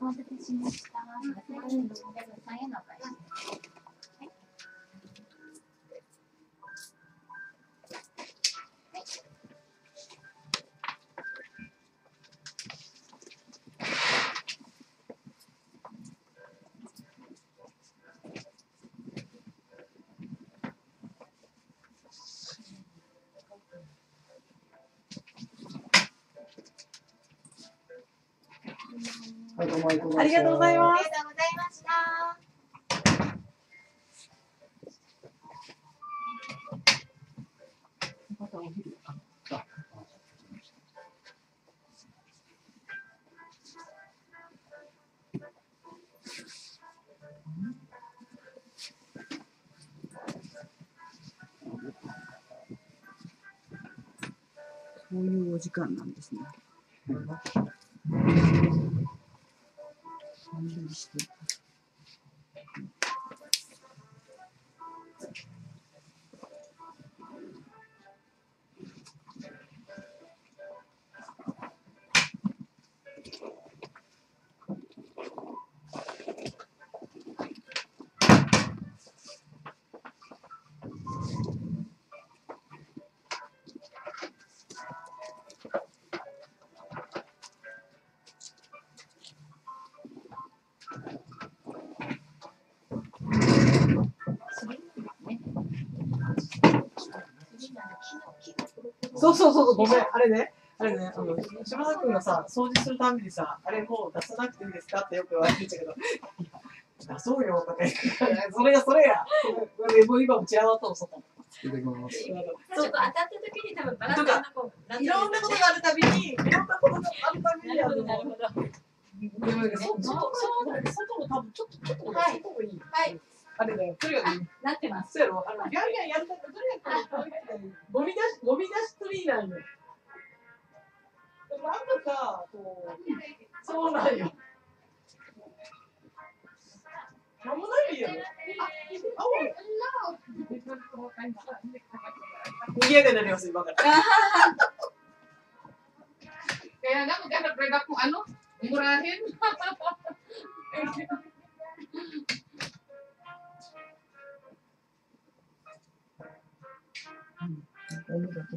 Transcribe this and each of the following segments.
お待たせしました。ありがとうございました。ありがとうございました。ういうお時間なんですね。のんそうそうそうそう、ごめん、あれね、あれね、あの、島田君がさ、掃除するたんびにさ、あれもう出さなくていいですかってよく言われてんだけど、出そうよとか言って、それがそれや、それもう今も散らばったの、外。いただきます。ちょっと当たった時に多分バランスがいろんなことがあるたびに、いろんなことがあるたびに、なるほどなるほど。でもね、そ外、そうだね、外も多分ちょっと、ちょっと、はい。はい。あれだよ、とにかく、なってます。そうやろ、あの、ギャンギャンやるたなんよ。でもなんかさ、こう、そうなんよ。なんもないよ。あ、あ、もう、賑やかになります、今から。Kaya nga, maghanap-red ako, ano, murahin. お見かけ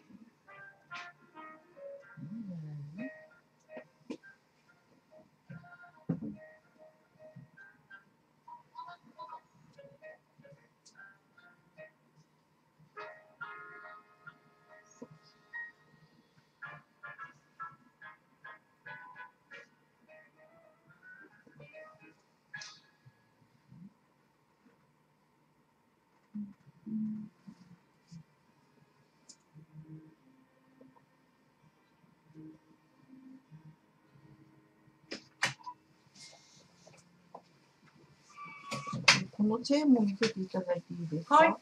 のチェーンも見せていただいていいですか？はい。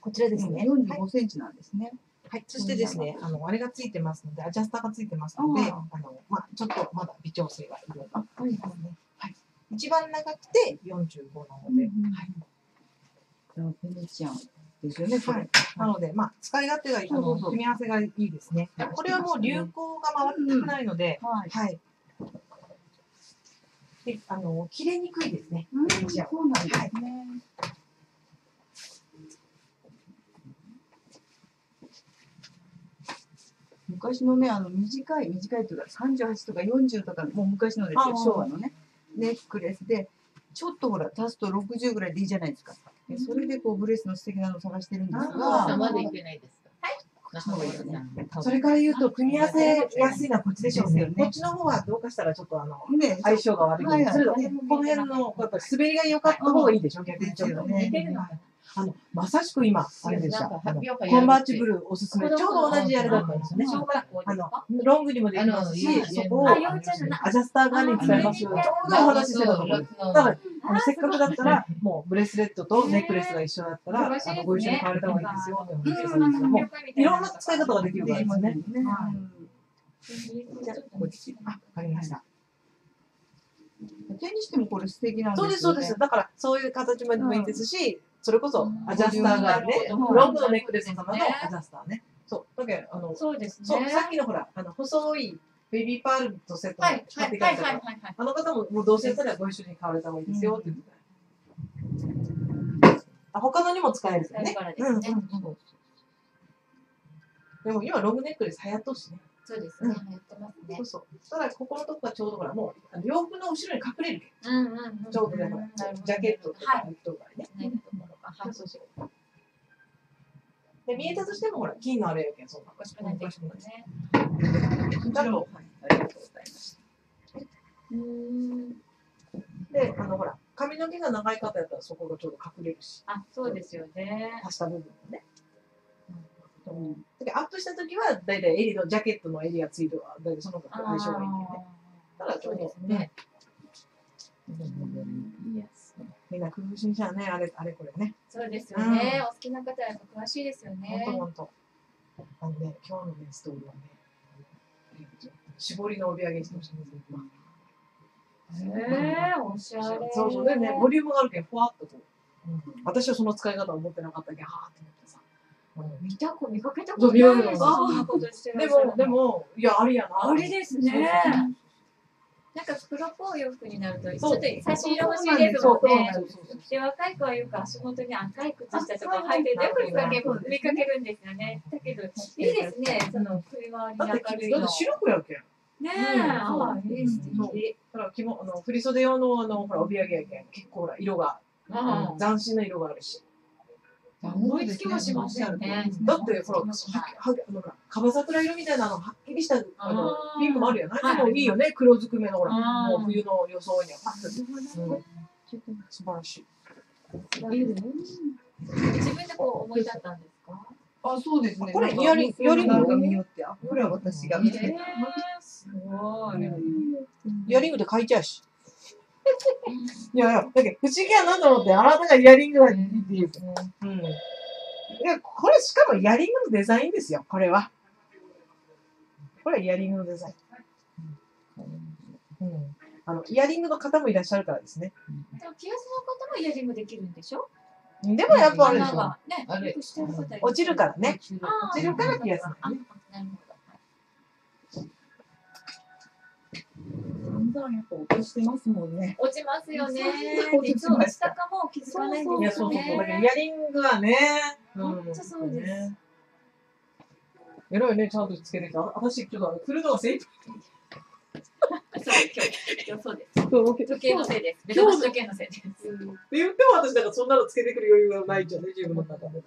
こちらですね。四十五センチなんですね。はい。そしてですね、あの、あれがついてますので、アジャスターがついてますので、ああの、まあ、ちょっとまだ微調整がいろいろあ、はい。はい。一番長くて45なので、はい。じゃあ、ベネチアンですよね。はい。なので、まあ、使い勝手がいい、組み合わせがいいですね。これはもう流行が回ってないので、はい。はい。で、あの、切れにくいですね。うん、そうなんですね。昔のね、あの短い、短いというか、38とか40とか、もう昔のですよ、昭和のね、ネックレスで、ちょっとほら、足すと60ぐらいでいいじゃないですか。でそれでこう、ブレスの素敵なのを探してるんですあが、あまでいけないですか。それから言うと、組み合わせやすいのはこっちでしょうね。こっちの方はどうかしたらちょっとあの、ね、相性が悪いけど、この辺の、やっぱり滑りが良かった方がいいでしょ、逆にちょっと。あの、まさしく今、あれでした。コンバーチブルおすすめ。ちょうど同じあれだったんですよね。あのロングにもできますしそこを、アジャスター側に使いますよ。ちょうどお話ししてたところです。だから、あのせっかくだったら、もうブレスレットとネックレスが一緒だったら、あのご一緒に買われた方がいいですよってすけども、いろんな使い方ができるからですね。じゃあ、こっち。あ、わかりました。手にしてもこれ素敵なんですよ、ね。そうです、そうです。だから、そういう形もいいですし、それこそ、アジャスターがね、うんロングのネックレス様のアジャスターね。そう。だけど、あの、そうですね。そう、さっきのほら、あの、細いベビーパールとセットはいで買ってはいはいいかれたから。あの方も、もうどうせやったらご一緒に買われた方がいいですよって言ってた。あ他のにも使えるからね。ですね。うんうんでも今、ロングネックレス流行っとうしね。そうですね。流行ってますねそう。そう。ただ、ここのとこがちょうどほら、もう、洋服の後ろに隠れるけん。うんうんうん。ちょうどね、ほら、ジャケットとか、とかね。ないところが、はい。そうそうで、見えたとしても、ほら、金のあれやけん、そんな。おかしくないですよね。だと、はい、ありがとうございました。うん。で、あの、ほら、髪の毛が長い方やったらそこがちょうど隠れるし、あ、そうですよね。足した部分もね。うん。だアップしたときは、だいたい襟のジャケットの襟がついてるわ。だいたいその方が相性がいいんだよね。だからちょうどね。みんな工夫しんしゃね、あれ、あれこれね。そうですよね。お好きな方は詳しいですよほんねと。ほんと。あのね、今日のね、ストーリーはね、絞りの帯揚げしてほしいんですけど、ええ、おしゃれ。そうそう。でね、ボリュームがあるけん、ふわっとこう。うん、私はその使い方を持ってなかったけん、はーって思ってさ。うん見た子見かけたことないです。ことそんなことしてらでも、で、も、いや、ありやな。ありですねなんか黒っぽい洋服になると、ちょっと差し色欲しいですもんね。で、若い子はよく足元に赤い靴下とか履いてるよく見かけ見かけるんですよね。だけど、いいですね、その首回りだって、に明るいの。白くやけん。ねえ、うんああ、いい素敵。だから、着物あの振り袖用の、あの、ほら、帯揚げやけん。結構、ほら、色が、うん斬新な色があるし。思いつきもしませんね。だって、ほら、ははあのほら、カバ桜色みたいなの、はっきりした、あのピンクもあるやない、はいでもいいよね、黒ずくめの、ほら、もう冬の装いには。うん素晴らしい。自分でこう思い立ったんですか？あ、そうですね。これなんかイヤリングイヤリングなんか見よって、あ、これは私が見てええすごい。イヤリングで書いちゃうし。いやいや、だけど不思議やなと思って、あなたがイヤリングがいいっていう。うん。いや、これしかもイヤリングのデザインですよ、これは。これはイヤリングのデザイン。うん。あの、イヤリングの方もいらっしゃるからですね。でもピアスの方もイヤリングできるんでしょ？でもやっぱあれでしょ。ね、あれ落ちるからね。落ちるからピアスあなるほど。散々やっぱ落としてますもんね。落ちますよねそう。実は落ちたかも気づかないんですよそうそうそう。だからイね。ヤリングはね。ほんとそうですね。偉いね、ちゃんとつけてきた。あ私、ちょっと来るのが精一そう今日今日そうです。杯。時計のせいです。ベトナム時計のせいです。って言っても私、だからそんなのつけてくる余裕がないじゃんね、自分の中で。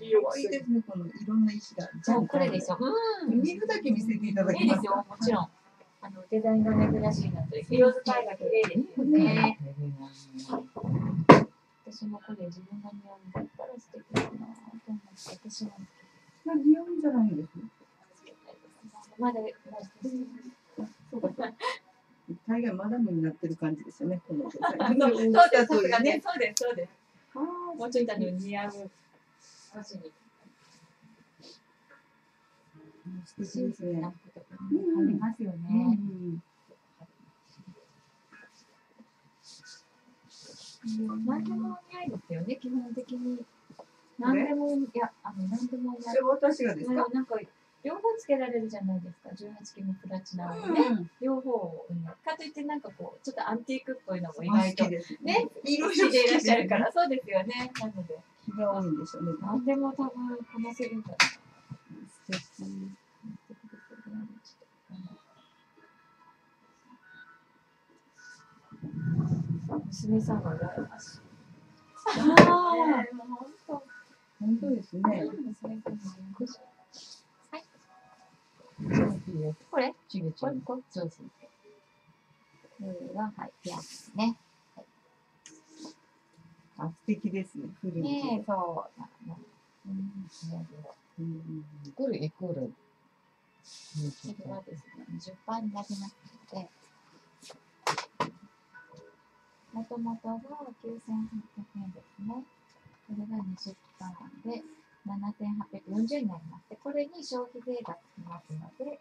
いいいですね、このいろんな石が。そうこれですよ。うん。見るだけ見せていただきますいいですよ、もちろん。あのデザインが珍しいなという。色使いが綺麗ですよね。私もこれ自分が似合うん。だったら素敵だなと思って、私も似合うん。じゃないん。です。まだ、まだそうか。大概マダムになってる感じですよね、この。そうです、そうがねね。、そうです、そうです。あもうちょっとあの似合う。星にあ、素敵ですね。なことがありますようね。ん。何でも似合いですよね、基本的に。何でも、いや、あの、何でも似合それ私がですか？うんなんか、両方つけられるじゃないですか、18金のプラチナをね。うん。両方をね。かといって、なんかこう、ちょっとアンティークっぽいのも意好外とね。色々でいらっしゃるから、そうですよね。なので、気が多いんでしょうね。何でも多分こなせるんだ。娘さんが羨ましい。あ、本当ですね。当。娘さんが羨ましい。はい。これこれこれそうそう。これが、はい、ピアスね。あ、素敵ですね。ね、そう。うんイコールイコール。これはですね、10番になりますので、もともとが9800円ですね。これが20番で7840円になります。で、これに消費税がつきますので、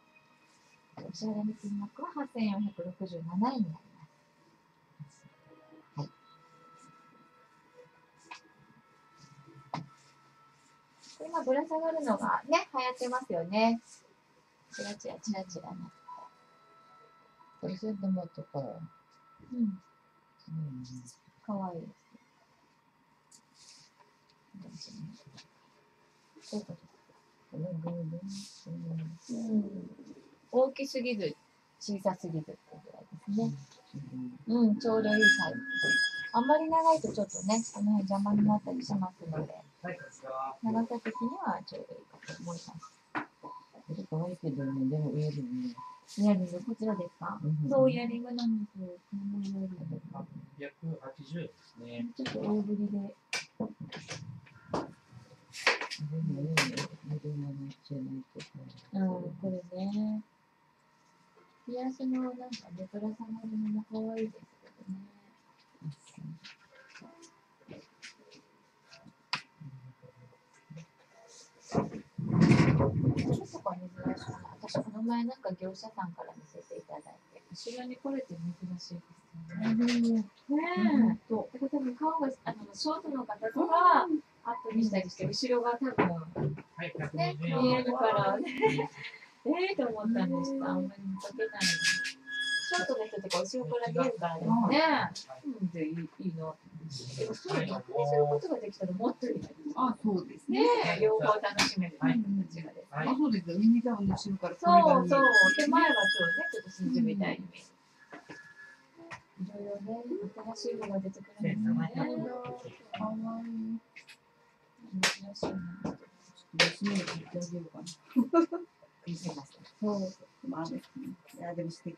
お支払いの金額は8467円になります。今ぶら下がるのがね、流行ってますよね。チラチラチラチラな。プレゼントもとか。うん。うん。かわいいです。そうん。大きすぎず、小さすぎずってぐらいですね。うん、ちょうどいいサイズ。あんまり長いとちょっとね、この辺邪魔になったりしますので、長さ的にはちょうどいいかと思います。これ可愛いけどね、でもイヤリングね。イヤリング、こちらですか、うんそう、イヤリングなんですよ。このイヤリング180円ですね。ちょっと大ぶりで。でもね、色がめっちゃないとか。うん、これね。ピアスのなんかね、ぶら下がるのも可愛いですけどね。ちょっと珍しいな。私、この前なんか業者さんから見せていただいて、後ろにこれって珍しいですよね。ねえ。と、だから多分顔があのショートの方とかアップにしたりして、後ろが多分はい、ね、120円。見えるからね。ええと思ったんでした。あんまり見かけないのに。ショートの人とか後ろから見えるからですね。うん、でいいいいな。でもそういうのすることができたらもっといい。あ、そうですね。両方楽しめるはい形がですあ、ね。そうですよ。ミニダウンの後ろからそうそうる。。手前はそうね、ちょっと真珠みたいに見える。いろいろね、新しいのが出てくるんですね。かわいい。珍しいな。娘にてあげようかな。見せます。そう。まあ。いや、でも素敵。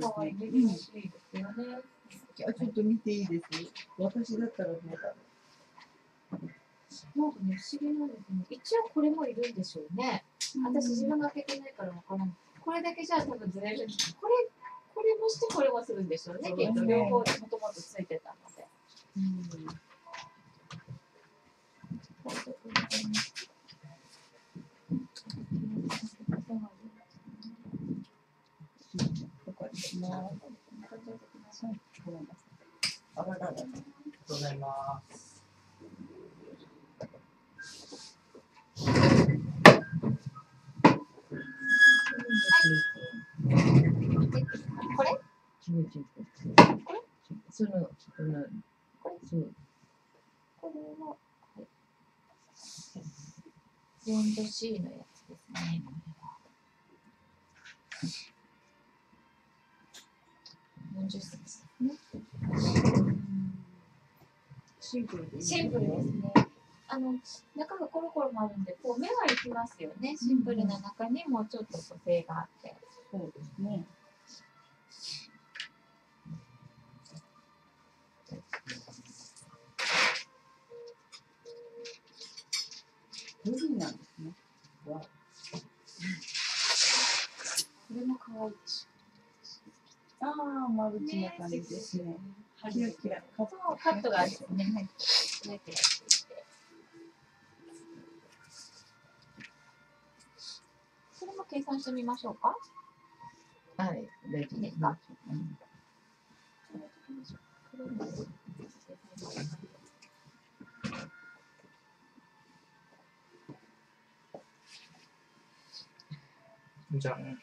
可愛いね。珍しいですよね。いや、ちょっと見ていいです私だったらどうだろなんかね、不思議なんですね。一応これもいるんでしょうね。私自分が開けてないからわからない。これだけじゃあ多分ずれる。これ、これもしてこれもするんでしょうね。きっと両方もともとついてたので。う。とかですね。あららら。ありがとうござい。ます。これ。は、4度 C のやつですね。これは。40センチですね。シンプルですね。あの中がコロコロもあるんで、こう目はいきますよね。シンプルな中にもちょっと個性があって。そうですね。ルビーなんですね。わこれも可愛いでしああ、マルチな感じですね。ょ。キラキラ。カッそう、カットがあるんですね。はい。キラキラしていて。それも計算してみましょうか。はい、大ですか？うんじゃあ、はい。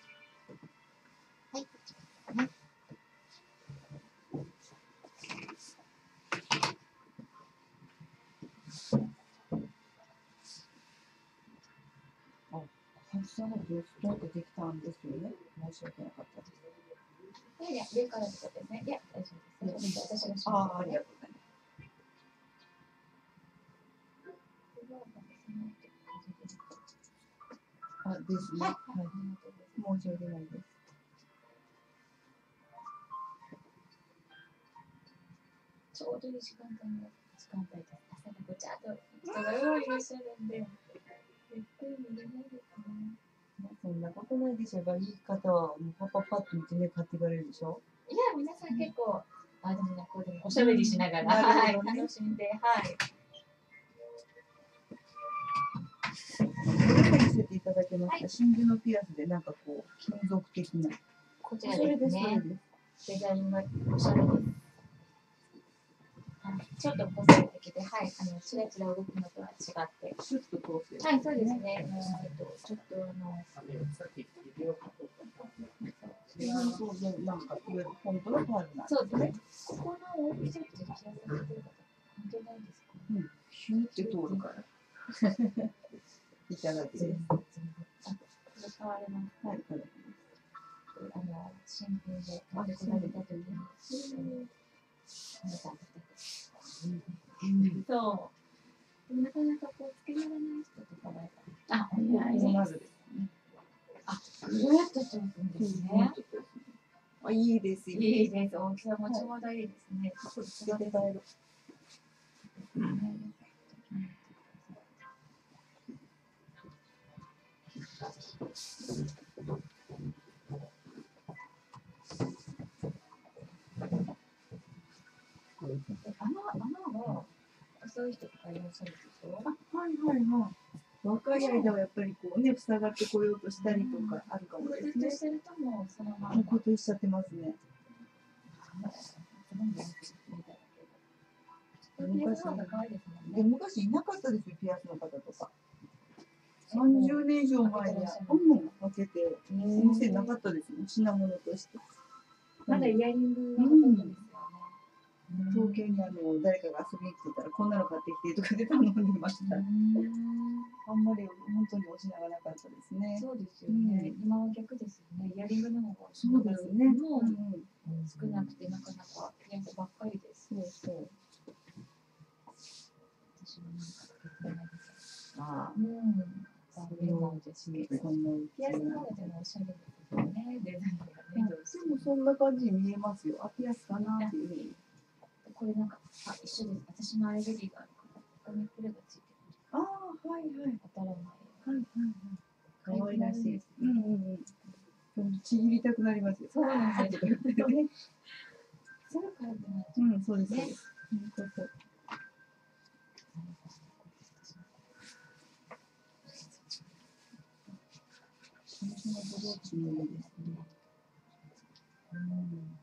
発射のブーストできたんですよね。申し訳なかったです。いやいや、上から見たですね。いや、大丈夫です。私がします。ああ、ありがとうございます。あ、ですね。はい、はい。はい。申し訳ないです。ちょうどいい時間帯に時間帯で朝がごちゃっと人が多いらっしゃるんで、ゆっくり見れないですね。そんなことないでしょ。いい方は、もうパパパッと見てね、買っていかれるでしょ？いや、皆さん結構、あ、でもね、こうでもおしゃべりしながら、うんはい、なるほどね楽しんで、はい。見せていただけました。真珠のピアスで、なんかこう、金属的な。こちらです、ね。デザインがおしゃれです。あちょっと個性的で、はい、あの、ちらちら動くのとは違って。シュッと通す。はい、そうですね。えっと、ちょっとあの、あれさっき指をかこうかそうそう、なんか、いわゆる本当のパールなんそうですね。ここの大きさって気がされてる方、関係ないんですかヒューって通るから。いただきです。あ、これ変わります。はい、いただきます。あの、新品で買ってこられた時に、皆さんそう。なかなかこう、つけられない人とかが、あ、お似合いこうなです。るですね。ぐるっとしてるんですね。あ、いいですよ。いいです。大きさもちょうどいいですね。これつけて帰る。穴、穴が細いう人とかいらっしゃるでしょあ、はいはいはい。若い間はやっぱりこうね、塞がってこようとしたりとかあるかもこですねれとし。てるともうそのまま。固定しちゃってますね。昔で。昔いなかったですよ、ピアスの方とか。30年以上前に、うん、開けて、先生なかったですよ、品物として。まだイヤリングがほとですよね。東京にあの誰かが遊びに来てたら、こんなの買ってきてとかで頼んでました。あんまり本当にお品がなかったですね。そうですよね。今は逆ですよね。イヤリングの方がそうですね。もうん少なくてなかなかピアスばっかりです。そうそう。私もなんかつけてないです。あうん。残念なんですけど。こんなピアスの方がでもおしゃれですよね。デザインがね。でもそんな感じに見えますよ。あ、ピアスかなっていう。これなんか、あ、一緒です。私もアレルギーがあるから、ここにこれがついてる。ああ、はいはい。当たらない。はいはいはい。可愛らしいです。うんうんうん。ちぎりたくなりますよ。そうなんですよ。うん、そうです。そうん、そうそう。のブローチもいいですね。うん。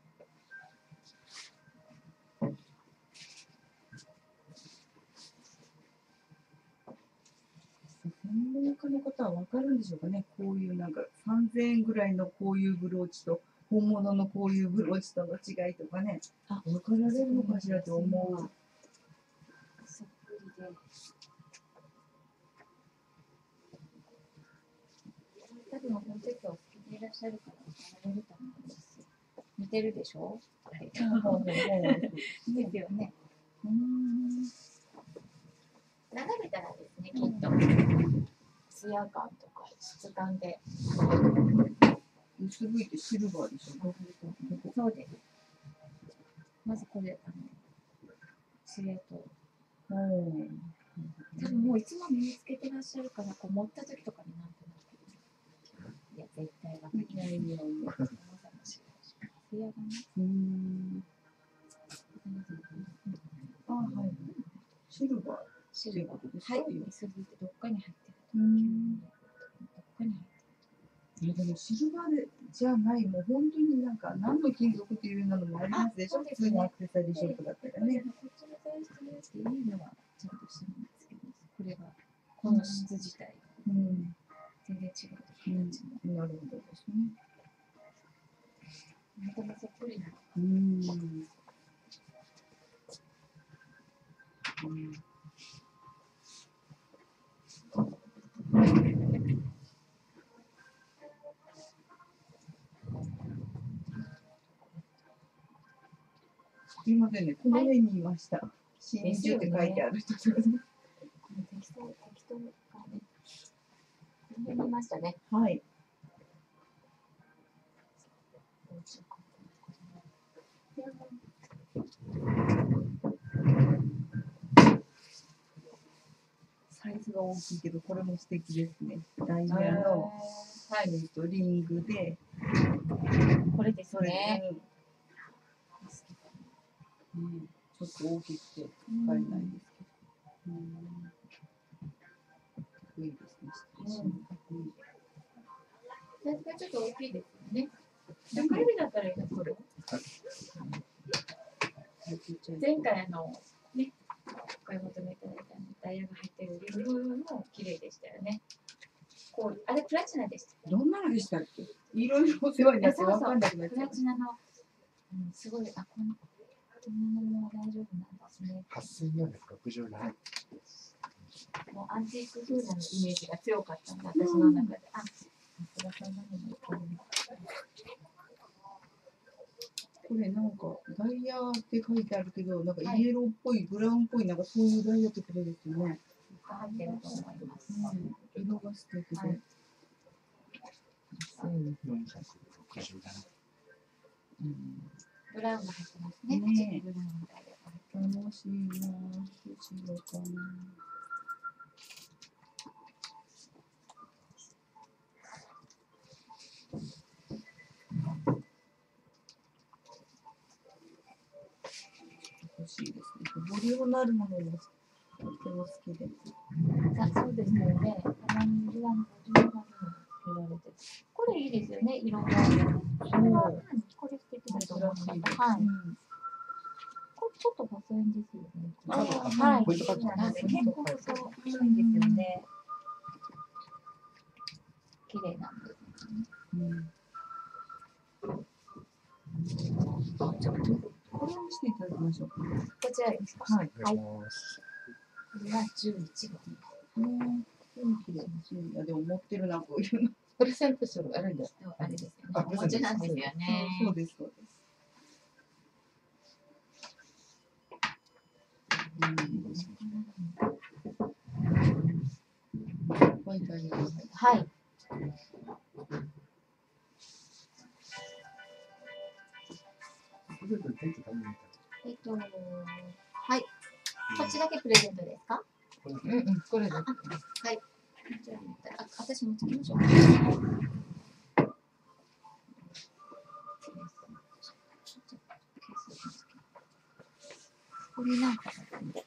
専門家の方は分かるんでしょうかね、こういうなんか3000円ぐらいのこういうブローチと、本物のこういうブローチとの違いとかね、あ分かられるのかしらと思う。そっくりで。多分本当にお好きでいらっしゃるから分かられると思うんですよ。似てるでしょ？はい。ですよね。うん眺めたらですね、きっと。ツヤ感とか質感で。薄いってシルバーでしょ？そうです。まずこれ、あの、ツヤと。うん。多分もういつも身につけてらっしゃるから、こう持った時とかになんとなく。いや、絶対が。いやいやいや。がね。うん。あ、はい。シルバー。シルバー。ですはい。どっかに入ってる。うん。どっかに入っていやでもシルバーでじゃない、もう本当になんか何の金属っていうのもありますでしょ？普通のアクセサリーショップだったらね。こっちの材質のやつっていうのはちゃんとしてるんですけど、これが、この質自体がうん。全然違う。なるほどですね。またまそっな。うん。うんすみませんね、この上にいました。真珠って書いてある人とかね。適当、適当がね。この辺にいましたね。はい。しようかスが大きいけど、これも素敵ですね。ダイヤの、はい。えっと、リングで、これですそれね。で、うん、ちょっと大きくて使えないですけど。うん。かっこいいですね。質うんかっこいい。サイズがちょっと大きいですよね。中指だったらいいのこれ。前回あの、ね、お買い求めいただいたダイヤが入ってるリングも綺麗でしたよね。こう、あれプラチナでした。どんなのでしたっけ？いろいろお世話になってわかんなくなっプちゃう。ラチナの、うん、すごい、あ、こんこんなのも大丈夫なんですね。8467もうアンティーク風なイメージが強かったんで、私の中で。あ、松田さんなのにこういうのこれなんかダイヤって書いてあるけど、なんかイエローっぽい、ブラウンっぽい、なんかそういうダイヤってことですよね。が入ってると思います。うん、色が素敵で。はい8467うんブラウンが入ってますね。ねえブラウンダイヤが入ってます楽しいなぁ。どうしようかな。しいですね。ボリュームのあるものもとても好きで。あそうですよね。たまにブラウンのがつけられて。これいいですよね、色が。そう。これ素敵だと思います。はい。うん。ちょっと細いん。ですよね。はい。結構細いん。ですよね。綺麗なん。です。うん。これをしていただきましょうか。こちらですか？はい。お願いこれは11号。うん。綺麗いやでも持ってるな、こういうの。プレゼントするあるんです。あれですよね。あお持ちなんですよね。そうです、そうです。はい。プレゼントテント頼むみえっと、はい。こっちだけプレゼントですか？うんうん、これで。こちら持ってあ、私持ってきましょう。これなんかだったんで。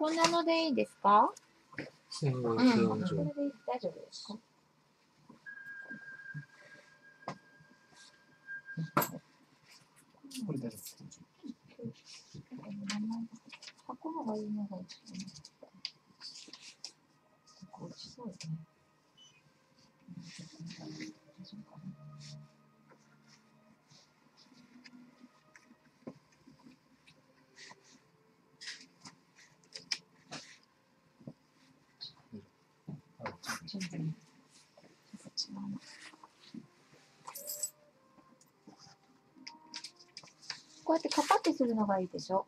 こんなのでいいですか？1540これで大丈夫ですかこれ大丈夫箱のがいいのがいいですね。落ちそうですね。大丈夫かなあちょっとねちょっと違うな。こうやってカパってするのがいいでしょ？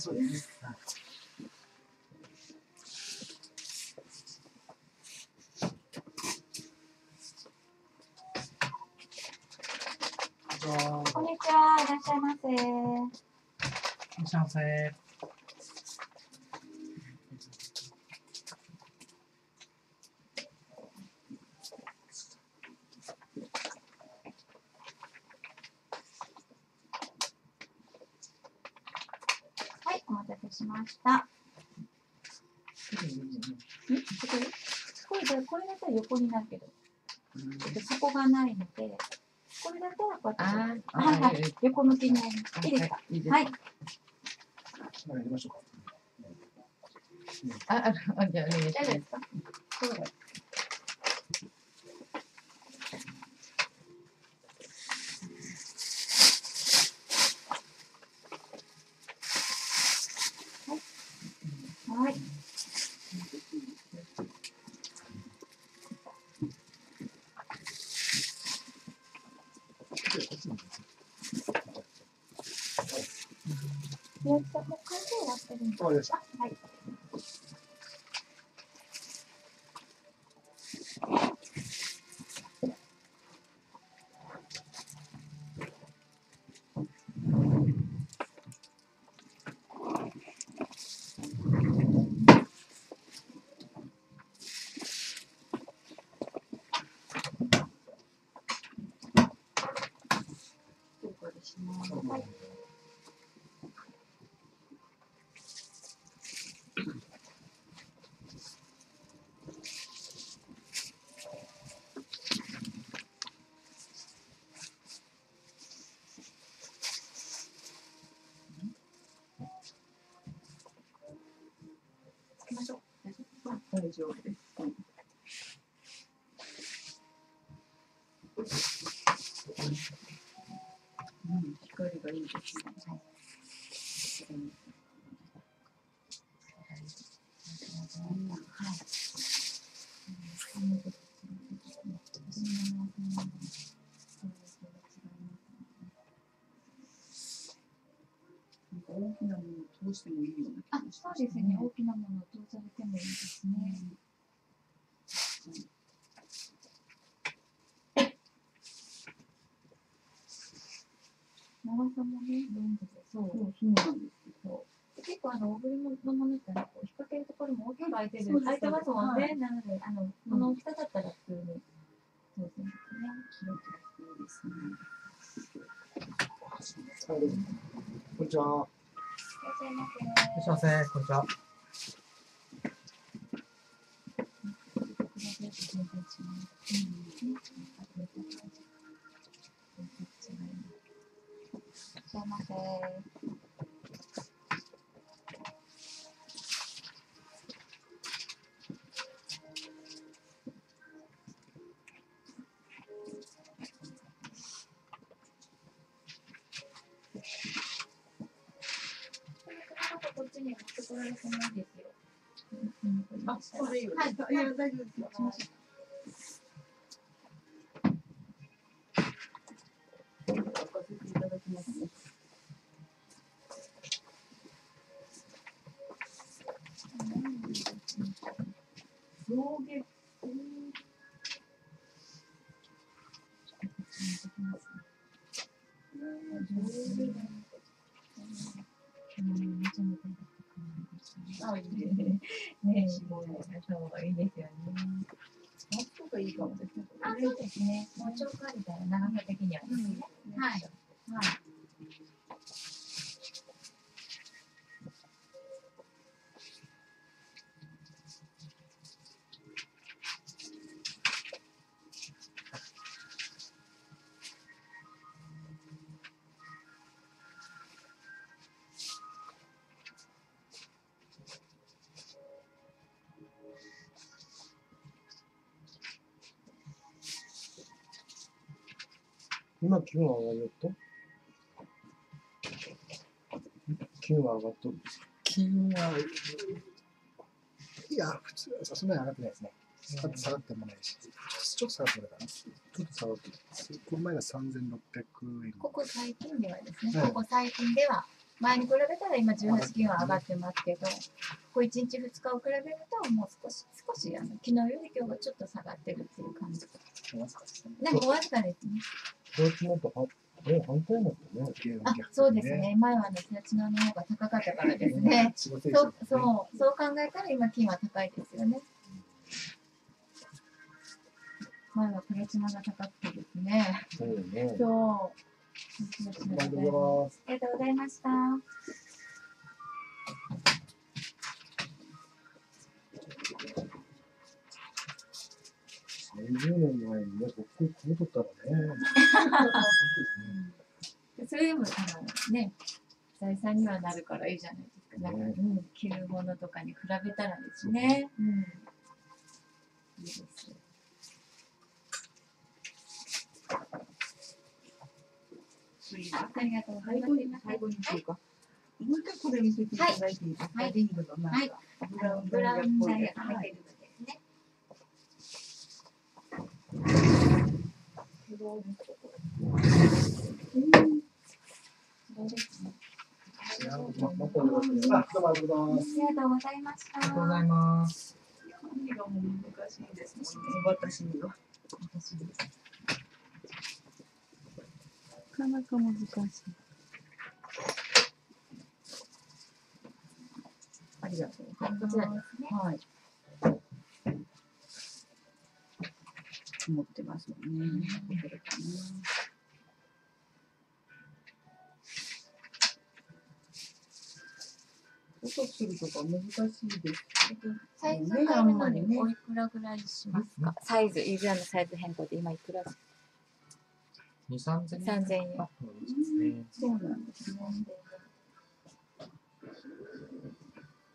そうですこんにちは、いらっしゃいませ。いらっしゃいませ。はい、お待たせしました。んこれこれだったら横になるけど、ちょっと底がないので、これだったらこうやって。はいはい、横向きになります。いいですか。はい。あ、あじゃあお願いします大丈夫ですか。そうだ。はい。はい。宮城さんも会計やってるんですか。わかりました。あはい。はい。つけましょう。大丈夫大丈夫です。うん、光がいいですね。なんか大きなものを通してもいいような、そうですね。大きなものを通されてもいいですね。長さもね、4度で、そう。そうそうなんですよ。結構あの、大ぶりのものってこう引っ掛けるところも大きく開いてるそうです開いてますもんね。なので、あの、この大きさだったら普通に通すんですね。そうですね。こんにちは。いらっしゃいませ。いらっしゃいませ。こんにちは。大丈夫です今、気温は上がると気温は上がっとる。気温は、いや、普通、そんなに上がってないですね。下がって下がってもないし、ちょっと下がってもないかな。ちょっと下がってる。この前が3600円。ここ最近ではですね、はいここ最近では前に比べたら今18気温上がってますけど、こう1日2日を比べると、もう少し、少しあの昨日より今日はちょっと下がってるっていう感じ。でもおわずかですね。こいつもっとは、え、反対なんだね。あ、そうです。ね。前はあのプラチナの方が高かったからですね。そうそう、そう、そう考えたら今金は高いですよね。前はプラチナが高くてですね。そうね。そう。ありがとうございました。30年前にね、僕、こう取ったらね。それでも、あの、ね、財産にはなるからいいじゃないですか。なんか、ねうん、着るものとかに比べたらですね。うん。いいです。ありがとうございます。最後に、最うか、もう一回これ見せてい。ただい。てい。い。ですか、はい。リングのなんか、はい。ブラウンダイヤがはい。入ってるのですね。そうですねままたよろしくお願いしますあ、りがとうございます。はい。持ってますもんね。これかな。細くするとか難しいです。サイズ変えるのにおいくらぐらいしますか？サイズ、指輪のサイズ変更で今いくら二三千円。3000円あそうなんですね。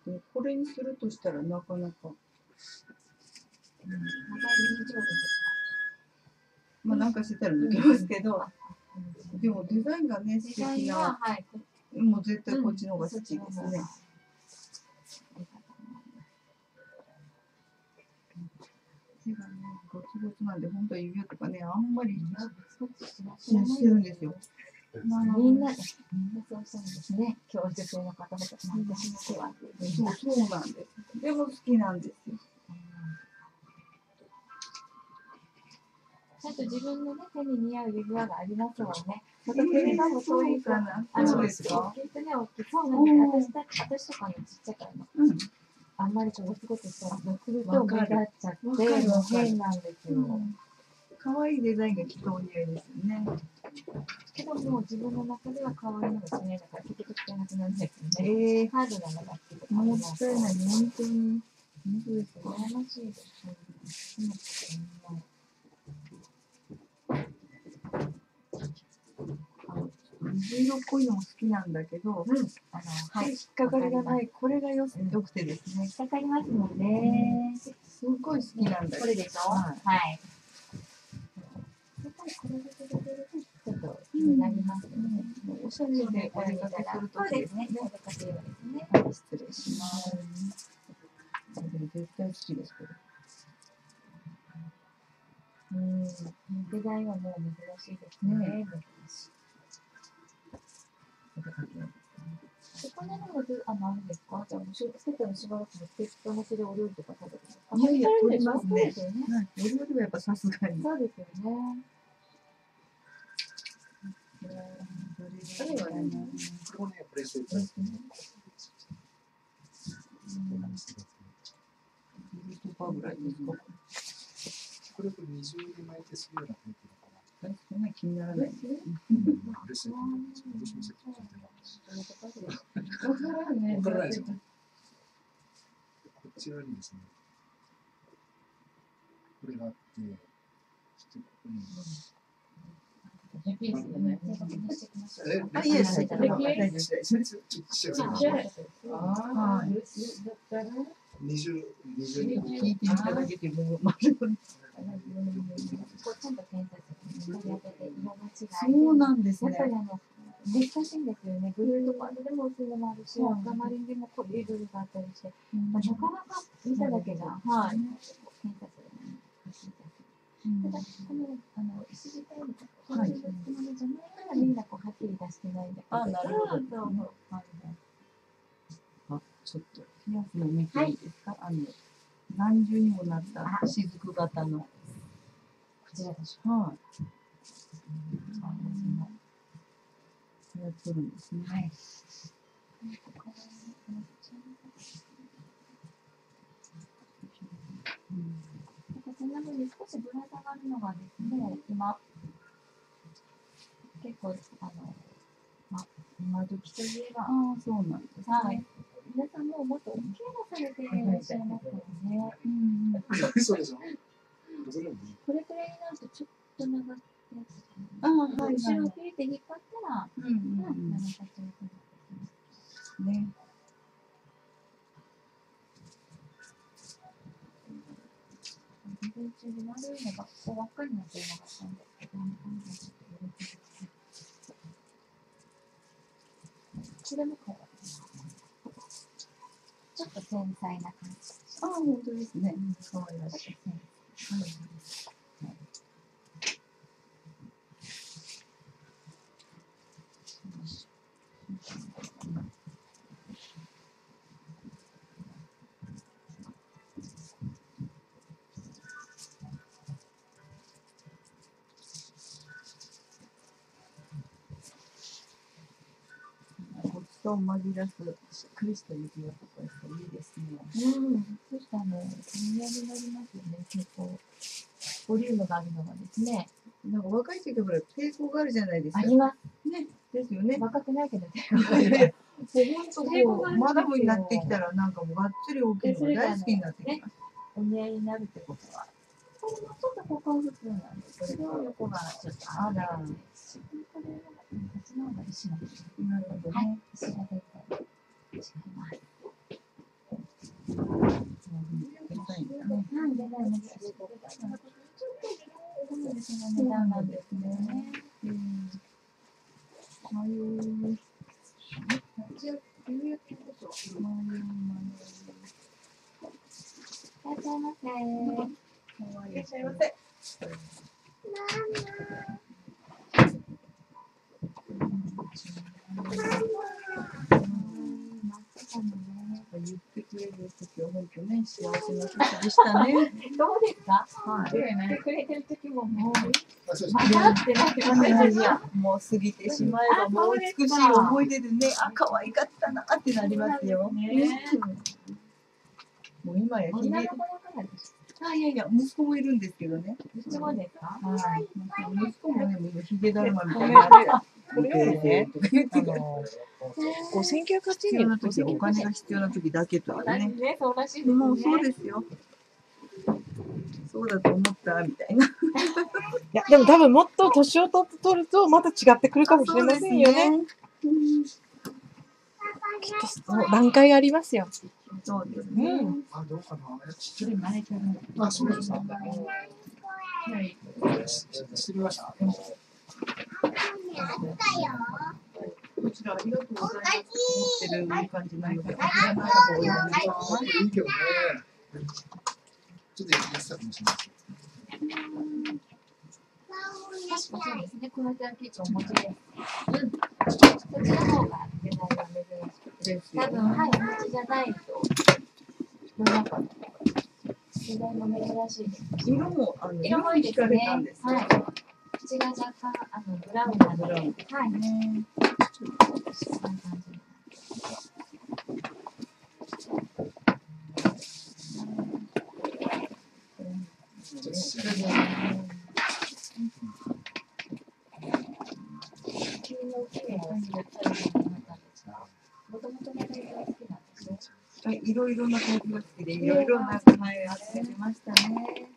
でもこれにするとしたらなかなか。長い指上手ですまあなんかしてたら抜けますけど、かでもデザインがね、デ素敵な、はい。もう絶対こっちの方が好きですね。手がね、ゴツゴツなんで、本当は指輪とかね、あんまりしてるんですよ。みんな、みんなそうしたんですね。今日女性の方々、私もは。そう、そうなんです。でも好きなんですよ。ちゃんと自分のね、手に似合う指輪がありますもんね。また首が細いかな。あの。きくね、大きい。そうなんです。私とかのちっちゃいからの、うん。あんまりこう、ゴツゴツしたら、くるとっちゃって、もう変なんですよ。可愛いデザインがきっとお似合いですよね。けどもう自分の中では可愛いのが好きだから結局着けなくなるんですよね。ええハードなのが好きとか。もったいない、本当に。本当ですよ。羨ましいです。うん水色っぽいのも好きなんだけど、あの、はい。引っかかりがない、これがよすよくてですね。引っかかりますもんね。すごい好きなんだこれでしょ？ははい。ちょっと気になりますよね。おしゃれでお出かけするとですね。お出かけ用ですね。はい失礼します。絶対好きです、これ。うん。デザインはもう珍しいですね。珍しい。お出かけ用ですね。ここにもず、あの、あれですか？じゃあ、もうしつけてもしばらく持ってっぱなしでお料理とか食べるんですかいやりますねすよね。はい。お料理はやっぱさすがに。そうですよね。それはね、これもね、プレスで。これこれ二重で巻いてするような雰囲。そんな気にならない。うん、プレステーション私もさっき聞いてなかったし。わからないわからないですよ。こちらにですね、これがあって、そしてここに、ピースでね。してきましょうえあ、いいです。はい大丈夫です。ちょっとちっちゃいじゃあああ、二重、二重に。聞いていただけても、まるこちゃんと検査する。やってて色間違い。そうなんですねやっぱ。りあの、難しいんですよね。ブルーとかでも薄いのもあるし、赤マリンでも濃いブルーがあったりして、まあ、なかなか見ただけじゃ、はい。検査するのに難しいです。ただ、この、あの、石自体に、こういうものじゃないから、みんなこう、はっきり出してないんだけど。あなるほどあ、ちょっと、ピアスの見ていいですか、あの、何重にもなった雫型の。こちらでしょはい。やっとるんですね。はい。うんそんな風に少しぶら下がるのがですね、今、結構、あの、まあ、今時といえば、ああ、そうなんですはいね。。皆さんももっとおケアされていらっしゃいますからね。これくらいになるとちょっと長くて、ああ、はい。はい。後ろを切れて引っ張ったら、うん。ううん。ん。長さちょっと。ね。午前中で丸いのがここばっかりになったん。でこれも可愛いちょっと繊細な感じ。ああ、本当ですね。可愛らしい。ごちそう紛らす、しっかりした指輪とかしていいですね。うん、そしたらね、お似合いになりますよね、結構。ボリュームがあるのがですね。なん。か若い時ほら抵抗があるじゃないですか。あります。ですよね。若くないけど、いやいやいや本当こう、抵抗がありますよマダムになってきたら、なん。かもうがっつり大きいのが大好きになってきましお似合いになるってことは。これもちょっとここは普通なん。ですけど、横がちょっとあら。これは、こっちの方が石の。た。ない。ね。、石が出て違い。ます。デザインだね。なんでだよね、ちょっとちょっとその値段なんでね。うん。ああい。う、一応、夕焼けでしょ。い。らっしゃい。ませ。い。らっしゃい。ませ。言ってくれる時は本当ね、幸せな時でしたね。どうですかはい。言ってくれてる時ももう、なっていますやいや、もう過ぎてしまえば、もう美しい思い出でね、あ、可愛かったなってなりますよ。もう今やひげ女の子、だからです。あ、いやいや、息子もいるんですけどね。うちもですかはい。息子もね、もう今ひげだるまみたいにな。これをね、とか言ってあの、こう1908必要な時はお金が必要な時だけとかね。ね、そうらしいですね。もうそうですよ。そうだと思ったみたいな。いや、でも多分もっと年を取って取るとまた違ってくるかもしれませんよね。きっとその段階がありますよ。そうですね。うん。あ、どうかな。ちょっこれ前からのと。あ、そうですか。はい。ししてみました。こちらありがとうございます。持ってる感じな、いらない方がいいかな。い。ちょっと安さかもしれないです。確かそうですね。このジャケットお持ちで。うん。こちらの方がデザインが珍しくて。多分、はい、お持ちじゃないと。の中。色も、あの、色もいいです惹かれたんで。すはい。口が若干、あの、ブラウンなので。はい。ね。こんな感じ。ちょっとし急に大きい、ろいろなタイプが好きで、いろいろな、はい、集めましたね。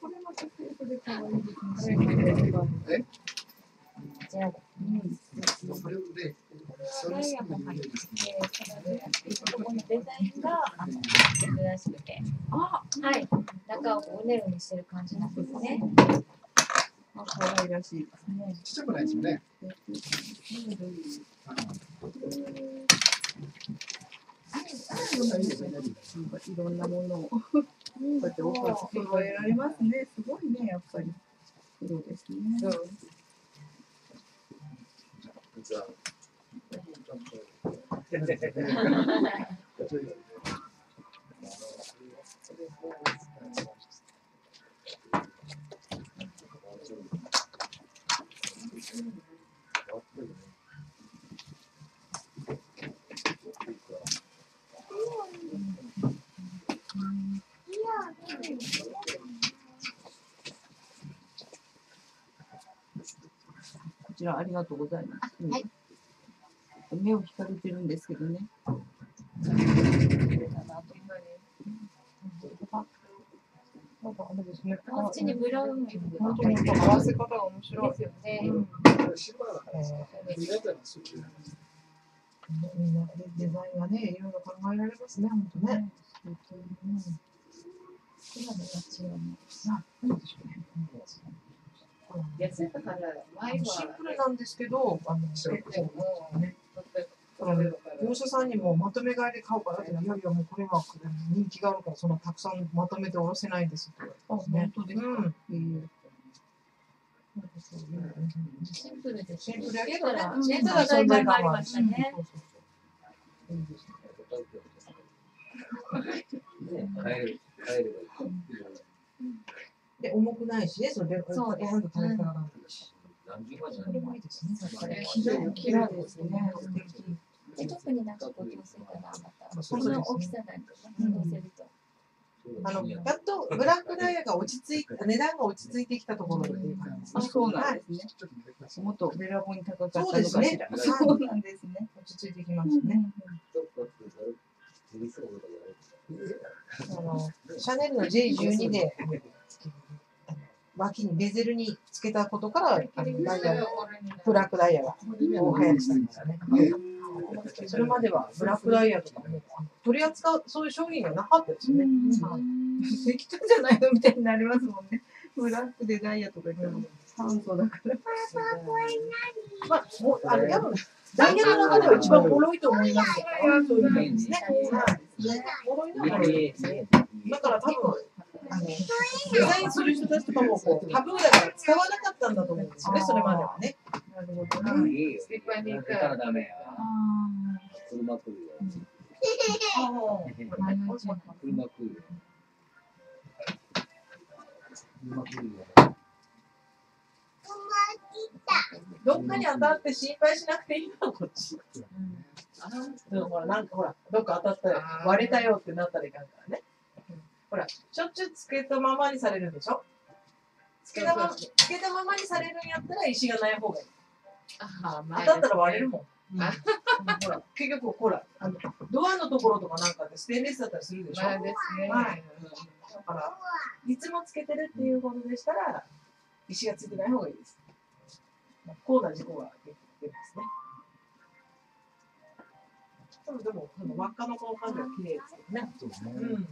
これまたセーフで可愛いですね。こちらですね。それで、そダれイヤも入っていいですね。て、ここのデザインがあの珍しくて、あはい、中をこううねるにしてる感じなんですね。可愛らしいですね。ちっちゃくないですよね。いろんなものをこうやっておか揃えられますね。すごいね、やっぱり。プロですね。じゃあこちらありがとうございます。あはい目を引かれてるんですけどね。なんかあれですね。こっちにブラウンが本当に合わせ方が面白いで。すよねバーだからさ、意外とはするみんなデザインはね、いろいろ考えられますね、本当ね。今のやつよね。あ、どうでしょうね。痩せたから前はシンプルなんですけど、あの、結構ね、だからね、業者さんにもまとめ買いで買うからって言うのいやいや、もうこれは人気があるから、そんなたくさんまとめておろせないんですって言われね。本当ですかシンプルでシンプルやけど重くないしね、それで、そうです。なんか食べし。何十万じゃこれないもいいですね、やっぱり。綺麗ですね。で特になんかこう調整かな、また。この大きさなんてね、乗せると。あの、やっとブラックダイヤが落ち着い、値段が落ち着いてきたところっていう感じですあ、そうなんですね。ちょっと見てください。もっとべらぼうに高かったのかしら。ですねそうなんですね。落ち着いてきましたね。うだあの、シャネルの J12 で、脇にベゼルにつけたことから、あのダイヤが、ブラックダイヤが大流行りしたんですよね。それまではブラックダイヤとかも取り扱う、そういう商品がなかったですよね。はい石炭じゃないのみたいになりますもんね。ブラックでダイヤとか言っても酸素だから。まあ、もう、あの、やぶダイヤの中では一番脆いと思いますよ。そういう感じですね。はい。脆いのは脆いですね。だから多分、あの、デザインする人たちとかも、こう、タブーだから使わなかったんだと思うんですよね、それまではね。なるほどね。いいよ。いっぱいに行ったらダメや。車来るよ。車来るよ。車来るよ。どっかに当たって心配しなくていいのはこっち。でもほら、なんかほら、どっか当たったよ、割れたよってなったらいかんからね。ほら、しょっちゅうつけたままにされるんでしょ？つけたまま、つけたままにされるんやったら石がない方がいい。あ当たったら割れるもん。あほら、結局ほら、あの、ドアのところとかなんかってステンレスだったりするでしょ？前ですね。はいだから、いつもつけてるっていうことでしたら、石がついてない方がいいです。まあこうな事故が出ますね。多分でも、輪っかのこの感じは綺麗ですけどね。そうですね。うん。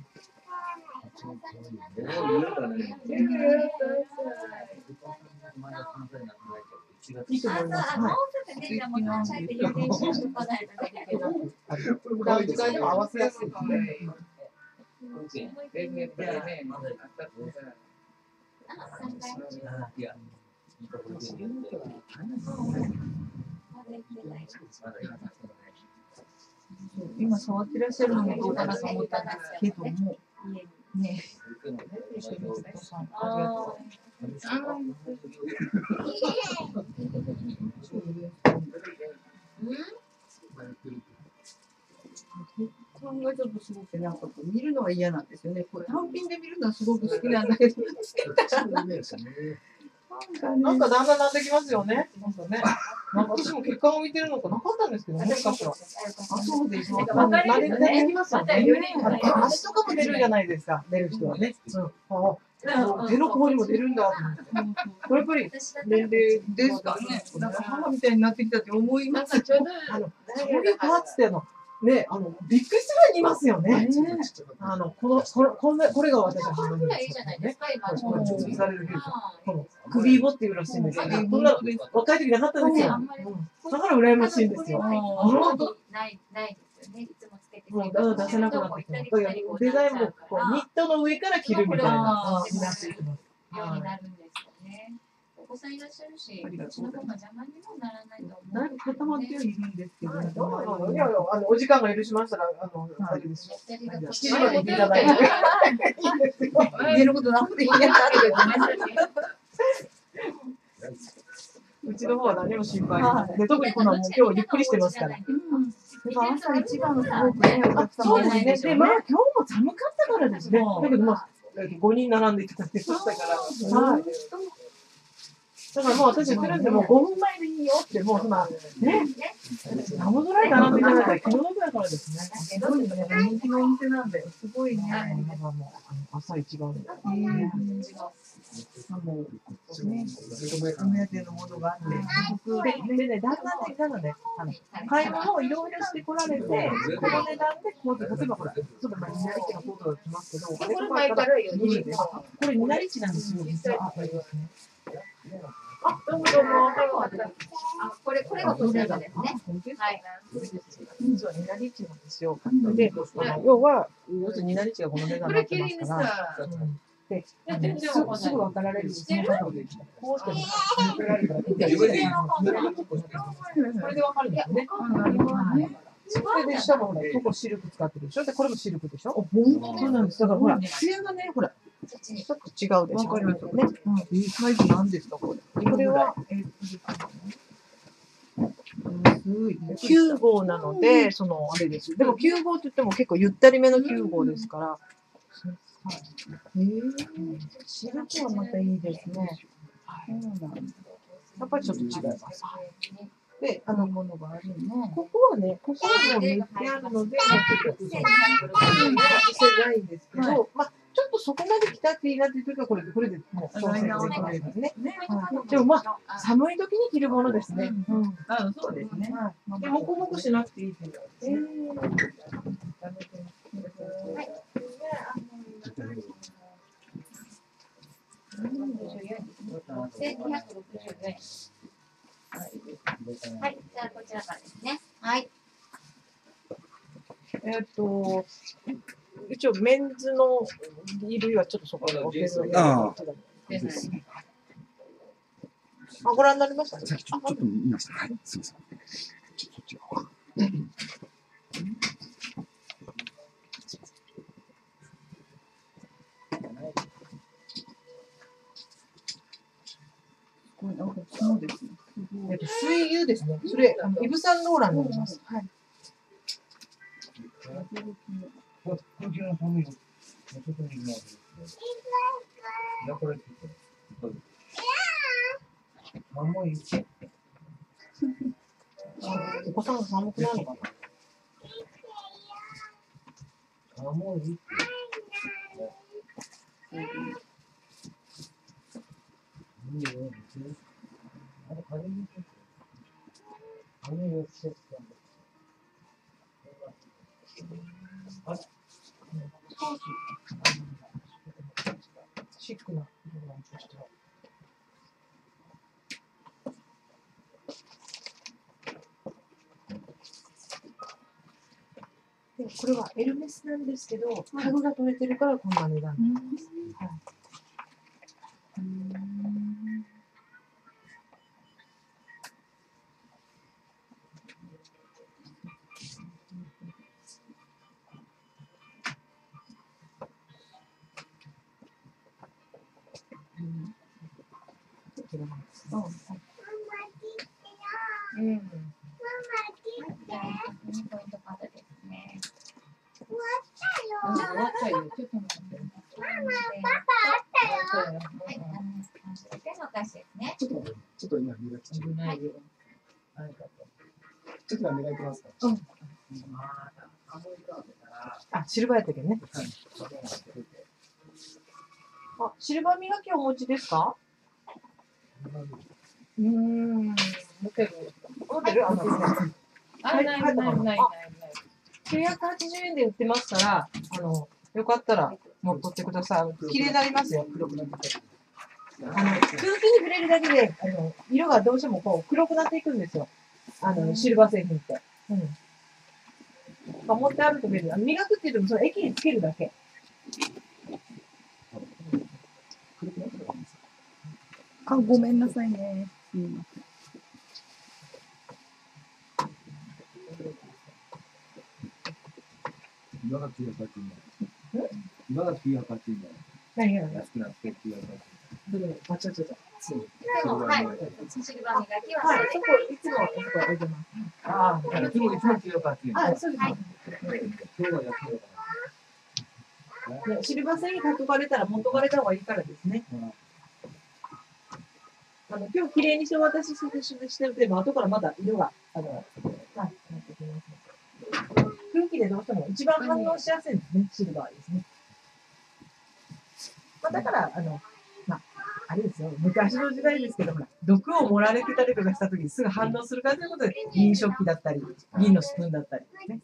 いいと思います。あ、もうちょっとね、じゃもう単車で入れてしとかないとだけど。これもい。可愛いですね段階でも合わせやすいですね。全然ね、まだあったってさあ、三階いや、いいところで言うてまだ行ってない。そう今触ってらっしゃるのもどうかなと思ったんですけども、ね、あー感がちょっとすごくなんかこう見るのは嫌なんですよね。こう単品で見るのはすごく好きなんだけど、つけたらなんですね。かね、なんかだんだんなってきますよね。なんかね。なんか私も血管を見てるのかなかったんですけど、もしかしたら。あ、そうですね。わかるよね慣れてきますよね。足とかも出るじゃないですか、出る人はね。うん。あ手の甲にも出るんだと思って。これやっぱり年齢ですかね。なんか母みたいになってきたって思います。あの、そういうパーツってあの、ね、あの、びっくりするぐらいにいますよね。あの、この、この、こんな、これが私のこれぐらいいいじゃないですか、今。この調整される。この、首ボっていうらしいんですよ。こんなの若い時なかったんですよ。だから羨ましいんですよ。ないないないですよね。いつもつけてもうだから出せなくなってきた。だからデザインもこうニットの上から着るみたいなになっていきます。ようになるんですよね。お子さんいらっしゃるし、うちの子が邪魔にもならないと思う。だいぶ固まってはいるんですけど、いやいや、あの、お時間が許しましたら、あの、あれですよ。7時までいていただいて言えることなくて いいやつあるけどうちの方は何も心配ない。で、特にこのもう今日ゆっくりしてますから。朝一番のすごくね、お客様そうですね。で、まあ今日も寒かったからですね。だけどまあ、5人並んでいただいてましたから。はい。だからもう私来るんでもう5分前でいいよって、もう今、ね、寒空に並んでいただいたら昨日ぐらいからですね。すごいね、人気のお店なんで、すごいね。朝一番で。もう、ね、お目当てのものがあって、僕で、でね、旦那ね、なので、あの、買い物をいろいろしてこられて、この値段でこう、例えばほら、ちょっとまあ、ニナリチのコードが来ますけど、これこれ前からこれニナリチなんですよ、実は。すね。あ、どうもどうも。あ、これ、これがこちらですね。はい。実はニナリチなんですよ。で、要は、要するにニナリチがこの値段になってますから、うんで、すぐすぐ分かられるんですね。こうしても分かられるから全然わかんないこれで分かるんですよね。で、下もほら、ここシルク使ってるでしょ？で、これもシルクでしょ？そうなんです。だからほら、艶がね、ほら、ちょっと違うでしょ。わかりますね。えー、サイズなんですか、これ。これは、えー、薄い。9号なので、その、あれです。でも9号って言っても結構ゆったりめの9号ですから、えー、シルクはまたいいですね。そうなんだ。やっぱりちょっと違います。で、ああのの、ものがあるね。ここはね、ここはもう塗ってあるので、まあちょっと、見せないんですけど、まあちょっとそこまで着たっていいなっていう時は、これで、これでもう、調整できないですね。でもまあ、寒い時に着るものですね。うん。あ、そうですね。で、もこもこしなくていいっていう。えー千二百六十円。はい、じゃあこちらからですね。はい。えっと、一応メンズの衣類はちょっとそこで置けるので。あですあ、ご覧になりました？ちょちょっと見ました。はい、すみません。ちょそっちを。そうですね。えっと、水牛ですね。それ、あのイブ・サンローランになります。はい。お子さん寒くなるのかなシックな色が落ちてでこれはエルメスなんですけど、タグが取れてるからこんな値段。なん。です。はいこちらなんですねうん。じゃあ、ポイントカードですね。終わったよ。ちょっと待って。はい、あの、三十円のお菓子ですね。ちょっと、ちょっと今磨き中。危ない。ちょっと磨いてますかあ、シルバーやったっけね。あ、シルバー磨きお持ちですかうーん。持ってる持ってるあの、あ、ないないないないない。980円で売ってますから、あの、よかったら持っとってください。綺麗になりますよ、黒くなって。あの、空気に触れるだけで、あの、色がどうしてもこう、黒くなっていくんですよ。あの、シルバー製品って。うん。まあ、持ってあると便利。磨くって言っても、それ液につけるだけ。あ、ごめんなさいね。すいません。今が980円。今が980円。何が何が安くなって980円。どれあ、ちょちょちょ。でも、はい。シルバー磨きははい、そこ、いつも、いてます。ああ、いつもいつも980円。あ、そうです。はい今日は安いのかねシルバー製に買っとかれたら持っとかれた方がいいからですね。な。あの、今日綺麗にしてお渡ししててるでも、後からまだ色が、あの、はい、なってきます。空気でどうしても一番反応しやすいんですね、シルバーですね。まあ、だから、あの、まあ、あれですよ、昔の時代ですけど、ほら、毒を盛られてたりとかした時にすぐ反応するからということで、銀食器だったり、銀のスプーンだったり、ね。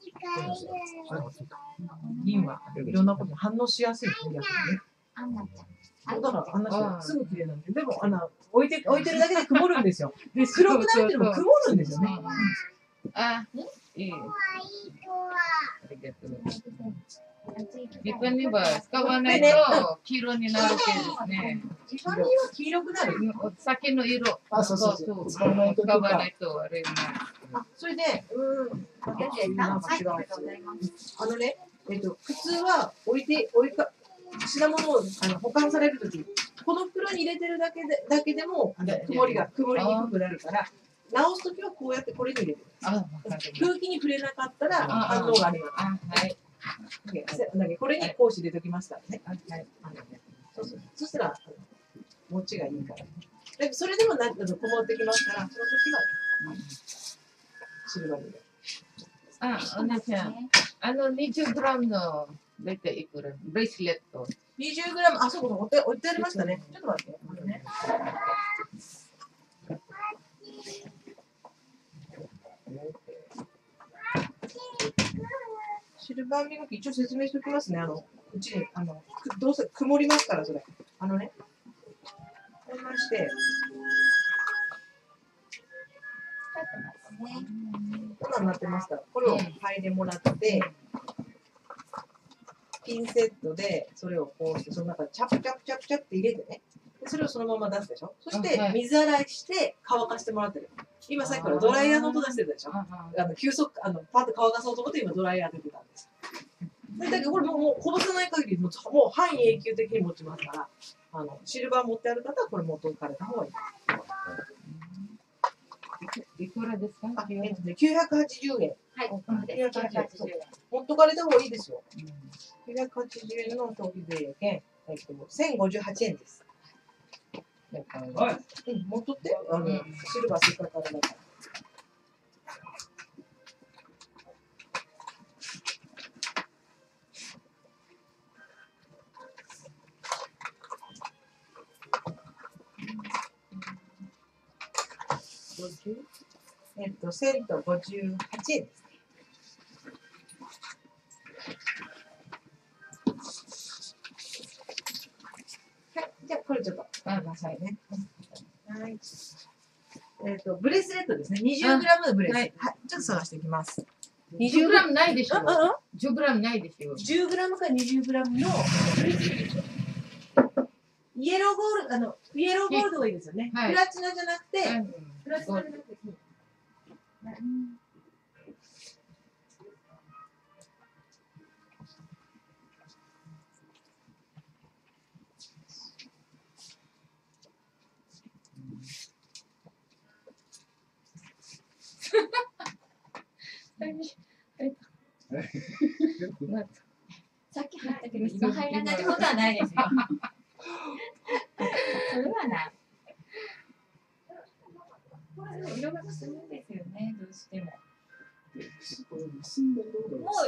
銀はいろんなことに反応しやすいですね、逆にね。だから、あんなすぐ綺麗なんで。でも、あの、置いて、置いてるだけで曇るんですよ。で、黒くなるっていうのも曇るんですよね。あ、いい。ありがとう。立派には使わないと黄色になるけどですね。黄色黄色くなる。お酒の色。あ、そうそうそう。使わないと使わなか。いとあれになそれで、うーん。あのね、えっと、普通は置いて、置いか、品物をあの保管されるとき、この袋に入れてるだけで、だけでも、曇りが、曇りにくくなるから、直すときはこうやってこれに入れてる。空気に触れなかったらあ反応があります。あ、はい。これに格子入れときますからね。そうそう。そしたら、持ちがいいから。でそれでもなあのこもってきますから、その時は、シルバーに入れる。あ、お姉ちゃん。あの20グラムの大体いくらブレスレット。20グラム、あ、そうか、置いて置いてありましたね。ちょっと待って。あのね。シルバー磨き、一応説明しておきますね。あの、うちに、あの、くどうせ曇りますから、それ。あのね。こんなして、ね。こんなんなってますから、これを剥いでもらって、ピンセットで、それをこうして、その中にチャプチャプチャプチャって入れてね。でそれをそのまま出すでしょそしてはい水洗いして乾かしてもらってる。今さっきからドライヤーの音出してたでしょああの、急速、あの、パッと乾かそうと思って今ドライヤー当ててたんです。でだけどこれもう、もうこぼさない限りもう、もう半永久的に持ちますから、あの、シルバー持ってある方はこれ持っておかれた方がいい。いくらですか？あ、えっとね、980円。はい、ここで980円。持っとかれた方がいいですよ。980円の消費税券、えっと、1058円です。はい。うん、持っとって、あの、シルバーせっかくあれだから。えっと、1000と58円です。はい、じゃあこれちょっとあくださいね。はい。えっ、と、ブレスレットですね。20グラムのブレス。ははいい、ちょっと探していきます。10グラムないでしょあ、あ、あ、10グラムないでしょ10グラムか20グラムのブレスレット。イエローゴールド、あの、イエローゴールドがいいですよね。はいプラチナじゃなくて、うんプラチナじゃなくて、さっき入ったけど、今入らないってことはないですよ。それはない。色がくすむんですよね、どうしても。も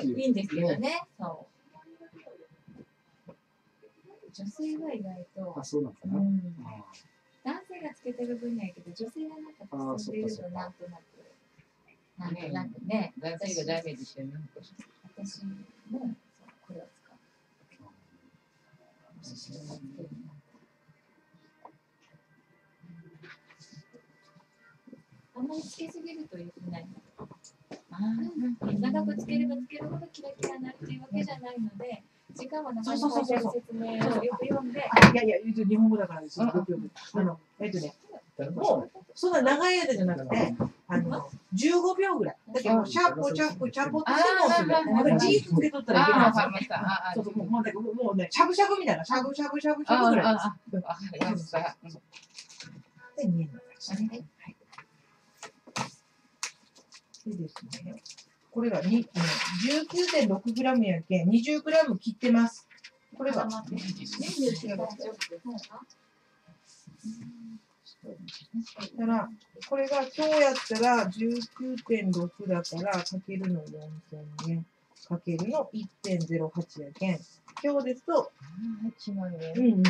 ういいんですけどね。そう。女性は意外とあ、、そうなんかな。うん、あ男性がつけてる分にはいいけど、女性がなんかくすんでいるとなんとなく、なんとなくね、男性がダメでしょね。私もこれを使う。あんまりつけすぎると良くない。長くつければつけるほどキラキラになるというわけじゃないので、時間は長い書いてある説明をよく読んで、あいやいや、日本語だからですえっとね、もう、そんな長い間じゃなくて、あの、15秒ぐらい。だけど、シャシャシャってしてもする。まだチーズつけとったらいけないんですもう、ね、しゃぶしゃぶみたいな、しゃぶしゃぶしゃぶしゃぶぐらいです。ああ、わかりました。で、見えないですね。はいはい。でですね、これがにあの 19.6g やけん、20g 切ってます。これが、大丈夫ですかだから、これが今日やったら19.6だから、かけるの4000円、かけるの1.08やけん。今日ですと、8万円うん。うん。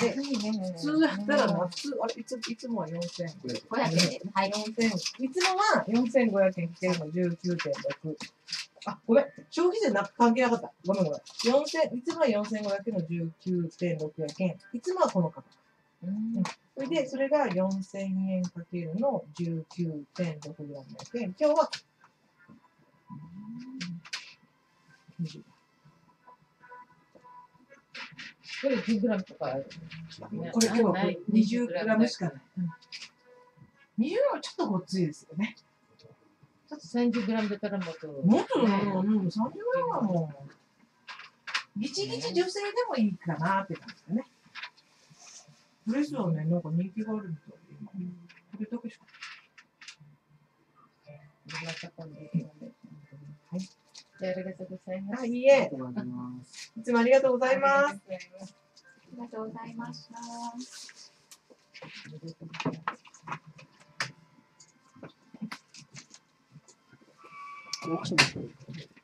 で、普通だったら夏、あれ、いついつもは4000円。はい。4000いつもは4500円来てるの19.6。あ、ごめん。消費税な関係なかった。ごめんごめん。4000いつもは4500円の19.600円。いつもはこの価格。それで、それが4000円かけるの19.6グラムやけん。今日は、20これ10グラムとか。これ今日はこれ20グラムしかない。うん、20グラムちょっとごっついですよね。ちょっと30グラムだったらもっと。もっと、うん、うん、30グラムはもう、ギチギチ女性でもいいかなって感じだね。ドレスはね、なんか人気があるみたいで、今。これだけしか。あ、ありがとうございます。あ、いいえ。ありがとうございます。いつもありがとうございます。ありがとうございました。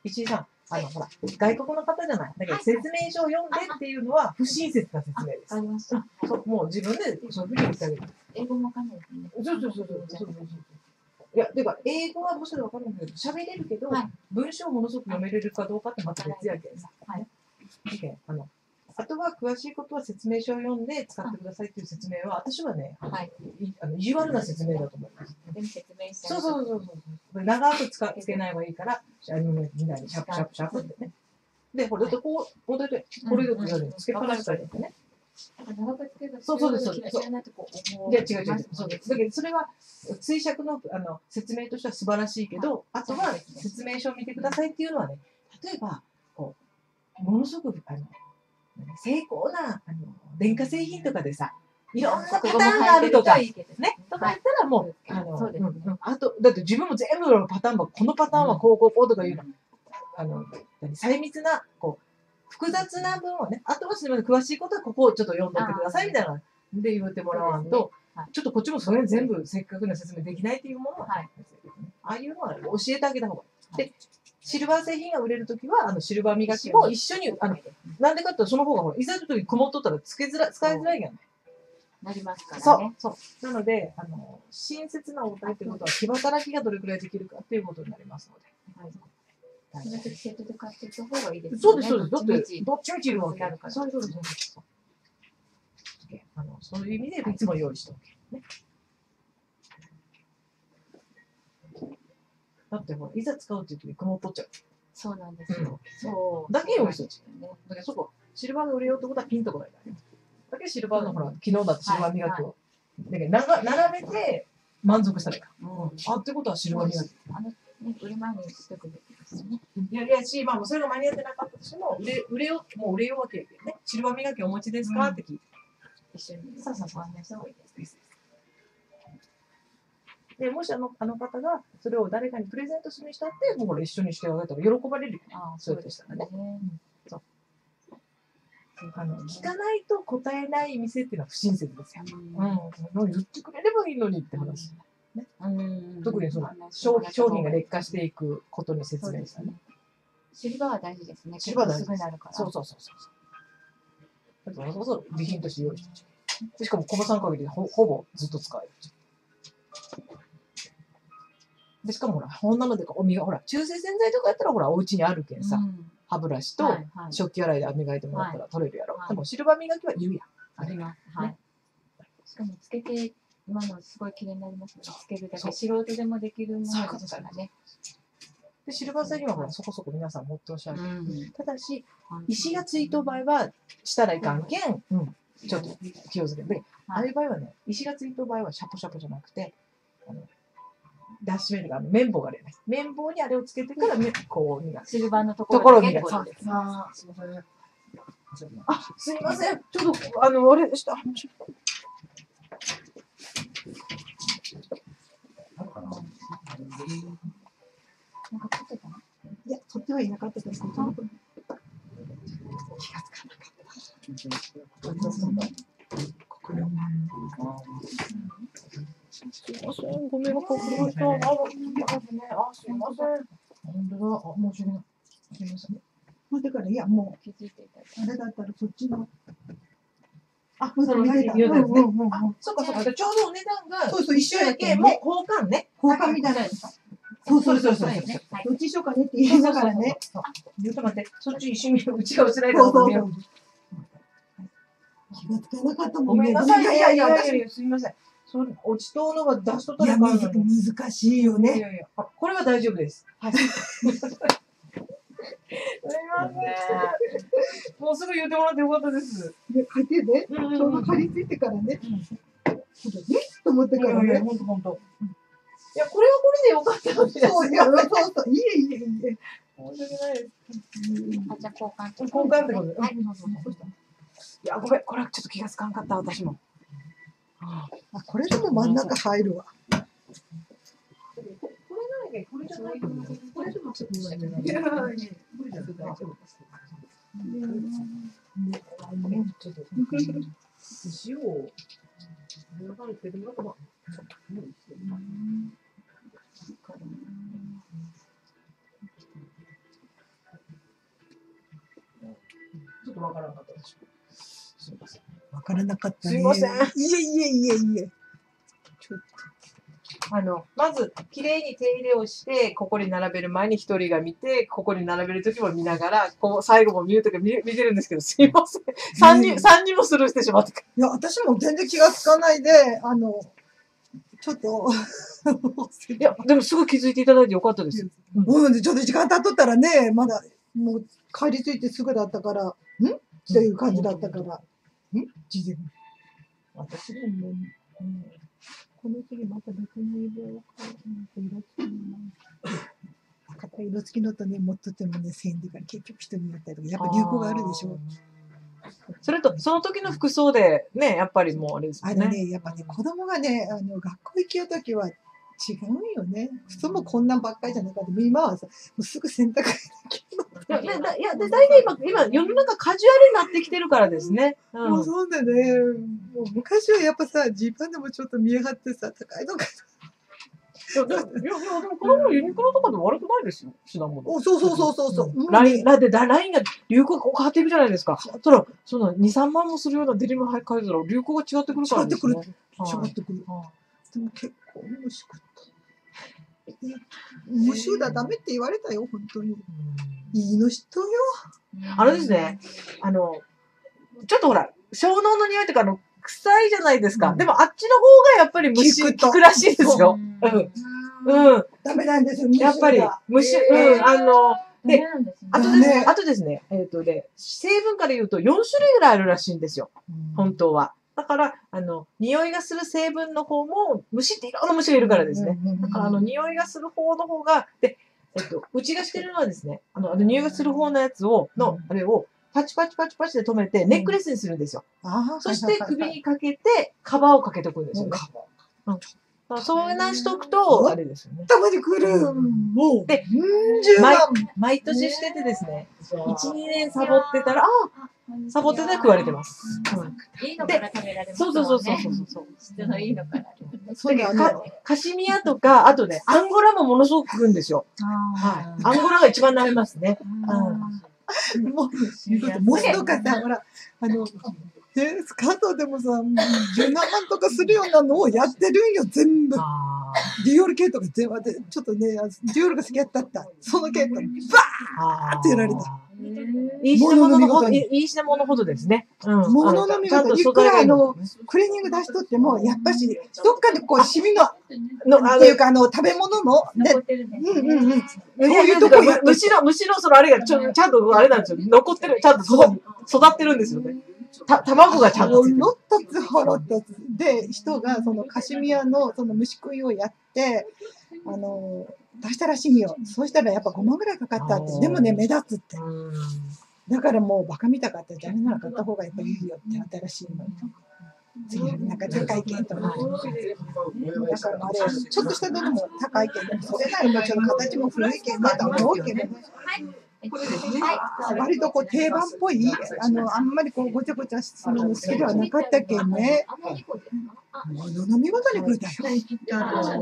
石井さん、あの、ほら、外国の方じゃない。だけど、説明書を読んでっていうのは不親切な説明です。ありました。そう、もう自分でそういうふうに言ってあげる。英語もわかんないですね。そうそうそうそうそうそうそう。いや、てか、英語はもしろわかんないけど、喋れるけど、はい文章をものすごく読めれるかどうかってまた別やけんさ。はい。あの、あとは詳しいことは説明書を読んで使ってくださいっていう説明は、私はね、はい。いあの意地悪な説明だと思います。でも説明してそうそうそうそう。長くつかつけない方がいいから、あのみんなにシャープシャープシャープってね。で、これとこう、これで、これでこうやるのつけっぱなしといてね。そうそうですキラキラになってこう。いや、違う違う。そうです。だけど、それは、追釈のあの説明としては素晴らしいけど、あとは説明書を見てくださいっていうのはね、例えば、こう、ものすごく、あの、精巧な、あの、電化製品とかでさ、いろんなパターンがあるとか、ね、とか言ったらもう、あの、あと、だって自分も全部のパターンは、このパターンはこうこうこうとかいうの、あの、何細密な、こう、複雑な文をね、あとはすみません、詳しいことはここをちょっと読んでってくださいみたいな、で言ってもらわんと、ちょっとこっちもそれ全部せっかくの説明できないっていうものは、はいああいうのは教えてあげた方がいい。で、シルバー製品が売れるときは、あの、シルバー磨きも一緒に、あの、なんでかっていうとその方がほら、いざというとき曇っとったらつけづら、使いづらいやん。なりますからそうね。、そう。なので、あの、親切な応対ってことは、気働きがどれくらいできるかっていうことになりますので。はいその時セットで買っていった方がいいですね。そうです、そうです。だってどっちみち、どっちみちいるわけなるからそうそうそうそうそう。あのそういう意味でいつも用意しておけ。ね。だってほら、いざ使うっていう時に雲取っちゃう。そうなんですよ。そう。だけ用意してほしい。ね。だけどそこ、シルバーが売れようってことはピンとこないからね。だけどシルバーのほら、昨日だってシルバー磨きを。だけどなが並べて満足したらいいから。うん。あってことはシルバー磨き。ね、売る前にしとくべきですね。いやいやし、まあ、もうそれが間に合ってなかったとしても、売れ、売れよ、もう売れようわけやけどね。シルバー磨きお持ちですか、うんって聞いて。一緒に。そうそうそうご案内した方がいいです。で、もしあのあの方がそれを誰かにプレゼントするにしたって、もうほら一緒にしてあげたら喜ばれるよね。ああ、そうでしたらね。ね。あの聞かないと答えない店っていうのは不親切ですよ。ううん。言ってくれればいいのにって話。ん。特にその商品商品が劣化していくことに説そうですね明したね。。シルバーは大事ですね。シルバー大事結構すぐなるから。そうそうそうそう。だからわざわざ備品として用意してほしいでしかも、小バさん限りでほほぼずっと使える。で、しかもほら、こんなのでか、お磨ほら、中性洗剤とかやったらほら、お家にあるけんさ、うん歯ブラシとはいはい食器洗いで磨いてもらったら取れるやろ。はいでも、シルバー磨きは言うやん。あります。はい。しかもつけて、今のすごい綺麗になりますね。つけるだけ素人でもできるものですからね。で、シルバーサリンはほらそこそこ皆さん持っておっしゃる。ん。ただし、石がついた場合は、したらいかんけん、うん、ちょっと気をつけて。で、ああいう場合はね、石がついた場合はシャポシャポじゃなくて、あの、ダッシュベルがあの綿棒があるよね。綿棒にあれをつけてから、めこう、磨く。シルバーのところところを磨く。ああ、すみません。あ、すいません。ちょっと、あの、あれでした。申し訳あるかななんか撮ってたのいや、取ってはいなかったですけど、気がつかなかった。すいません。ご迷惑をかけました。あ、あ、すいません。本当だ。あ、申し訳ない。すいません。まあだから、いや、も気づいていたあれだったらそっちの、あ、その言うた言うたやつねあ、そっかそっか。ちょうどお値段が、そうそう、一緒やけ。もう交換ね。交換みたいな。そうそうそうそう。どっちにしようかねって言いながらね。そうそうそう。ちょっと待って、そっち一緒に、うちがうそうその見よう。気がつかなかったもごんね。めんなさい。いやいやいや私いやすみません。それ落ちとうのが出しとったいや、らかむずんのに。難しいよいね。やいや、あ、これは大丈夫です。はい。すみません。もうすぐ言ってもらってよかったです。で、書いてね、うんちょうど張り付いてからね、そうだね、と思っていやいや、からね。ほんとほんと。いや、これはこれでよかった。そう、いや、そうそう、いえいえいえ。申し訳ないです。あ、じゃあ交換。交換ってことではい。いや、ごめん、これはちょっと気がつかんかった、私も。ああ、これでも真ん中入るわ。これじゃないこれでもちょっといやいやこれじゃ大丈夫です。ちょっと、塩を、流れてるのかなちょっとわからなかったです。すみません。わからなかったね。すいませんいえいえいえいえ。あの、まず、綺麗に手入れをして、ここに並べる前に一人が見て、ここに並べるときも見ながら、こう、最後も見るとき見見てるんですけど、すいません。三人、三人もスルーしてしまって。といや、私も全然気がつかないで、あの、ちょっと、いや、でもすぐ気づいていただいてよかったです。うん、ちょっと時間経っとったらね、まだ、もう帰り着いてすぐだったから、ん？っていう感じだったから、ん。事前私ももう、うん、この次また別の指輪を買う。なんか色付きのな。硬い色付きのとね、持っとってもね、線でから結局人によったりとか、やっぱ流行があるでしょ。それと、その時の服装で、ね、やっぱりもうあれですよね。あのね、やっぱね、子供がね、あの、学校行きよときは違うよね。普通もこんなんばっかりじゃなかった。今はさ、もうすぐ洗濯できるいや、でだいや、で、大体今、今、世の中カジュアルになってきてるからですね。の。もう。うんそうだね。もう昔はやっぱさ、自分でもちょっと見え張ってさ、高いのか。いや、でも、いや、いやでも、この頃ユニクロとかでも悪くないですよ。品物。おそうそうそうそうそう。うんライン、だってだラインが流行が変わっていくじゃないですか。そら、その2、3万もするようなデニム履かれたら流行が違ってくるからですね。違ってはい違ってくる。はでも結構虫食った。ね虫だダメって言われたよ、本当に。いいの人よ。あのですね、あの、ちょっとほら、小脳の匂いとかあの、臭いじゃないですか。うんでもあっちの方がやっぱり虫効くと効くらしいですよ。うん。うん。ダメなんですよ、やっぱり虫、うん、あの、でで、なんですね。あとですねあとですね、えっ、とね、成分から言うと4種類ぐらいあるらしいんですよ。本当は。だから、あの、匂いがする成分の方も、虫っていろんな虫がいるからですね。だから、あの、匂いがする方の方が、で、えっと、うちがしてるのはですね、あの、あの匂いがする方のやつを、の、あれを、パチパチパチパチで止めて、ネックレスにするんですよ。そして、首にかけて、カバーをかけておくんですよね。だからそうなしとくと、あれですよね。たまに来る。もう。でうん、十万。毎年しててですね、1、2年サボってたら、あサボってて食われてます。うんいいのから食べられますそうそうそうそうそうそう。質のいいのから。そうだよカシミヤとか、あとね、アンゴラもものすごく食うんですよ。はい。アンゴラが一番舐めますね。もう、モスとかさ、ほら、あの、で、スカートでもさ、十何万とかするようなのをやってるんよ、全部。あディオール系とか全部で、ちょっとね、ディオールが好きやったった。その系と、バーあ。ってやられた。いい品物のほど、ほどですね。うん。物の見事に、いくらあのの、クリーニング出しとっても、やっぱし、どっかでこう、シミの、の、あっていうか、あの、食べ物の、で、残ってるね。うんうんうん。いそうやいうとこむしろ、むしろそのあれがちょ、ちゃんとあれなんですよ。残ってる、ちゃんと育育ってるんですよね。た、卵がちゃんとついてる。腹立つ腹立つ。で、人がそのカシミヤのその虫食いをやって、あの、出したらしいんよ。そうしたらやっぱ5万ぐらいかかったって。でもね、目立つって。うんだからもうバカ見たかったらダメなら買った方がやっぱいいよって新しいの。次はなんか高いけんとか。だからあれ、ちょっとしたのでも高いけど、それなりもちょっと形も古いけんねとは思うけど、これですね。はい。割とこう定番っぽい、あの、あんまりこうごちゃごちゃするの好きではなかったけんね。ものの見事に食えたよ。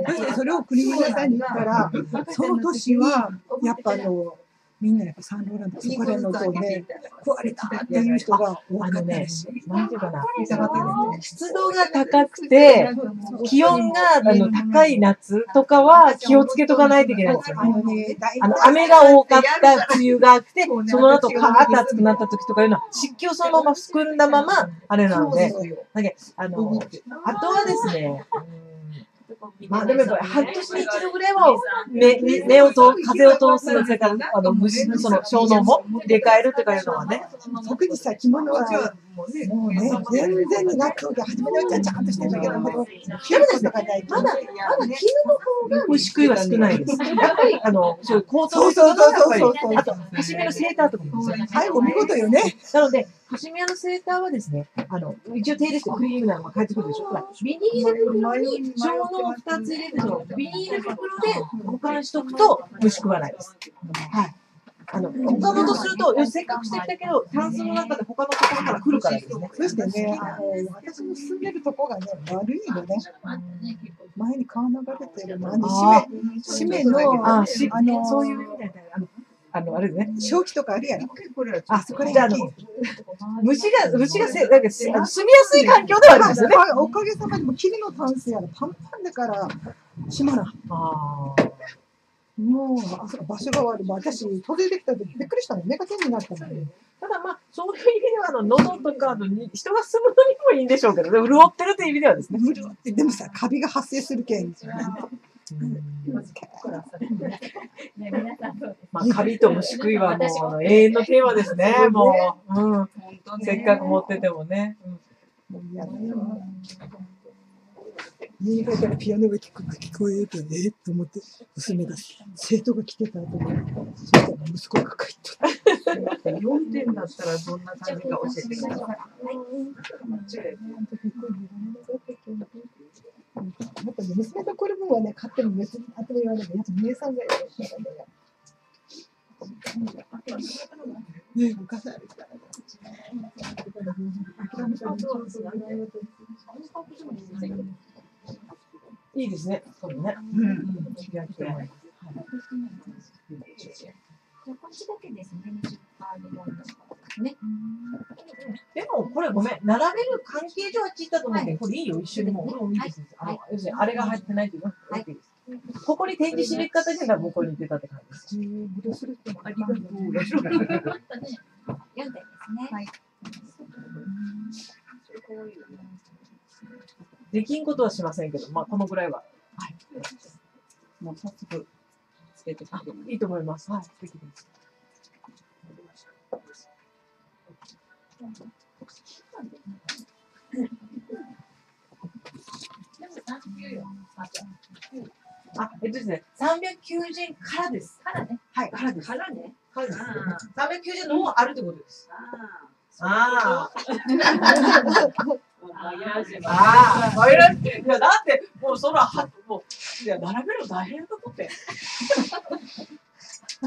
そしてそれをクリーニング屋さんに行ったら、その年は、やっぱあの、みんなやっぱサンローランドそこらのとね、食われたっていう人が多かったらしい。なんていうかな。湿度が高くて、気温があの高い夏とかは気をつけとかないといけないんですよあね。あの、雨が多かった梅雨があって、その後カーッと暑くなった時とかいうのは、湿気をそのまま含んだまま、あれなので、あの、あとはですね、うんまあでもやっぱり半年に一度ぐらいは目目目を通風を通すそれからあの虫その小脳も入れ替えるとかいうのはね。特にさ、着物は、もうね、全然になっておけ、初めのうちはちゃんとしてるんだけど、もう、着ることがないと。まだ、まだ絹の方が虫食いは少ないです。やっぱり、あの、そういう構造そうそうそうそうやっぱりあと、カシミヤのセーターとかも最後見事よね。なので、カシミヤのセーターはですね、あの、一応手入れしてクリームなのが返ってくるでしょ。ほらビニール袋に小脳を2つ入れると、ビニール袋で保管しとくと虫食わないです。はい。あの、他のとすると、せっかくしてきたけど、タンスの中で他のところから来るからですね。そしてね、あの、私の住んでるとこがね、悪いよね。前に川流れてるの、あの、め、締めの、あ、のそういう意味で、あの、あの、あれね。正気とかあるやろ。あ、そこで、じゃあ、あの、虫が、虫がせ、なんか、住みやすい環境ではあるんですよね。おかげさまでも霧のタンスやらパンパンだから閉まらん。あもう、あそこ場所が悪い。私、飛び出てきた時びっくりしたの。目が点になったのに。ただまあ、そういう意味では、あの、喉とか、あの、に人が住むのにもいいんでしょうけどね、潤ってるという意味ではですね。無理ってでもさ、カビが発生するけん。まあ、カビと虫食いはもう、あの永遠のテーマですね、もう。うん。せっかく持っててもね。もう嫌だよ。家に帰ったらピアノが聞こ聞こえると、えー、と思って、娘が生徒が来てた後に、そしたら息子が帰った。4点だったらどん。な感じか教えてください。やっぱね、娘と来る分はね、買っても別に後で言われるやつ、姉さんがやるねえ、お母さんあるからね。いいですね。そうね。うん。うん。気がしてますじゃこっちだけですね、20%になるのかね。でも、これごめん。並べる関係上は聞いたと思うけど、これいいよ、一緒にもう。俺もいいです。あの、要するに、あれが入ってないというのは、はいいいです。ここに展示しに行く形では向こうに出たって感じです。ありがとう。4点ですね。はい。できんことはしませんけど、まあ、このぐらいは。もう早速つけて。いいと思います。はい。素敵です。あ、えっとですね、390円からです。からね。はい、からです。からね。からです。390円のもあるってことです。ああ。ああ、バイラいや、だって、もうそら、は、もう、いや、並べるの大変だと思って。そ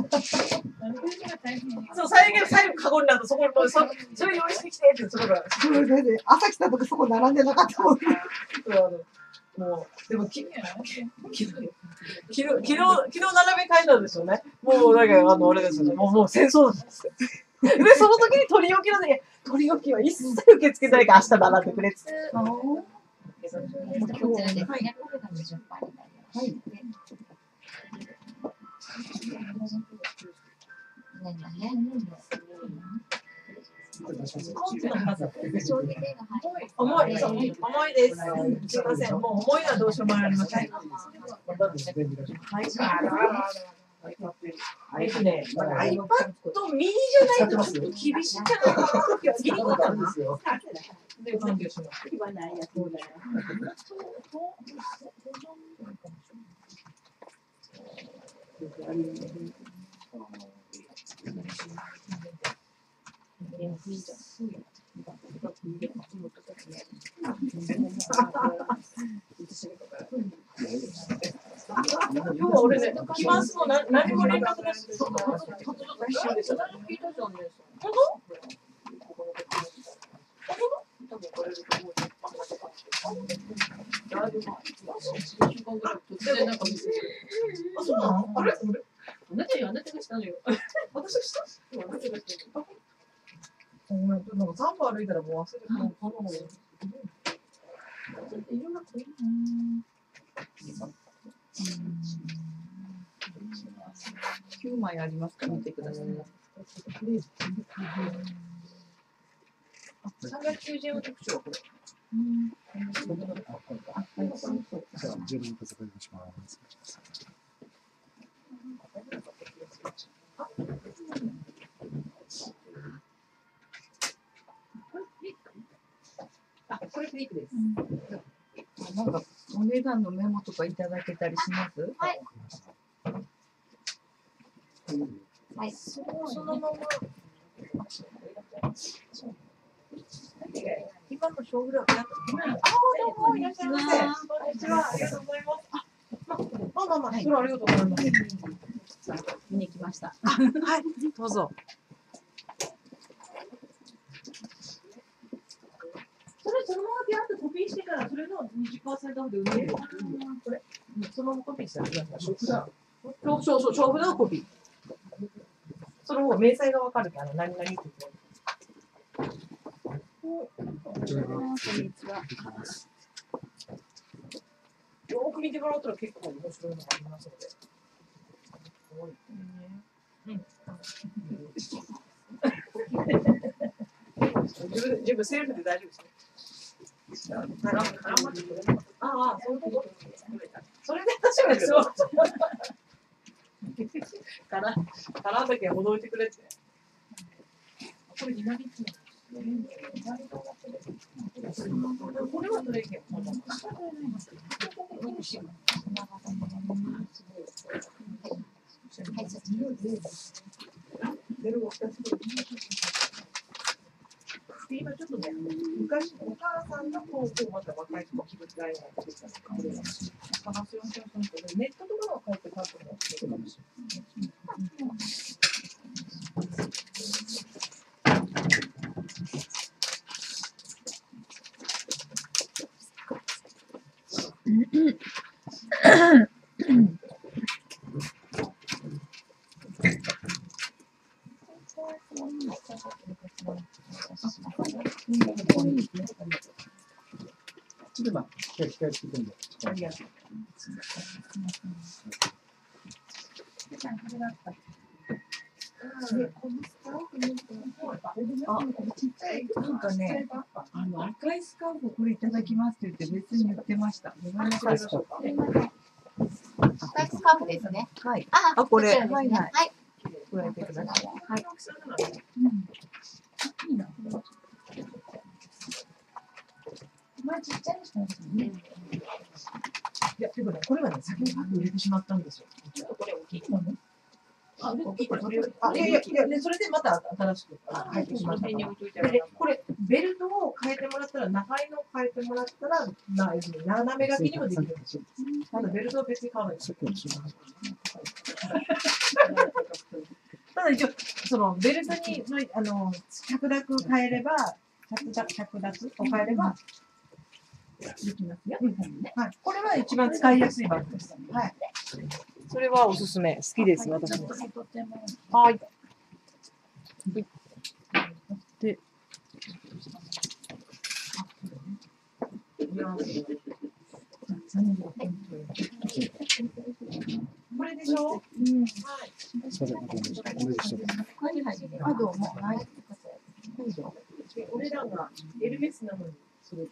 う、最後、最後、カゴになると、そこに、そそれ用意してきてって、それが、それでね朝来た時そこ並んでなかったもん。もう、でも、き、昨日、昨日、昨日、昨日並べ替えたんですよね。もう、なんか、あの、あれですよね。もう、もう戦争なんですよ。で、その時に取り置きの時、取り置きは一切受け付けないから明日習ってくれっつって。こちらですね。これが20パーになります。はい。ねね消費税が入る。重い、そう重いです。すいません、もう重いはどうしようもありません。はい。えっとね、iPad ミニじゃないとちょっと厳しい。じゃない。かな。ギリギリかな。で、感じがします。今日は俺ね、来ますもん、な何も連絡なしで、そんなこと、とっと一緒でしょ。本当あ、そうなのあれ俺あなたよ、あなたがしたのよ。私がしたあなたがしたのごめん、なんか3歩歩いたらもう忘れてもうこの9枚ありますから見てください。あ、390円の特徴はこれ。じゃあ、十分数お願いします。あ、これフリークです。なんかお値段のメモとかいただけたりします？はい。はい。そのまま。今の勝負だ。あ、どうもいらっしゃいませ。ありがとうございます。あ、まあまあまあ、それありがとうございます。見に来ました。はい、どうぞ。それそのままピャッとコピーしてから、それの20%オフで売れる。これ、そのままコピーしたらいい。そうそうそう、勝負のコピー。その方が明細がわかるから、何々って言って。こ。ん。にちは。よく見てもらったら結構面白いのがありますので。うん。自分自分セルフで大丈夫ですね。ああ、そういうこと。それで私はそう。から絡ん。だけは戻ってくれって。これ稲荷っ今ちょっとね、昔、お母さん。がこう、また若い人気づかいなってた、と思ってネットとかはこうやって書くのってるかもしれない。ちょっとまあ、控え控えてくんで。ありがとう。なんかね、あの赤いスカーフこれいただきますって言って別に言ってました。赤い。スカーフですね。はい。あ、これ。ねはいはいはい。加えてください。はい。うんまあちっちゃい人ですね。いや、ていうかね、これはね、先にパッと入れてしまったんですよ。ちょっとこれ大きい。あ、大きいこれ、あ、いやいや、いや、ね、それでまた新しく入ってしまったから。でね、これ、ベルトを変えてもらったら、長いのを変えてもらったら、な斜め書きにもできるんですよ。ただ、ベルトは別に買わない。ただ一応、そのベルトにのあの着脱変えれば、着脱着脱を変えれば、できますよ。はい。これは一番使いやすいバッグです。はい。それはおすすめ。好きです、私も。はい。これでしょすみません、これでした。ここに入ってあどうもはい。で俺らがエルメスなのにそれって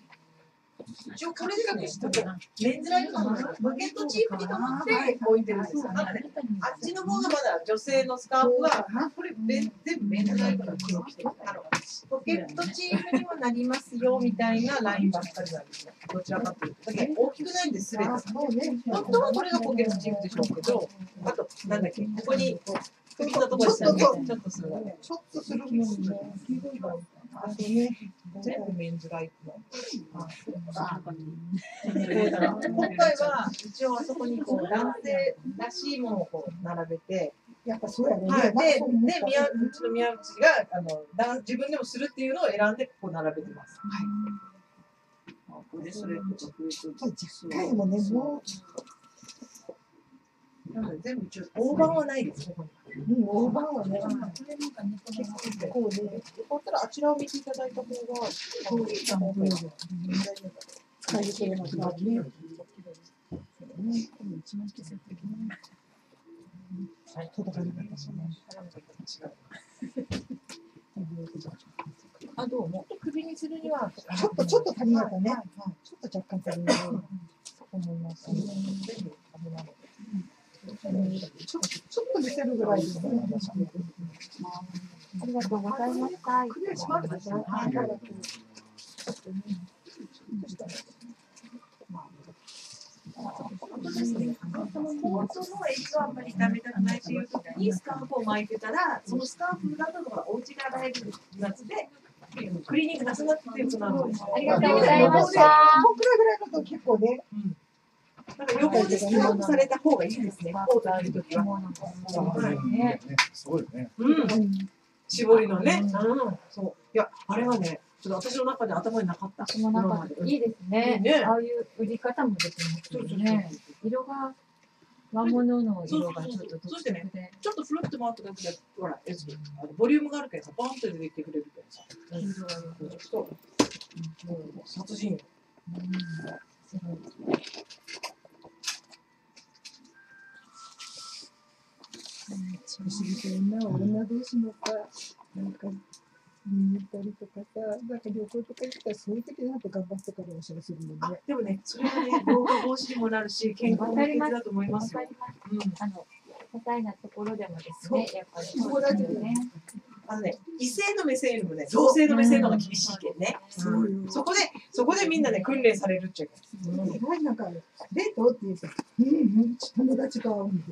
一応これで知っとけな。メンズライトのバケットチーフにとって置いてるんですよ。だからね、あっちの方がまだ女性のスカーフは、これ全部メンズライトの黒着てる。ポケットチーフにもなりますよみたいなラインばっかりなんですよ。どちらかというと。だけ大きくないんです、すべて。本当はこれがポケットチーフでしょうけど、あと、なんだっけ、ここに、首のところにちょっとするのね。ちょっとするんね。あとね。全部メンズライトの。今回は一応あそこにこう男性らしいものをこう並べて、やっぱそうやね。はい、で、で、宮うちの宮内があのだ自分でもするっていうのを選んでこう並べてます。で、それとか増えてそう若干もね、もなので全部一応大判はないです、ここに。う、ん、大判はね、結構ね、よかったらあちらを見ていただいた方が、そういった方が使い切れますからね。届かなかったしね。あ、どうも。首にするには、ちょっと、ちょっと足りなかったね。ちょっと若干足りない。思います。全部あれなので。ちょっと、ちょっと見せるぐらいですね。ありがとうございました。クリアしますね。はい。本当ですね。そのコートのエッジをあんまり痛めたくないという時にスカーフを巻いてたら、そのスカーフがお家が洗えるやつで、クリーニングなくてよくなるんですよ。ありがとうございました。僕らぐらいのと結構ね、なんか横でスカーフされた方がいいですね。コートある時は。ね。すごいね。うん。絞りのね。うん。そう。いや、あれはね、ちょっと私の中で頭になかった。私もなんかいいですね。ねああいう売り方もできますよね。色が和物の色がちょっと独特で。ちょっとフロット回っただけで、ほら、えあのボリュームがあるけどさ、バーンと出てきてくれるけどさ。うん。そう。もう殺人不思議と女は女同士のさ、なんか、見に行ったりとかさ、なんか旅行とか行ったらそういう時になって頑張ってからお知らせするもんあね。、でもね、それはね、老化防止にもなるし、健康の秘訣だと思います。うん。あの、なところでもですね、やっぱりそこだけでね。あのね、異性の目線よりもね、同性の目線の方が厳しいけんね。そうよ。そこで、そこでみんなね、訓練されるっちゃうから。意外になんか、デートって言うと、うんうん、友達が会うんで。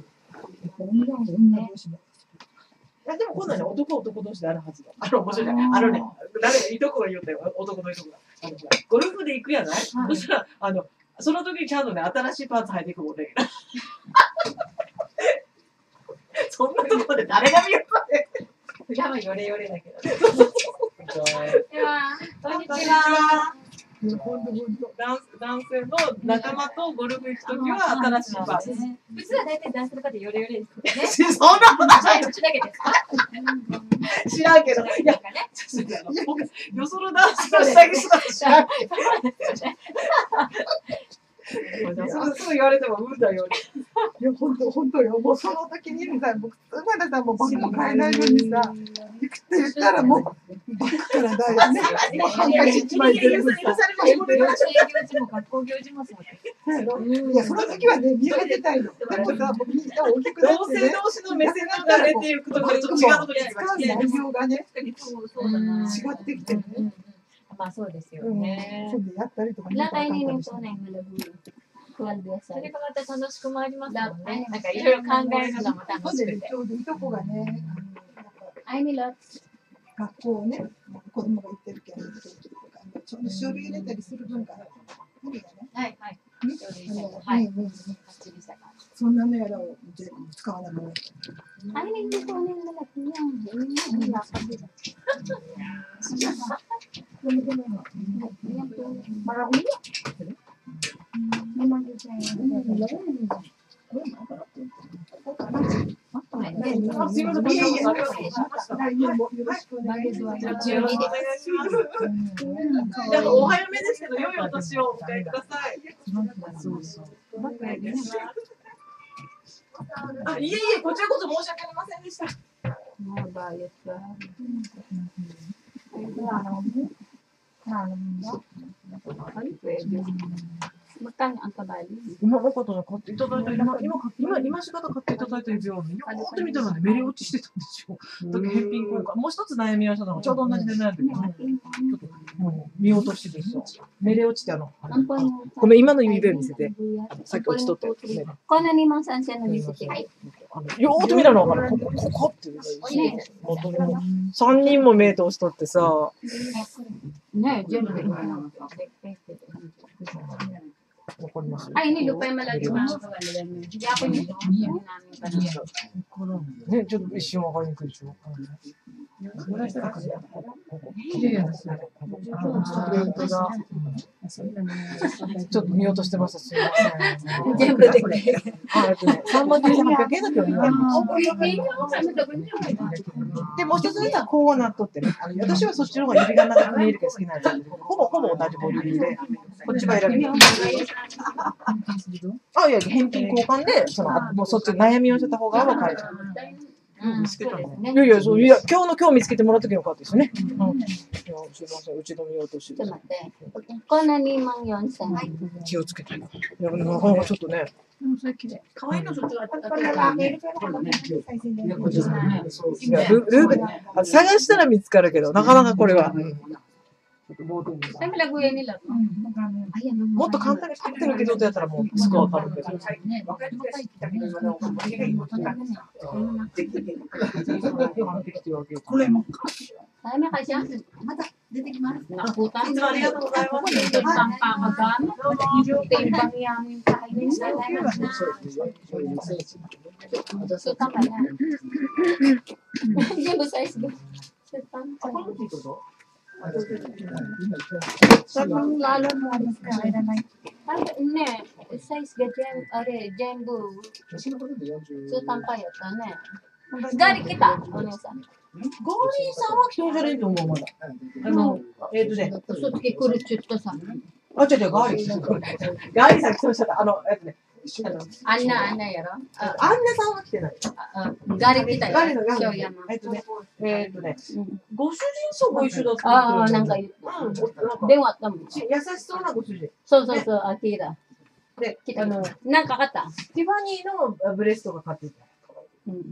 いやでも今度はね、男は男同士であるはずだ。あの、面白いね。あのね、誰、いとこが言ったよ、男のいとこが。あのほらゴルフで行くやない、そしたら、あの、その時にちゃんとね、新しいパーツ履いていくもんね。そんなとこで誰が見ようかね。裏はヨレヨレだけど。こんにちこんにちは。は。ほんとほんと。男男性の仲間とゴルフ行くときは新しいパーツ。普通は大体男性の方ヨレヨレですよね。そんなことないうちだけですか知らんけど。いや、僕、よその男性の下着姿知らんけど。すぐすぐ言われても、うんだよ。いや、ほんと、ほんとよ。もうその時にさ、僕、馬田さんもバッグ買えないのにさ、行くって言ったらもう、バッグからだよね。もうハンカチ一枚全部さ。いや、その時はね、見上げてたいの。でもさ、もうみんな大きくなっ同てね、性同士の目線のが出ていくとこちょっと違うところに使う。内容がね。違ってきてね。うんうんまあそうですようん。ねそ。れでやったりとか yung malabuyo. 12それがまた楽しくもありますもんね。なんかいろいろ考えるのも楽しくて。ちょうどいとこがね、I need lots. 学校をね、子供が行ってるけど、ちょうど書類入れたりする文化。はいはい。そんなのやらを全部使わなくなっ. Ah, た。いします。よろしくお願いあ、お早めですけど、良いお年をお迎えください。そうそう。あ、いえいえ、こちらこそ申し訳ありませんでした。Mga bayad ka. Ay, pwede. Ang kabali? 今の方が買っていただいた、今、今、今、今しがた買っていただいた指輪よーって見たらね、メリ落ちしてたんですよ。だけ返品交換。もう一つ悩みましたのが、ちょうど同じで悩んでて、ちょっと、もう見落としてですよ。メレ落ちてあの.ごめん、今の指輪見せて。さっき落ちとったやつね。Kung ano ni Mang San siya nabisiti. あのよーっと見たら。ここ、ここっていう。元々三人も目通しとってさ、かります。Ay, hindi. Lupay malagi mga kawala. Hindi ako nito. Yung namin pa rin. ね、ちょっと一瞬わかりにくいでしょ。 綺麗ですね。本当だ。ちょっと見落としてました。すみません。全部で。あ、えっとね、3万9800円だけどね。で、もう一つ目はこうなっとってね。あの私はそっちの方が指が長く見えるけど好きなんですけど、ほぼほぼ同じボリュームで、こっちは選びあ、いや、返品交換で、その、もうそっち悩みをしてた方が分かる。うん、そうですねい。やいや、そういや、今日の今日見つけてもらった時よかったですよね。うん。いや、すいません、うちの見落としちょっと。待って。Kung ano ni Mang yon sa 気をつけたい。いや、なかなかちょっとね。可愛いのそっちが。これはメールから話して最新で。いや、ルルーブあ探したら見つかるけど、なかなかこれは。Ay, もっと簡単にパッて抜け取ったやったらもうすぐわかるけど。これも。Dami kasi yan. Nakutan. いつもありがとうございます。So, tama. ね、最初がジェンあれジェンブー、スタンやったね。ガリ来た、お姉さん。ゴーリーさんは人じゃないと思う、まだ。あの、えっ、ー、とね、嘘つき来るちょっとさ。あ、違う違う、ガーリー。ガーリーさん来てました。あの、えっとね。あの Anna, Anna yaro. あアンナさんは来てない。Kita ガーリーのガー Show リー yan. えっとね、えっ、とね、ご主人とご一緒だったああ、なんか、電話あったもん。ち優しそうなご主人。そうそうそう、あ、聞いた。で、来たあの、なんかかった？ティファニーのブレストが買ってた。うん。うん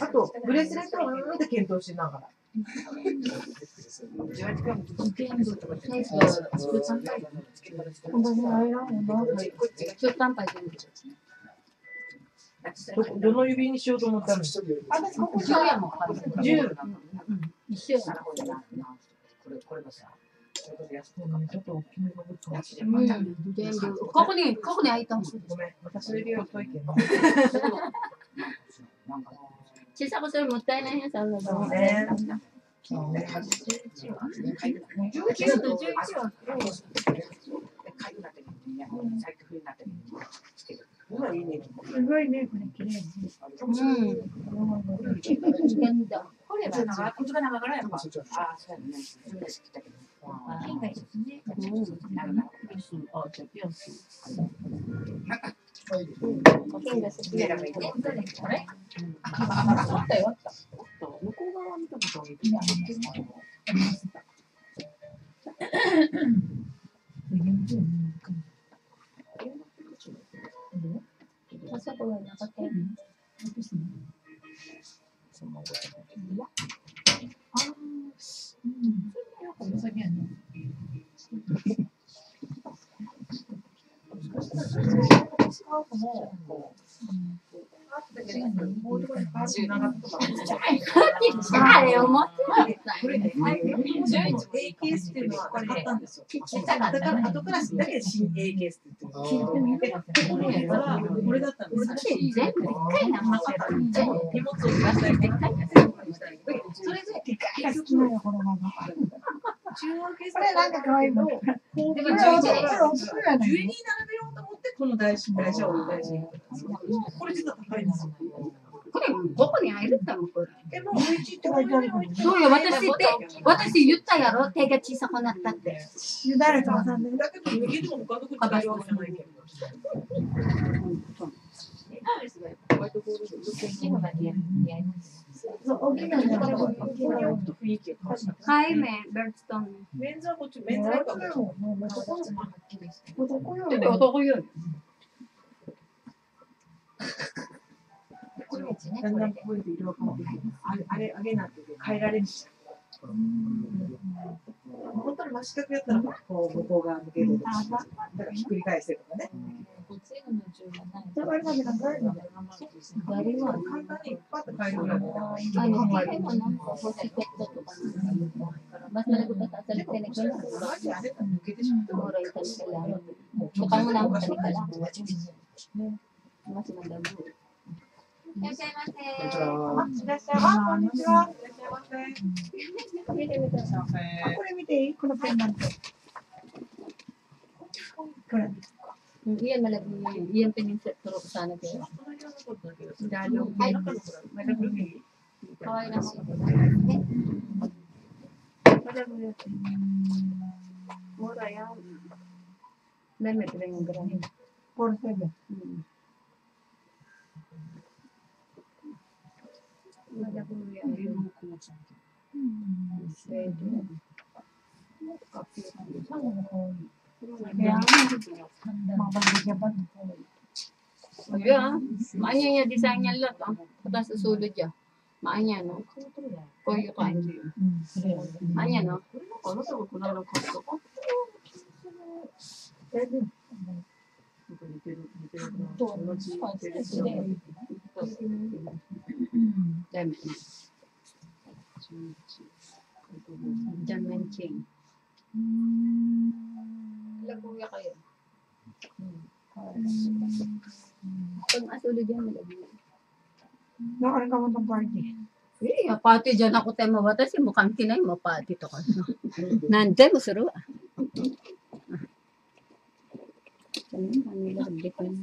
あと、ブレスレットをうんって検討しながら。どどの指にしようと思ったの私、ここ一緒やもん。十。一緒やうんちょっと大きめのブックがうん。全部。ここに、ここに開いたもん。ごめん、私の指は太いけど。小さくするもったいないやつあるのそうね。そうね。11と11は。すごいね、これ綺麗。うん。これは長こっちが長からやっぱ。あ、そうやね。金がいいですね。あ、じゃあピアス。金が好きなのね。あれ？あったよ。あった。向こう側見たことある。Masa ko na nakatay. Ay, umot. A ケースっていうのはなかったんですよ。だから後からだけ新 A ケースって言ってる。で、これはこれだったんですよ。全部でっかいな、まさか。荷物を出したりでっかいやつそれででかいなよ、このまま。中央ケースこれなんか可愛いの。でもこれ11は年おすすめやね上に並べようと思ってこの大事大事を大事に。これ実は高いんですよ。これ、どこに入るったのこれ。でも11って書いてある。そうよ、私って、私言ったやろ手が小さくなったって。誰かわかんない。だけど右でも他の国わけじゃないけど。そう大きなのがここに置くと雰囲気が変わる。はい、メン、ベルストン。メンズはこっち、メンズはこっち。もう男よ。男よ。ちょっと男よ。これもだんだんこういう色が変わってくる。あれ、あれ、あげなんて変えられるし。本当に真四角やったら、こう、向こう側向ける。だからひっくり返してとかね。じゃあ、あれまでなんかあるの誰は、簡単にパッと変えるぐらいで。あの、手でもなんか欲しかったとかなんか。Mas nalagutan sa salita na gano'n. マジあれが抜けてしまった Siguro ito na sila. Baka mo na ako sa lang. Mas maganda. いらっしゃいませ。こんにちは。いらっしゃいませ。こんにちは。見てみて。これ見ていい？このペンダント。これ。Iyan malagi yun. Iyan pininset pero ko sana kayo. Lalo. Malagi. Kawai lang ako. Mura yan. Lemit lang yung gram. これペンダント。Hmm. Malaki yan. Pwede. Copy. Kaya Ba? Iya, maanya niya design niya lot, ah. Tapos susulod niya. Maanya, no? Koyo ka. Maanya, no? Ano sa ko na lang kosto ko? Na. Dimension. Labuya kayo. Pag masulo dyan, malabuya. Nakaroon ka mo ng party. Eh, mapati dyan ako tayo mabata. Si mukhang kinay, mapati to ka. Nandiyan mo suru. Ganun, ano yung hindi ko yun.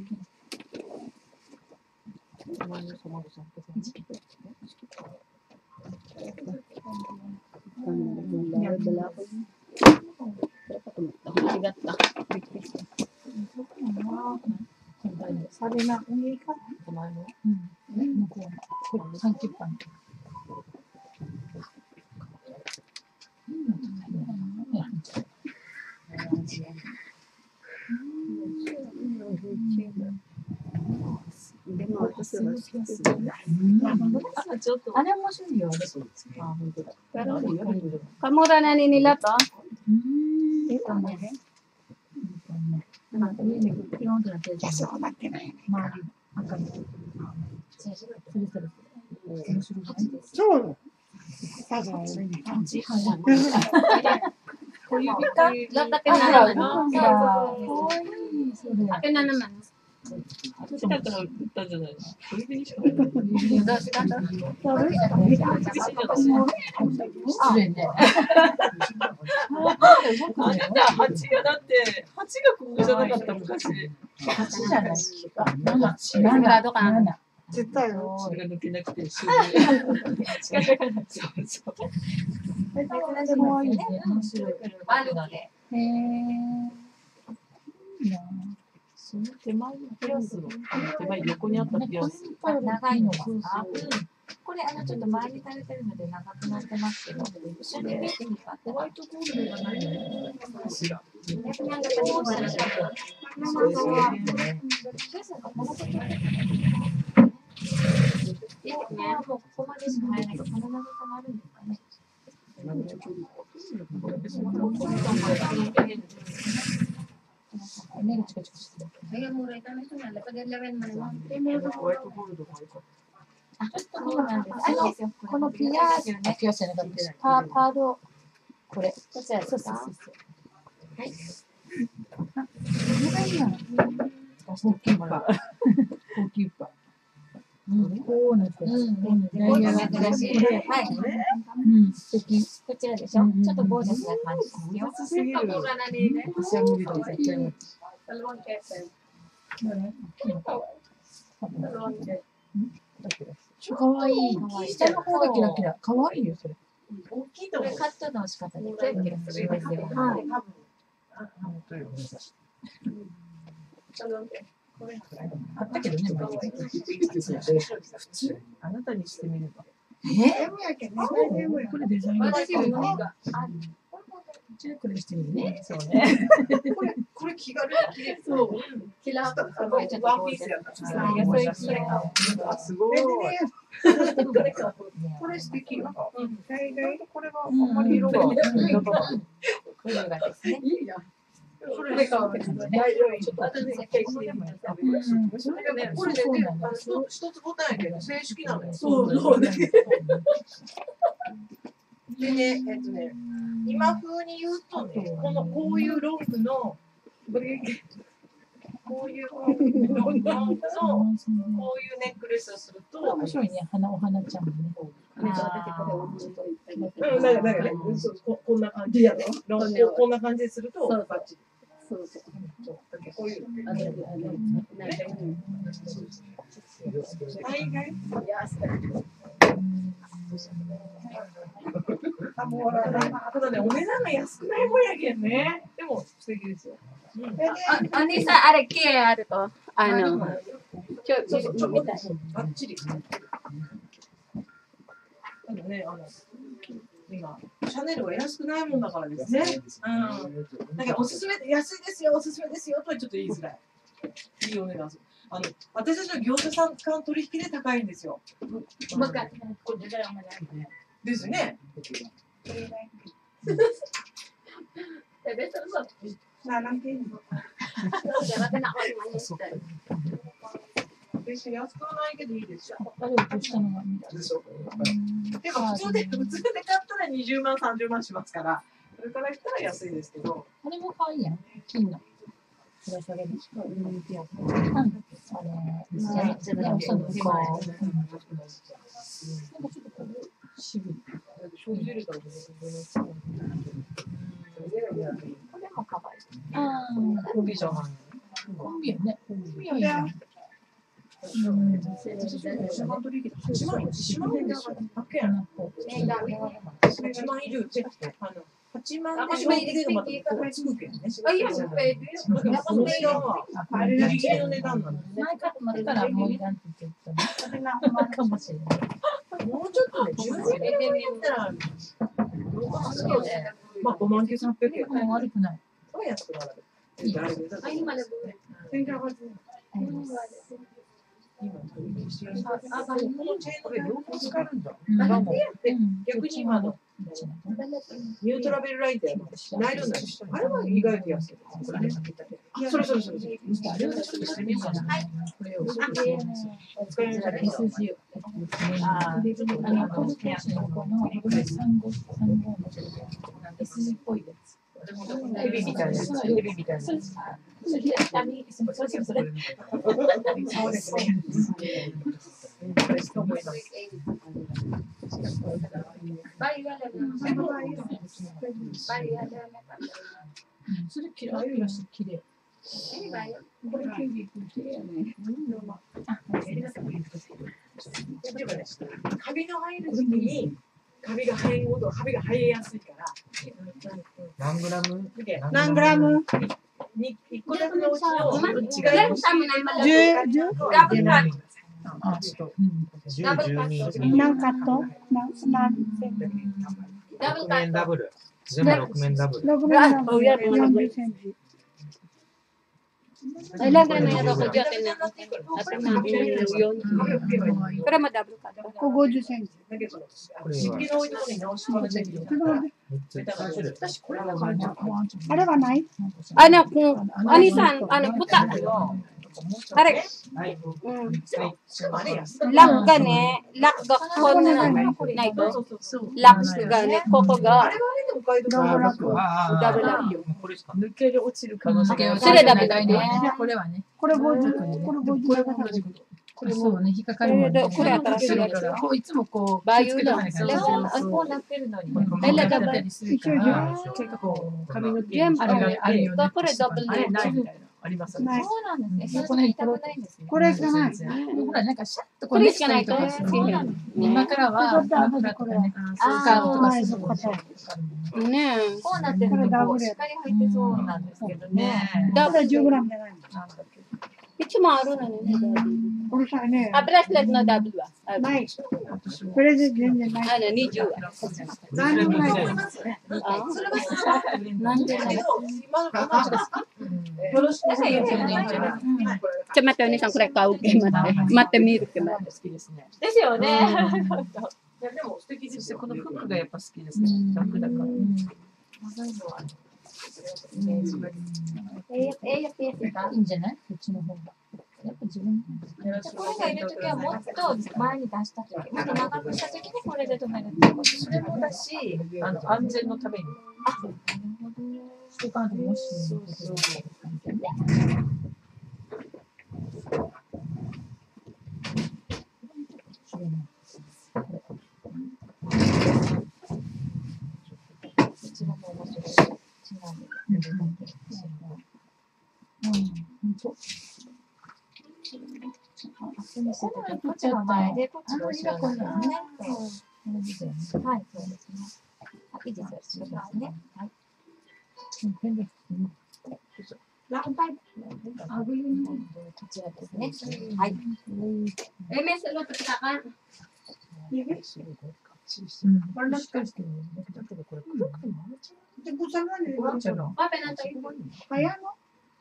Dala ko yun. Sigat ka. Sabi na, uwi でも、私は、ね。あれ面白いよ。あ、本当だ。カモダラタ。えっとね。そうなんだ。けど。それ。Akin na naman. 近くの歌じゃないです。小指にしかない。Dos ka to. 失礼ね。あれだ、蜂がだって、蜂がここじゃなかった昔。8じゃない。Sigurado ka na. 絶対よ。それが抜けなくて、シュー仕方がない。そうそう。かわいいね。面白い。Palo ke. へえ。い手前のピアスの、手前横にあったピアス。長いのが。これあのちょっと周りに垂れてるので長くなってますけど、後ろで見てみた。ホワイトゴールドがないのかしら。逆にあのここまでい。やもうここまでしか入らない。この長さがあるんですかね。そうなんです。このピア、ピアスじゃなかった。パー、パード、これ、こちらです。かはい。あ、これがいいな。高級パ。高級パ。こうなってる。うん、ダイヤが珍しい。はい。うん、素敵。こちらでしょちょっとゴージャスな感じですよ。すぎる。私は無理だ、絶対に。かわいい。下の方がキラキラ。かわいいよ、それ。大きいことれカットの仕方でキラキラするん。ですよ。はい。あったけどね、普通、あなたにしてみれば。えこれデザインが。じゃあこれしてみるね。そうね。これ、これ気軽に着れ。そう。キラーあのワンピースやった。あ、すごい。これ素敵。大概これがあんまり色が。これがですね。いいや。それでかわいい。ちょっと後で一回してみます。これでね、あの一つ一つボタンやけど正式なのよ。そうそうね。でね、えっとね、今風に言うとね、このこういうロングの、こういうロングの、こういうネックレスをすると、面白いね、花お花ちゃんもね。うん、だからだからね、そうここんな感じやろ。ロングこんな感じすると、バッチリ。そうそう。こういう。あれあれ大概あもうただね、お値段が安くないもんやけんね。でも素敵ですよ。あ、お兄さん、あれ、毛あると、あの、ちょ、ちょ、ちょ、見たい。バッチリ。ただね、あの、今、シャネルは安くないもんだからですね。うん。だからおすすめ、安いですよ、おすすめですよとはちょっと言いづらい。いいお値段する。あの、私たちの業者さん間取引で高いんですよ。もう一回、これぐらいまであるね。ですね。別に。安くはないけどいいで。したのが見た。でしょでも普通で、普通で買ったら20万、30万しますから、それから来たら安いですけど。あれも可愛いやん。金の。ぶら下げる。うん、ピアス。うん。あの、やつらのこう。なん。かちょっとこう、渋い。消費入れたらこれも可愛い。ああ、コンビじゃない。コンビよね。コンビはいいや。ね。もういらんって言ってたの。かもしれない。もうちょっとね、10年で見たら、どうかなそうね。まあ、5万9800円。もう悪くない。そう安くなる。いいあ、今でも。今取引してる。あ、このチェーンこれ両方使うんだ。うん。あでうん。逆に今のニュートラベルラインってナイロンなんですあれは意外と安い。あ、それそれそれそれ。あれをちょっとしてみようか。な。これを。お疲れ。様でした。SG を。ああの、コー。ドケー。スのこの、これ三五三五の SG っぽいやつ。ヘビみたいな。ヘビみたいな。そうです。それで、あ、み、それ、それ、それ。そうですね。これしか思います。バイアレル。バイアレル。うん。それ、キラキラして綺麗。これ、キュウリ綺麗やね。あ、ありがとう。例えばね、カビが生える時期に、カビが生えるほど、カビが生えやすいから、何グラム？何グラム？に一個だけのうちの違いを知る十十ダブルカット。あ、ちょっと。うん。?10、12、何カット？何何ダブル6カット。面ダブル。全部6面ダブル。六面ダブル Kailangan na yun ako dyan na at na yun. Pero madablo ka. Kugo dyan sen. Ano ba nai? Ano kung ano san ano puta. あれ、はい。うん。はい。しかもあれ安かったラックがね、ラックがこんなないと。ラックがね、ここがあれはあれでお買い得ダブダブ抜ける落ちる可能性がある。それダブルラックね。これはね。これ50、これ50これも同じこと。これそうね、引っかかるもんね。これでこれ新しいやつこういつもこう、バイオだこうなってるのに。えらだぶやったりするから結構髪の毛あるよね。これダブルあありますそうなんですね。そんなに痛くないんですね。これしかない。ほら、なんかシャッとここれしかないと。今からは、とかね、スカートとかする。ねこうなってるとこうしっかり入ってそうなんですけどね。ねこれ10グラムじゃないの。いつもあるのね。これさね、あ、ブラスレットのダブルは。あるない。これで全然ない。あの、20は。何にもない。あなんでね。今の子たちが好き。よろしくお願いします。ちょっと待って、お姉さん、これ買うけ。待って。待ってみるけ。待って。ですね。ですよね。いやでも素敵ですよ。この服がやっぱ好きですね。楽だから。いいんじゃない？こっちの方が。やっぱ自分これがいるときはもっと前に出したとき、もっと長くしたときにこれで止めるってこと。それもだし、あの安全のために。しとかんともしそうそう。こちらも面白い。違うん。です。あ、すみません。で、こっちが後ろなん。ですね。そうはい、そうですね。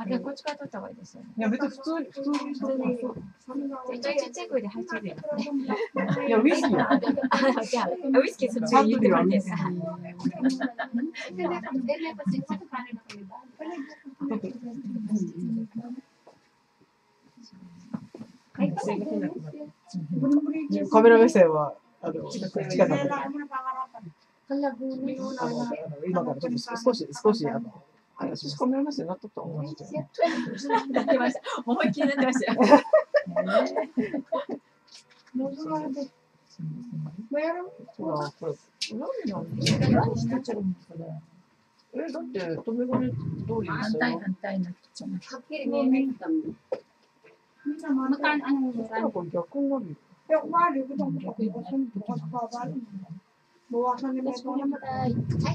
あ、で、こっちから取った方がいいですよね。いや、別に普通に、普通に。普通に。一応ちっちゃい声で入って。るよね。いや、ウイスキーは。あ、じゃあ、ウイスキーそっちに言ってもらっていいですか。カメラ目線は、あの、近く近くで。今からちょっと少し、少し、あの、話カメラ目線になっとった思いますよ。なってました。思いっきりなってましたよ。ほら、これ、何なんえ、だって、止め金通りで反すよ。対反対なっちゃう。たらこれ逆になるよ。Yung mali, ito ang bukas bukas pa ba? Bawasan ni Meto naman. これもさ、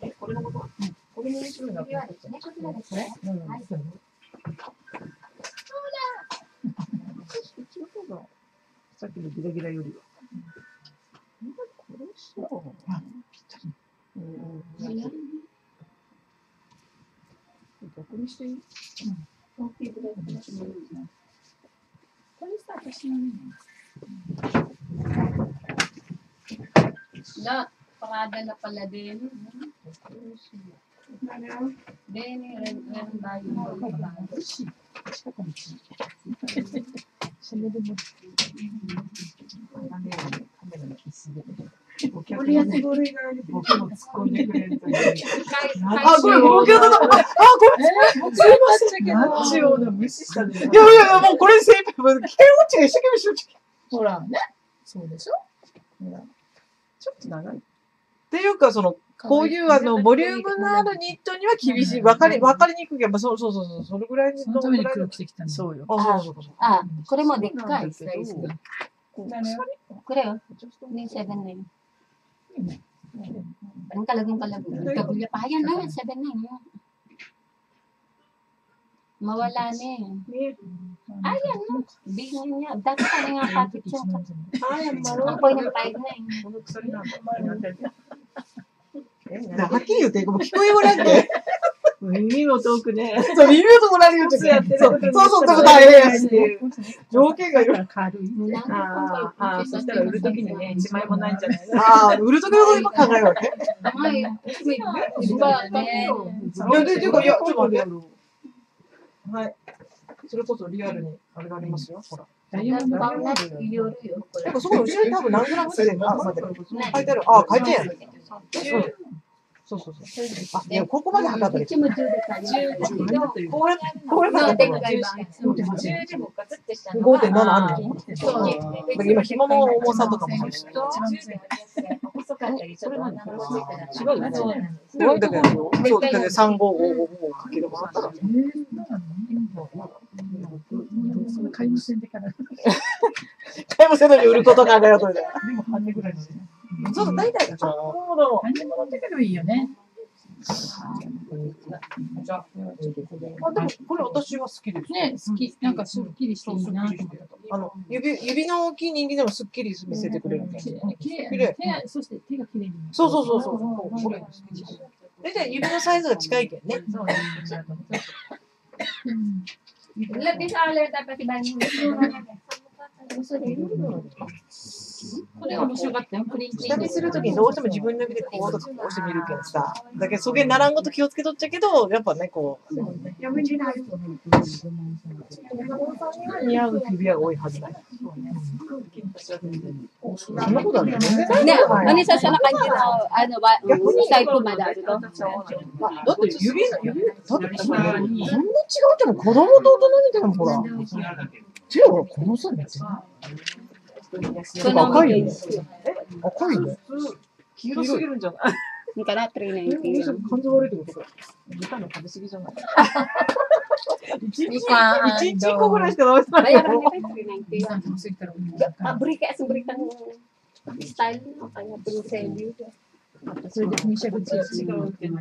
え、これのことこれも面白いな。これはですね、こちらですね。うん。はいそうの方がさっきのギラギラよりは。これそう。あ、ぴったり。うん。逆にしていいこれさ、私のね。Na, parada na pala din. Din, ren, ren bayo. カメラの必須で。お客 Uli が yan ね、siguro yung 僕も突っ込んでくれるという。あ、ごめん、僕だった。あ、ごめん。すいません。ナチを無視したね。いやいやもうこれ精一杯。もう、機械ウォッチが一生懸命しよう。ほら、ね。そうでしょほら。ちょっと長い。っていうか、その、こういう、あの、ボリュームのあるニットには厳しい。わかり、わかりにくい。けど、そうそうそう,そう、そのぐらいに、そのぐらいに黒てきた。あ,あ,これもでっかい。これよ。ね、セブンナイン。ラブ。ネ。ンニャ、ダ。はっきり言って、もう聞こえおらんで。耳も遠くね。そう、耳をとられるってそうやってるそう、そうそう、そう大変やし。条件がいる。軽い。ああ、ああ、そしたら売るときにね、一枚もないんじゃないの？ああ、売るときのこと今考えるわけはい。いや、で、ていうか、いや、ちょっと待って。はい。それこそリアルに、あれがありますよ。ほら。ダイヤモンドなんか夜よ、これなんかそこの後ろに多分何グラムって、あ、待って。書いてある。あ、書いてある。そうそうそう。あ、いや、ここまで測ったらいい。一も10で買います10だという。これ、これまのででっかい版。10でもガツッてしたのが5.7あるの今、紐の重さとかもあるし。かったり、ちょっと女の子ついた違うよねそうなんですで、だけど、そう、だけど、3、5、5、5、5かけるもあったら。その買い物でかな。買い物線で売ること考えようとで。でも半値ぐらいですね。そうそう、大体、なるほど。半値物ってからいいよね。あ、でも、これ私は好きです。ね、好き。なんかすっきりしていいなと思った。あの、指、指の大きい人間でもすっきり見せてくれるんです綺麗ね。綺麗。手がそして手が綺麗に。そうそうそうそう。これ。大体指のサイズが近いけんね。そうね。うん。Lebih soalnya dapat dibanding これ面白かったよ。プリンチ下見するときにどうしても自分の指でこうとかこうして見るけん。さ。だけど、そげならん。ごと気をつけとっちゃけど、やっぱね、こう、似合う指輪が多いはずだよ。そん。なことあるよね。Ne, ano isa sa kanya na ano ba, style ko madado to. だって指、指、だってこん。な違うっても子供と大人みたいなもほら。手はほら、このさ、めっちゃ。So, no, 赤いよ。赤いね。黄色すぎるんじゃない？hindi ka na 390. 感情悪いってことか。豚の食べ過ぎじゃない？一日、一個ぐらいしか食べてない Bayaran よ。niya kay 390. Ah, beri ka sa beri kang style mo kaya pincel. それでフィニッシャー口違うけど、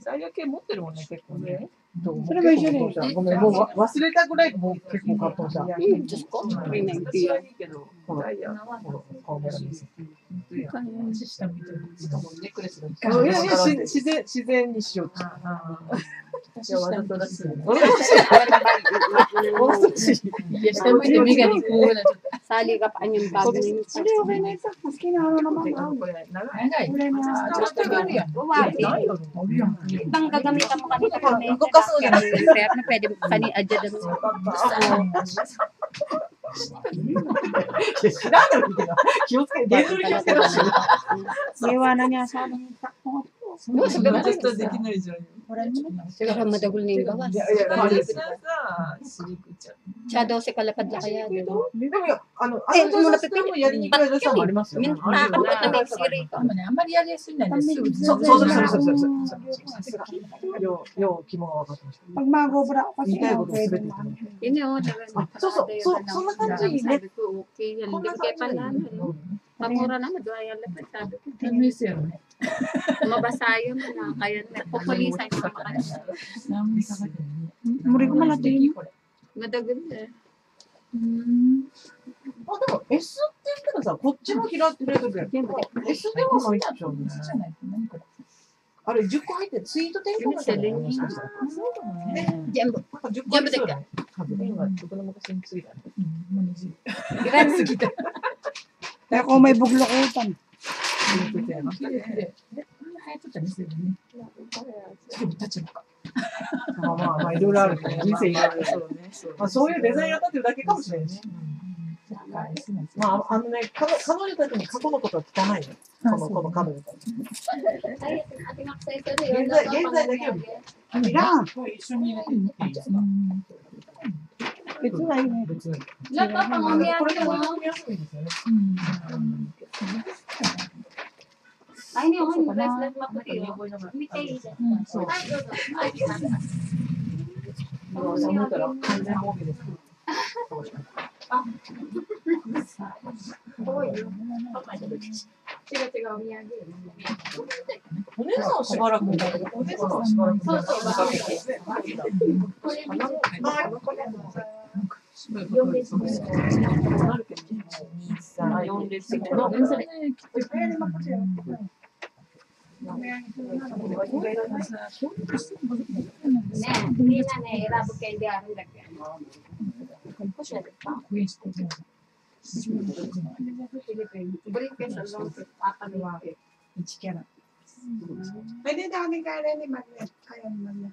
最悪系持ってるもんね、結構ね。それが一緒に。ごめん、もうわ忘れたぐらいもう結構買ったさ。Hmm, Diyos ko, 私はいい 390. けど、ダイヤ顔が見せ年下見てる。しかもネックレスがいやいや、し自然、自然にしようと。いや、わざとらしい。俺もしもう少し。いや、下向いて目がにこうなっちゃっ Sali ka pa yung bag ni Mr. これ、長た。い。長い。あちょっとがあるやん。Buwati. あるやん。Ibang gagamitan mo kanina kung may Ang kasunod. Kaya na pwede mo kanina adjust mo. いや知らんだろ、けど。気をつけて、電動に気をつけてほしい。Iwanan niya sa amin. Ano sa できないじゃん。Siguro madagol na yung bawas. いやいや、まあ、で私がさ、シリクちゃん。Siya daw si kalapad na kaya. di ba? もいや、あの、あえの、女性もやりにくいさもありますよ。Min nakakapot na yung siri ko. でもね、あんまりやりやすいんだよね。すぐそうそうそうそうそうそうそう。よう、よう、肝が分かってました。Pag magobra ko kasi 言いたいことをすべ pwede て。na. Yun yun, sabi Ah, so, so, so, so, nakanji, ne? Sabi ko, okay, yan. Bigay pa lang. Pamura naman, doon yan lapit. Sabi ko, 楽しそうやろね。mabasayo mo na. Kaya na, pupulisan ko pa kaya. 何も下がってないね。Muri ko malati. Madagal eh. あ、でも S って言ったらさ、こっちも開いてくれるけど、S でも入っちゃうね。あれ、10個入ってツイートしかしたら。全部。なんか10個入ってるよね。多分今、僕の昔についたね。うん、もう20。Kaya kung may buglokutan. 綺麗綺麗。で、っとったね、すぐね。すぐ立ちのか。まあまあまあ、いろいろあるけど、人生いろいろそうね。まあ、そういうデザインが立ってるだけかもしれないね。まあ、あのね、か彼女たちに過去のことは聞かないよ。この、この彼女たち。現在、現在だけを見て。Ilan? 一緒にいいですか。別がいね。別がいい。じゃあパパもみ合ってもみ合っていいですよね。はい、日本のベースラブマップリーを覚えながら。見ていいじゃん。はい、どうぞ。はい、じゃあ。Tiga-tiga umiyak. お姉さんはしばらく、お姉さんはしばらく。そうそう長引きですね。なるけど、2、3、4列目の。それね、きっとみんなね、選ぶ権であるだけ？は1キャラ。Pwede na kami kaya ni Maria. Kaya ni Maria.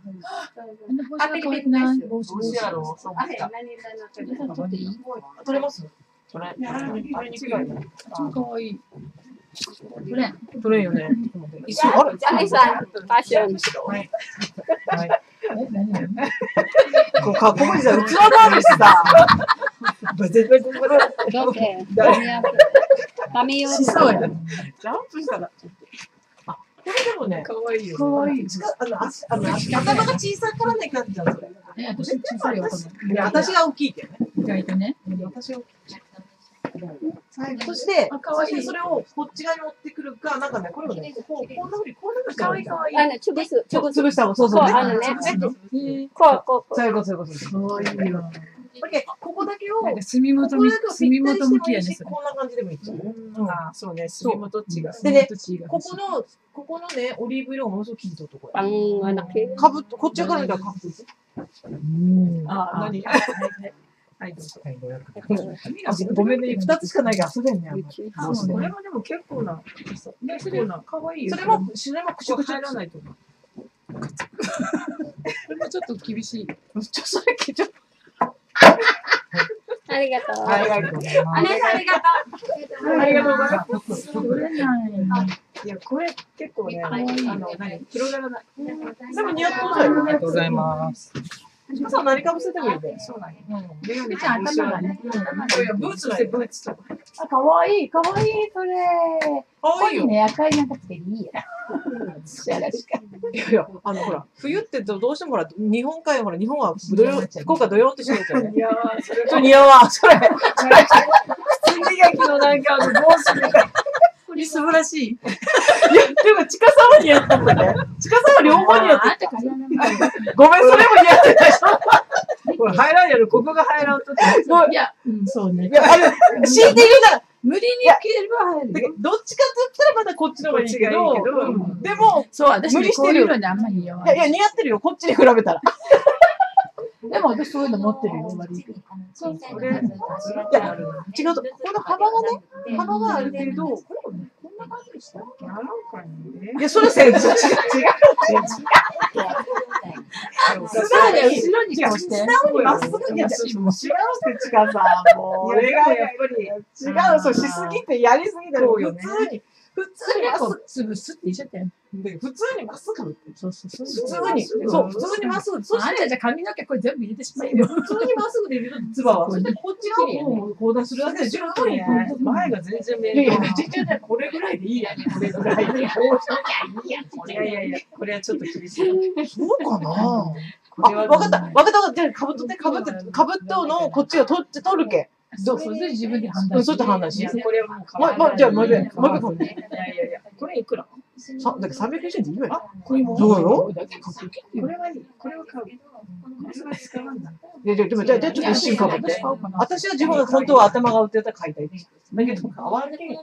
Ah, Philippine dress. 帽子やろそうあれ、何だな、ちょっと。取れます取れ。あれにくいこうかっこいいじゃん。器もあるしさ。ブツブツブツ。どうせ、髪用しそうや。ジャンプしたら。あ、これでもね。かわいいよ。かわいい。あの、足、あの、足頭が小さからない感じじゃん、それ。え、私小さいよ、こいや、私が大きいけどね。の。意外とね。私が大きい。そして、あかわいいそれをこっち側に持ってくるか、なんかね、これをね、こう、こんなふうに、こんなふうにかわいいかわいい。あの、潰す、潰す。と潰した方が、そうそう。こうあのねこう、こう、こう。そういうこと、そういうこと。かわいいよ。これここだけを、なんか墨元み、墨元向きやね。こんな感じでもいい。うんあ、そうね。墨元っちが。でね、ここの、ここのね、オリーブ色がものすごく生地ととこあん、あの、けかぶっ、こっちから見たらかぶって。あ、何？はい、はい、どうぞ。あごめんね、二つしかないから、それね。あれもでも結構な、結構な、かわいいよ。それも、それもくしゃくしゃ入らないと思う。これもちょっと厳しい。ちょ、それ、ちょ、ありがとう。ありがとうありがとう。ありがとうございます。取れない。いや、これ結構ね、あの、何広がらない。でも似合ってますよ。ありがとうございます。さあ、何かぶせてもいいね。そうなんや。うん。レオネじゃあ頭がね。いや、ブーツしてブーツと。あ、かわいい、かわいい、それ。かわいいよ。ね、赤いなんかていいや。いやいや、あの、ほら、冬ってどどうしてもほら、日本海、ほら、日本は土曜、福岡土曜ってしてるじゃんね。いやー、それ似合わん、それ。靴磨きのなんかあの帽子みたいな。みすぼらしい。いや、でも、近さは似合ったんだね。近さは両方似合ってた。ごめん、それも似合ってたでしょ。これ入らんやろ、ここが入らんとって。いや、うん、そうねい。や、あれ、強いて言うなら、無理に着れば入るよ。どっちかって言ったらまだこっちの方がいいけど、でも、そう、私ね無理してるこういうのであんまり似合わいや、似合ってるよ、こっちに比べたら。でも私そういうの持ってるよ、悪いけど。そうこれ、いや、違うと、ここの幅がね、幅がある程度、これねこんな感じでした。いやろうかにね。や、それ違う、違う、違う。そうね、後ろにこうして。下にまっすぐにやって、もう違うって、違うさ、もう、俺がやっぱり、違う、そう、しすぎて、やりすぎて、そうよね普通に、普通にまっすそれこう潰すって言っちゃったよ。ぐ、で普通にまっすぐ。そうそうそう。普通に、そう、普通にまっすぐ。そして、じゃ髪の毛これ全部入れてしまえよ。普通にまっすぐで入れると、つばは。そして、こっち側もう、こう出するだけで十分に。前が全然見えいやいや、ない。ちっちゃいね、これぐらいでいいやね、これぐらいで。こうしときゃいいや、ちっいやいやいや、これはちょっと厳しい。そうかな？あ、わかった、わかった。じゃあ、かぶって、かぶって、かぶってのこっちが取って、取るけ。そう、それで自分で判断うん、そうやって判断し。これはもうま、ま、じゃあ、もう一回、もう一回取って。いやいやいや、これいくら？さ、だから300円でいいわよ。これもそうよ。これはいい。これは買う。これは使わんない。いや、でも、じゃあ、じゃあちょっと一瞬かぶって。私は自分が本当は頭が打ってたら買いたいです。だけど、合わんけん。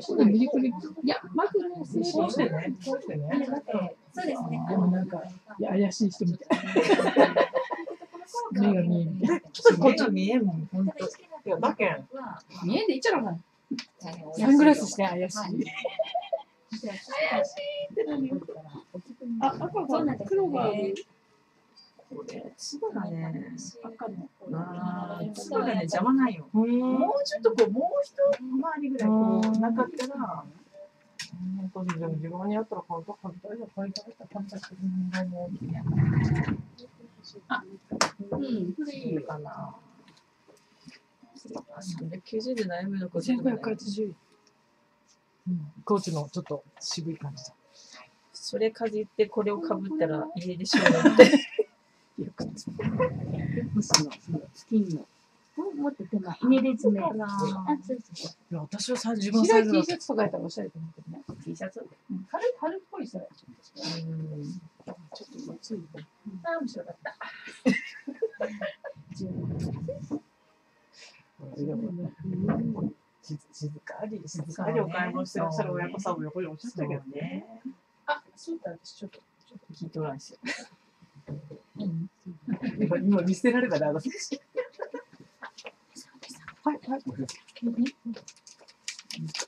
そうだ、無理くり。いや、まず、そうしてね。そうしてね。そうですね。でもなんか、いや、怪しい人みたい。目が見えんみたい。ちょっとこっち目が。見えんもん、ほんと。いや、だけん。見えんでいっちゃろうかな。サングラスして怪しい。あ、赤が、黒が。これ、粒がね、赤の。あー粒がね、邪魔ないよ。もうちょっとこう、もう一回りぐらいこう、なかったら、本当にでも自分にやったら簡単簡単だ買いたかった簡単だもううん、これいいかな。390で悩むのか1580円。コーチのちょっと渋い感じだそれかじってこれをかぶったら家でしょうって。星の、その、スキンの。もっと手間、入れ詰め。あ、そうそう。いや私はさ自分サ白いイズ T だシャツとかやったらおしゃれと思うけどね。T シャツ？うん春、春っぽいさ。ちょっと暑いね。ああ、面白かった。静かに、静かにお買い物してらっしゃる親子さんも横におっしゃったけどね。あ、そうだ、私ちょっと。ちょっと聞いておらんし。今、今見捨てられたね、あの。はい、はい。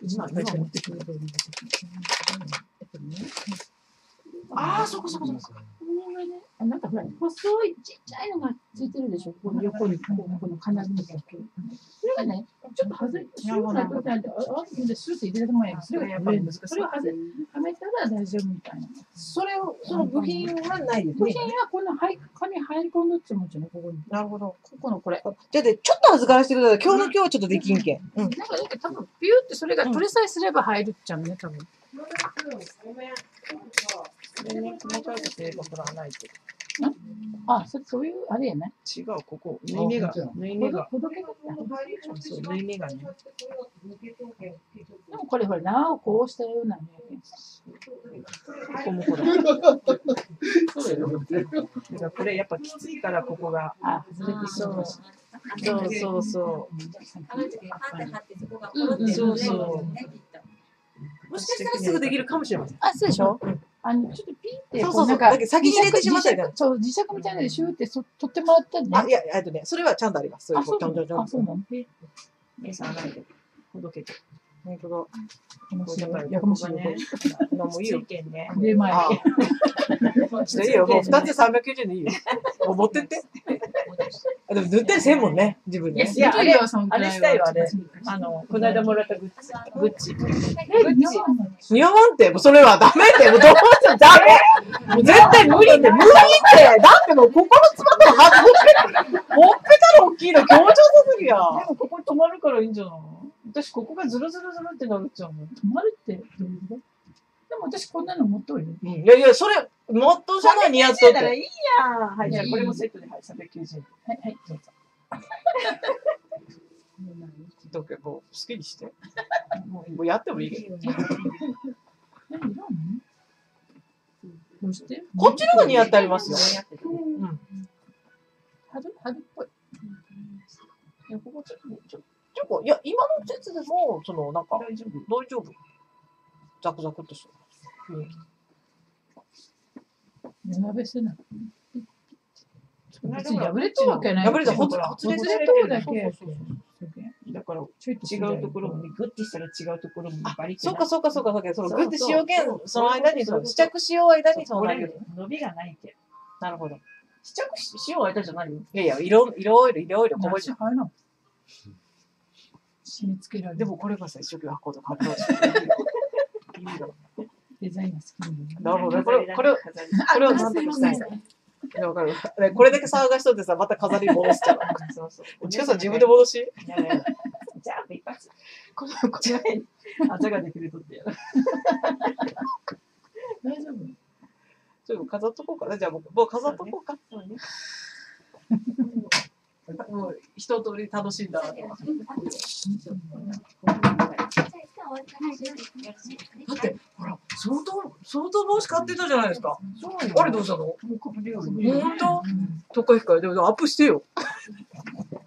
今、今持ってくるああ、そこそこそこ。あなんかほら、細いちっちゃいのがついてるでしょ、この横に、こうこの金具みたいな。それがね、ちょっと外れて、シュートなんて、あわせてス入れるもんやけどそれがやっぱり難しい。それを外れ、はめたら大丈夫みたいな。それを、その部品はないですね。部品はこの入紙入り込んどっちゃもちろん、ここに。なるほど。ここのこれ。じゃあで、ちょっと預からせてください。今日の今日はちょっとできんけん。うん。なんかだけど多分、ピューってそれが取れさえすれば入るっちゃうね、多分。ごめん。細かいこと言えばこれはないけど。あ、それそういう、あれやね。違う、ここ。縫い目が、縫い目が。ほどけたそう、縫い目がね。でもこれほら、なおこうしたようなね。ここもほら。そうよ。だからこれやっぱきついから、ここが。あ、外れてそう。そうそうそう。うんそうそう。もしかしたらすぐできるかもしれません。あ、そうでしょ？あの、ちょっとピーって、そうそうそうこなんか先に入れてしまったらいかん磁石そう、磁石みたいなのでシューってそ取ってもらったんね。あ、いや、えっとね、それはちゃんとあります。そういうちょんちょんちょんあ、そうなの？姉さんないで。ほどけて。本当だ。面白いやかましいよね。のもいいよ。ね。出前。あちょっといいよ。もう二つ390円でいいよ。もう持ってって。あでも塗ったりせんもんね、自分で。いやあれ、あれしたいわ、あれ。あの、この間もらったグッチ。グッチ。え、日本の似合わんって、もうそれはダメって、もうどうしてもダメもう絶対無理って、無理ってだってもうここのつまったらまずほっぺた、ほっぺたの大きいの強調さすぎや。でもここに止まるからいいんじゃない？私ここがズルズルズルってなるっちゃうの。止まるってどういうこと？でも私こんなの持っとるよ。うんいやいや、それ、もっとじゃない似合っとっらいて。いやん。はい、じゃあこれもセットで、はい、390円。はい、はい、どうぞ。どけもう好きにして。もうもうやってもいいけど。何いらんのどうしてこっちの方が似合ってありますよ。うん。春、春っぽい。いや、ここちょっと、ちょ、ちょこ、いや、今の季節でも、その、なんか、大丈夫。大丈夫。ザクザクっとした雰囲気。夜鍋してない。別別に破れたわけない。破れた、ほつ、ほほつつれだけ。そうそうそうだから、ちょいと違うところもね、グッてしたら違うところもバリッとそうか、そうか、そうか、そうか、その、グッてしようけん、その間に、その、試着しよう間に、そうなる。伸びがないけ。なるほど。試着ししよう間じゃないよ。いやいや、いろ、いろいろ、いろいろ、ここ足入らん。締め付けられる。でもこれがさ、一生懸命箱と買ってほしい。いいよ。デザインが好きなんだよね。なるほどね。これ、これを、これをなんとかしたい。わかる。ねこれだけ騒がしとってさ、また飾り戻しちゃう。そうそう。おちかさん自分で戻し？じゃあ、一発。この、こちらに、あざができるとってやる。大丈夫？ちょっと飾っとこうかな。じゃあもう、もう飾っとこうか。そうね。もう、一通り楽しんだわ。だって、ほら、相当、相当帽子買ってたじゃないですか。あれどうしたの？本当？高いから、でもアップしてよ。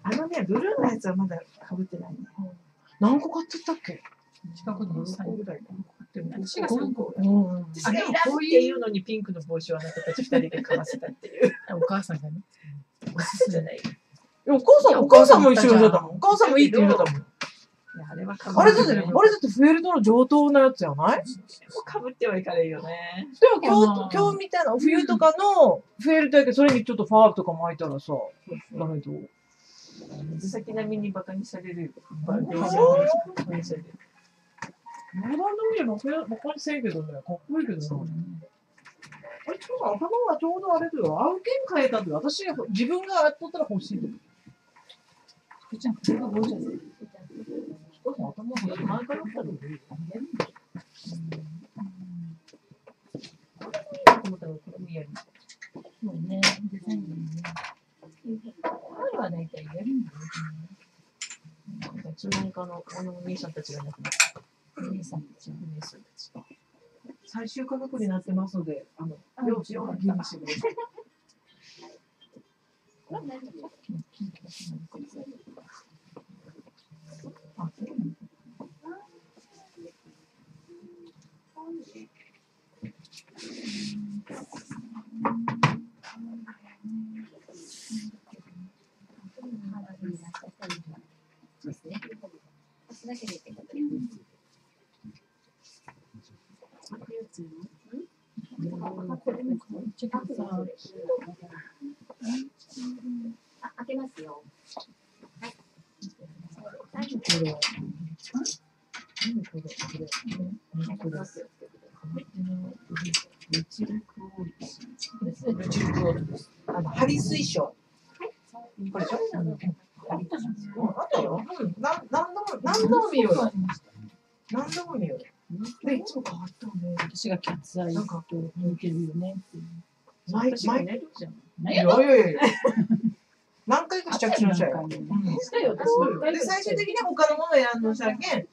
あのね、ブルーのやつはまだかぶってないね。何個買ってったっけ？近くに5個ぐらい私が3個。うん。あれ、こういうのにピンクの帽子をあなたたち二人でかませたっていう。お母さんがね。おすす じゃない。お母さん、お母さんも一緒にだったもん。お母さんもいいって言ってたもん。や、あれはかあれだって、あれだってフェルトの上等なやつじゃない？かぶってはいかないよね。でも今日、今日みたいな冬とかのフェルトやけど、それにちょっとファーとか巻いたらさ、ダメと。水先並みにバカにされるよ。電車そう電車で。モダンの見れば、バカにせんけどね、かっこいいけどな。あれ、ちょうど頭がちょうどあれだよ。合うけん変えたんだよ。私、自分がやっとったら欲しいと。福う、ん。だよ中年科のあのお兄さん。たちが亡くなった。お姉さん。たちは。お姉さん。たち。最終価格になってますので、あの、あよう、ようは気にしてください。そうですね。足だけでってことね。うん。あ、開けますよ。はい。はい。あの、ハリ水晶。これでしょうんあったよ。うん。な何度も、何度も見ようよ。何度も見ようよ。で、いつも変わったね。私がキャッツアイと似てるよねっていう。毎毎寝るじゃん。い何やいややいやいや。何回か試着しましたよ。したよ、私そうよで、最終的に他のもの選んどしたけん、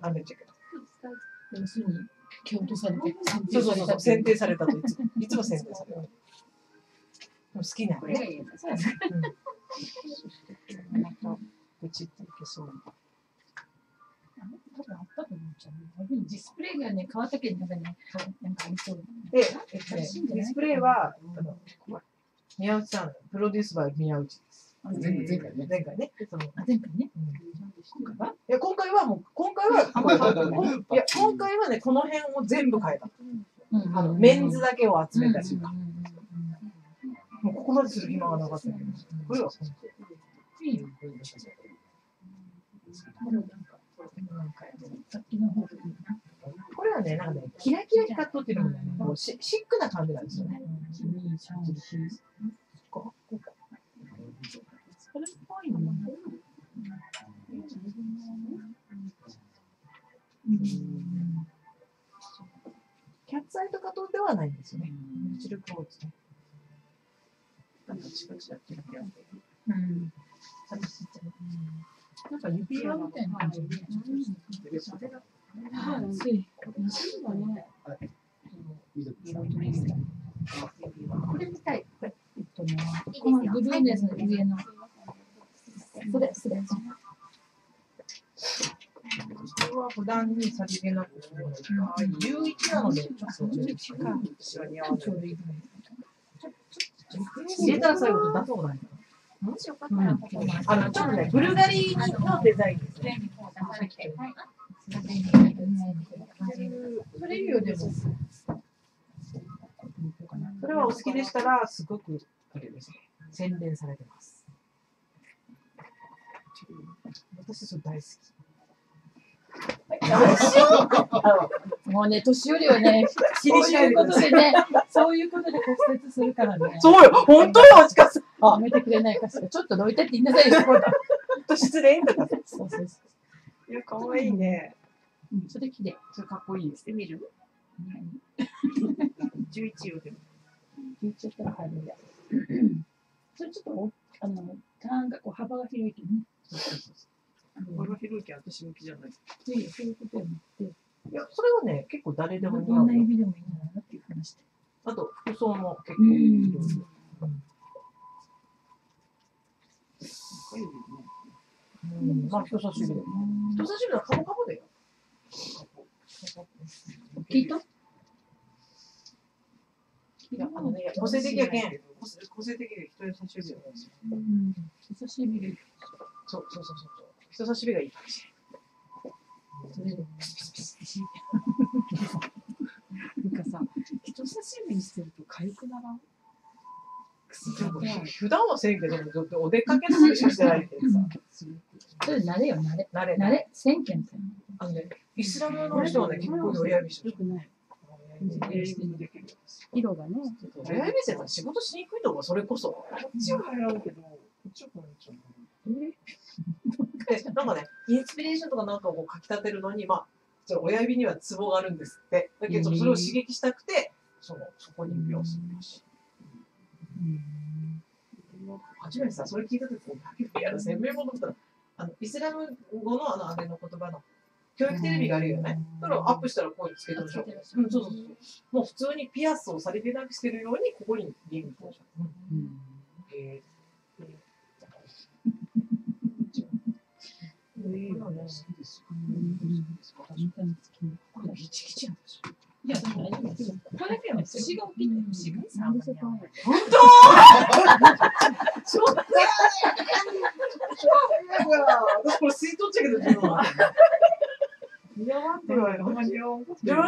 あめっちゃけど。要するに、京都されて、そうそうそうそう、選定されたといつも、いつも選定される。でも好きなのね。っていけそう。多分あったと思っちゃう。多分ディスプレイがね、変わったけど、なんかね、なんかありそう。で、えっとね、ディスプレイは、あの、宮内さん、プロデュースバイ宮内です。前前回ね。前回ね。そのあ、前回ね。今回はいや、今回はもう、今回は、いや、今回はね、この辺を全部変えた。あの、メンズだけを集めたりとか。もうここまでする暇がなかったけど。これは、いいよ。これはね、なんかね、キラキラ光っとっていうのもね、こうシシックな感じなんですよね。れっぽいのね。キャッツアイとかとではないんですよね。シルー。なんかチカチカキラキラって。うん。寂しいじゃん。なんか指輪みたい。な感じで。あ、安い。安い。わね。これ見たい。これ。えっとね、この。ブルーのやつの上の。それ、それ。これは普段にさりげなく、11なので、ちょっと11か。私は似合わない。ちょうどい。い。入れたら最後と出そうない。もしよかったら、ここうんあの、ちょっとね、ブルガリのデザインですね。それいいよ、でも。それはお好きでしたら、すごく、あれですね、洗練されてます。私、それ大好き。もうね、年寄りはね、気にしないことでね、そういうことで骨折するからね。そうよ、本当よ、しかし。やめてくれないかしら。ちょっとどいてって言いなさいよ、そこだ。と失礼とか。そうそうそいや、かわいいね。う。うん、それ綺麗。それかっこいいですね。見る？11よ、でも。11やったら入るや。それちょっとお、あの、ターンがこう幅が広いけどね。そうそうそう。うんこれが広いけん私向きじゃない。いやそういうことやって、いや、それはね、結構誰でも似合どんな。指でもいいなっていう話で。あと、服装も結構うん広い。うん、まあ、人差し指で。人差し指はカボカボだよ。聞いた？いや、あのね、個性的やけん。個性的で人差し指ですよ。うん。人差し指で、そうそうそうそう。人差し指がいい感じ。それなんかさ、人差し指にしてると痒くならん？普段はせんけど、お出かけの時しかしてないけどさ。それ慣れよ、慣れ。慣れ慣れ？千件って。あのね、イスラムの人はね、結構親指してよくない。できる。色がね。親指してさ、仕事しにくいと思う、それこそ。こっちは流行るけど、こっちは流行っちゃう。で、なんかね、インスピレーションとかなんかをこうかき立てるのに、まあ、その親指にはツボがあるんですって。だけど、それを刺激したくて、その、そこに指をするらしい。初めてさ、それ聞いたとき、いや、鮮明物だったら、あの、イスラム語のあの、あれの言葉の、教育テレビがあるよね。それをアップしたらこういうつけてるでしょ。うん、そうそうそう。もう普通にピアスをされてなくしてるように、ここにリングをした。うん。へえ。これ好きですよ。これギチギチなんですよ。いや、でもですよ。こだけは星が起きてる。星がさ、本当？ちょっとや私これ吸い取っちゃうけど、自分は。ずー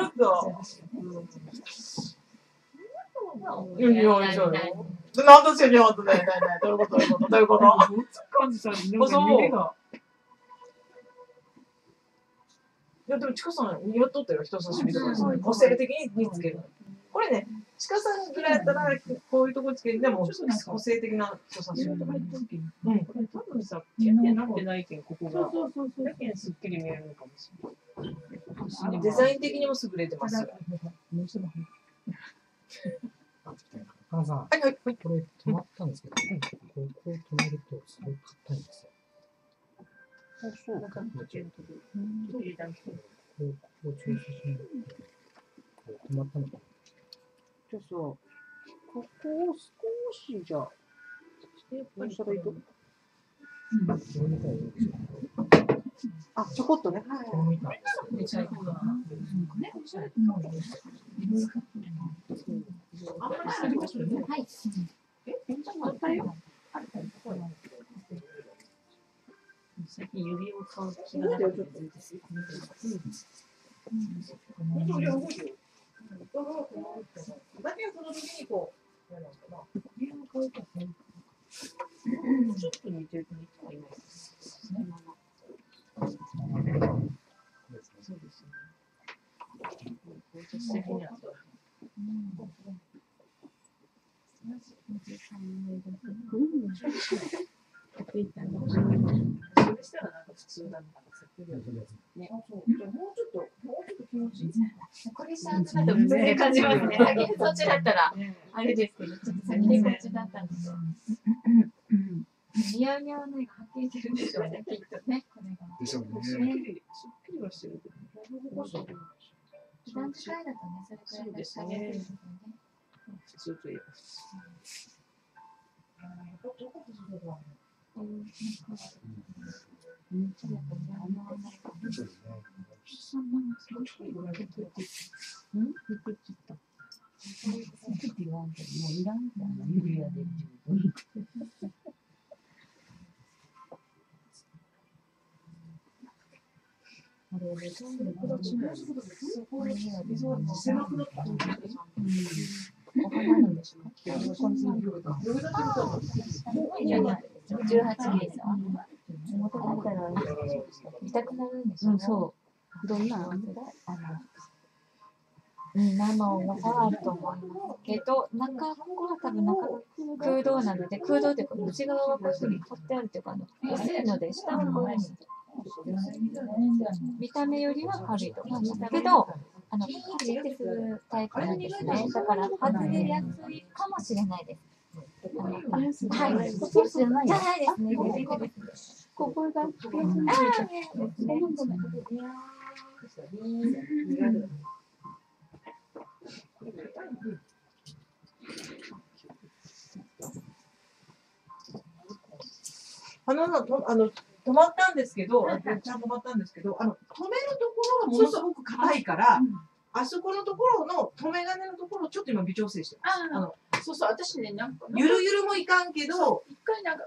っと。いやいや、そうよ。なんとしてるよ、ねえねえね、どういうことどういうことどういうこと感じさん、あそう。いや、でも、ちかさん、やっとったよ、人差し指とかですね。個性的に見つける。これね、ちかさんぐらいやったら、こういうとこつける。でも、個性的な人差し指とか。うん。これ多分さ、キャンなってないけん、ここが。そうそうそう。だけんすっきり見えるのかもしれない。デザイン的にも優れてますよ。かなさん、はいはいはい。これ止まったんですけど、ここを止めるとすごい硬いんですよ。そうそう。なん。か、こっちのとこ。入れたん。ですけど。こう、こう調整しないと。こう止まったのかじゃあさ、ここを少しじゃあ、どうしたらいいと。あ、ちょこっとね。これみたいめちゃいいな。あん。まりされましたよ。あったよ。最近指を買う気がなくて。だけど、その時にこう、んかな。ちょっと似てる似てはいない。そうです。それしたらなんか普通なのかな、さっきよりはね。そうじゃあもうちょっと、もうちょっと気持ちいい。これした後だと普通に感じますね。先にそっちだったら、あれですけど、ちょっと先にこっちだったので。ミヤミヤの絵がはっきりしてるんでしょうね、きっとね。っり、すっきりはしてるだとね、それくらいですよね。普通といえば普通。お花なん。ですかいやい、18ゲージ元だったら見たくなるん。でしょう、そう。どん。なあの、うん、生もあると思いますけど、中、ここは多分中空洞なので、空洞っていうか、内側はこういうふうに掘ってあるっていうか、あの薄いので、下はこういうふうに。見た目よりは軽いと思いますけど、あの、パチってするタイプなん。ですね。だから、外れやすいかもしれないです。あのはい、そうじゃないじゃないですね。ここが、あの、とあの、止まったんですけど、ちゃんと止まったんですけど、あの、止めるところがものすごく硬いから、あそこのところの止め金のところをちょっと今微調整してます。あの、そうそう、私ね、なんか、ゆるゆるもいかんけど、一回なんか、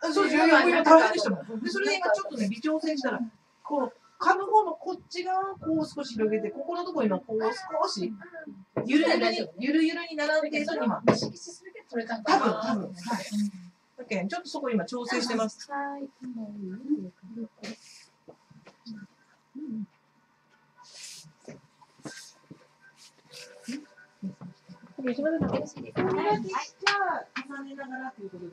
あそう、ゆるゆるも大変でしたもん。で、それで今ちょっとね、微調整したら、こう、噛む方のこっち側をこう少し広げて、ここのところ今こう少し、ゆるゆるに、ゆるゆるにならん程度に今、意識しすぎて取れたん多分。多分、はい。だけんちょっとそこ今調整してます。はい。一番だけよろしいじゃあ重ねながらということで、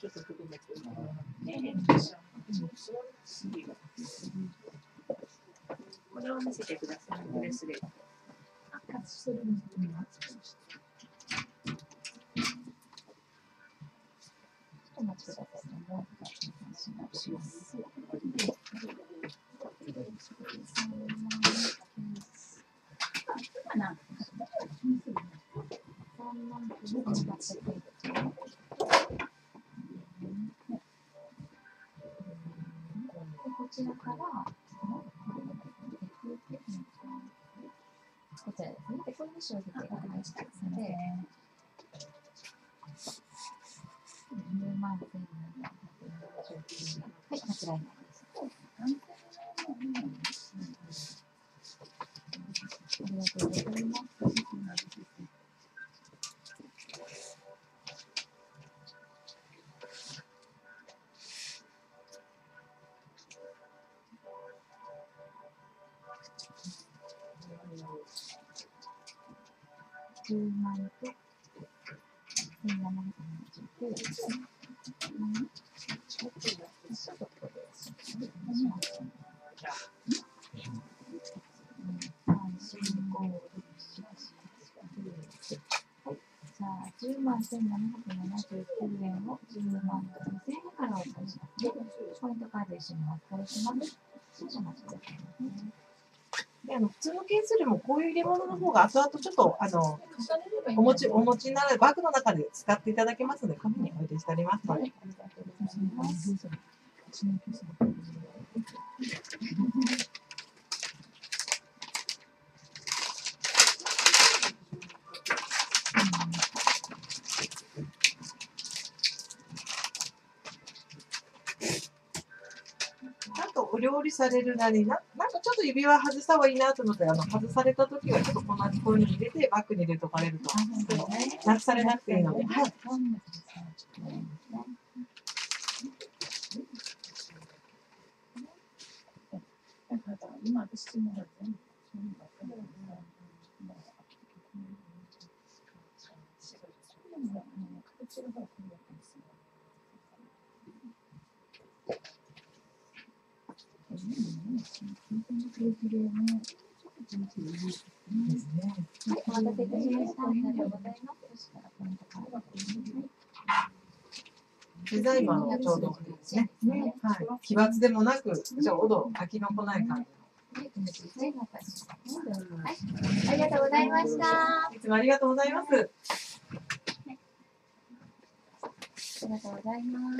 ちょっとここもこれを見せてください。ブレスレット。ちょっとお待ちくださいね。します。です1779円を10万と2000円からお返しします。ね。ポイントカード一緒にお預かりします。少々お待ちくださいね。であの普通のケースよりもこういう入れ物の方が後々ちょっとあのお持ちお持ちになる。バッグの中で使っていただけますので紙においてしてありますので。なんかお料理されるなりな、なんかちょっと指輪外した方がいいなと思って、あの外された時はちょっとこんなこういうのに入れてバッグに入れておかれると、なくされなくていいので、はい。今私もだまあそういうのがあの形がほらこうやってですねお待たせいたしました。ありがとうござい。ます。そしたらポイントカードデザインはちょうどね。はい。奇抜でもなく、ちょうど飽きのこない。感じ。はい、ありがとうござい。ました。い。つもありがとうござい。ます。ありがとうござい。ま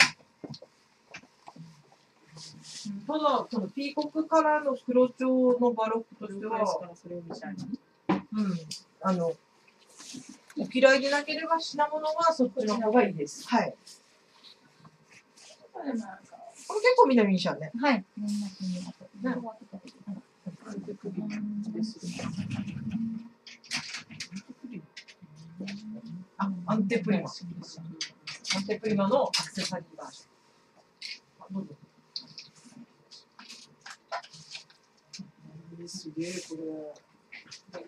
す。ただ、そのピーコックカラーの黒調のバロックとしては、うん、あの、お嫌いでなければ品物はそっちの方がいいです。はい。これ結構みんなミーシャンね。はい。みんな気になって。あ、アンテプリマ。アンテプリマのアクセサリーバージョン。すげえ、これ。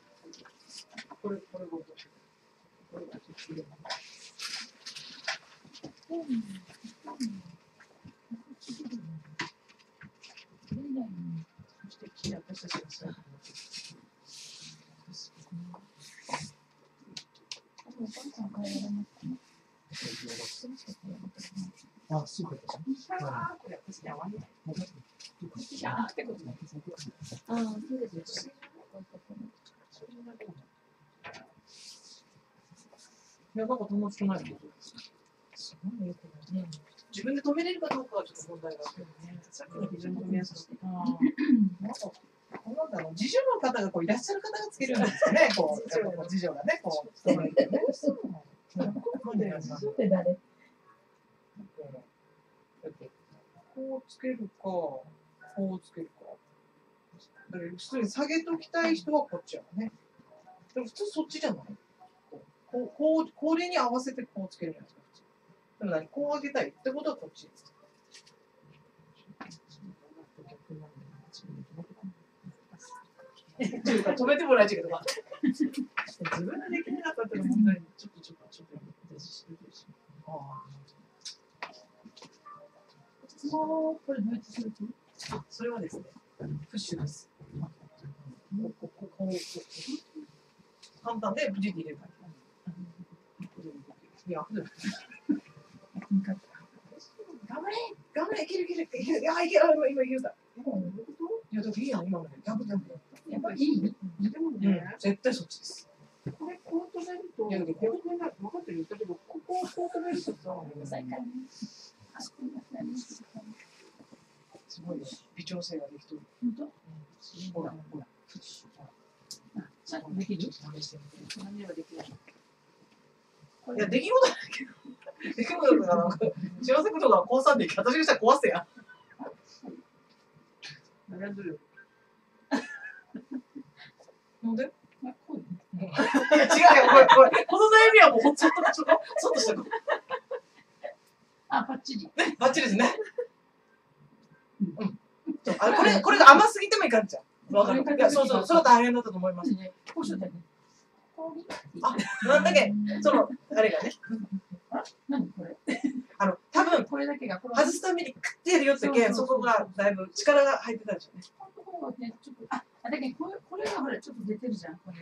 これ、これごと。これがちょっと綺麗そして、私たちがさ、あ、そうか。これ私に合わない。いやーってことなんですね。あ、そうです。いや、なんか友達とないす。ごいよ、これね。自分で止めれるかどうかはちょっと問題があるけどね。さっきの非常に止めやすくて。なんか、なんだろう、次女の方がこういらっしゃる方がつけるんですよね。こう次女がね、こう、止めてね。そうって誰こうつけるか、こうつけるか。だから普通に下げときたい人はこっちやね。でも普通そっちじゃない？こう、こう、これに合わせてこうつけるじゃないですか。普通でも何？こう上げたいってことはこっちです。というか止めてもらえちゃうけど、まあ、自分でできなかったら問題ちょっとちょっとちょっと私してるし。ああ。もうこれど。うやってす。るとあ、それ。はですね、プッシュです。こうここうこう簡単で無事に入れる。だけ。いや、頑張れ頑張れいける。いける。いける。いや、いける。今言うた。いや、だっていいやん、今ので。ギャブギャブ。やっぱいいでもうん、、絶対そっちです。これこう止めると、いやこう止めない分かってる言ったけど、ここをこう止めるとさ、すごい微調整ができてる。本当ほら、ほら。あちゃん。とできる何はできない。いや、出来事だけど。出来事だから、幸せことが壊さん。でいい私がしたら壊せや。悩ん。でるよ。なんで？いや、違うよ、これ、これ、この悩みはもう、ちょっと、ちょっと、ちょっとしたこあ、バッチリ。バッチリですね。うん。あこれ、これが甘すぎてもいかんじゃん。わかる。いや、そうそう、それは大変だったと思います。こうしようだよね。あ、なんだっけ、その、あれがね、何これ？あの、多分、これだけが、外すためにクッてやるよってけん、そこがだいぶ力が入ってたんでしょうね。あ、あだけどこれ、これがほら、ちょっと出てるじゃん、これ。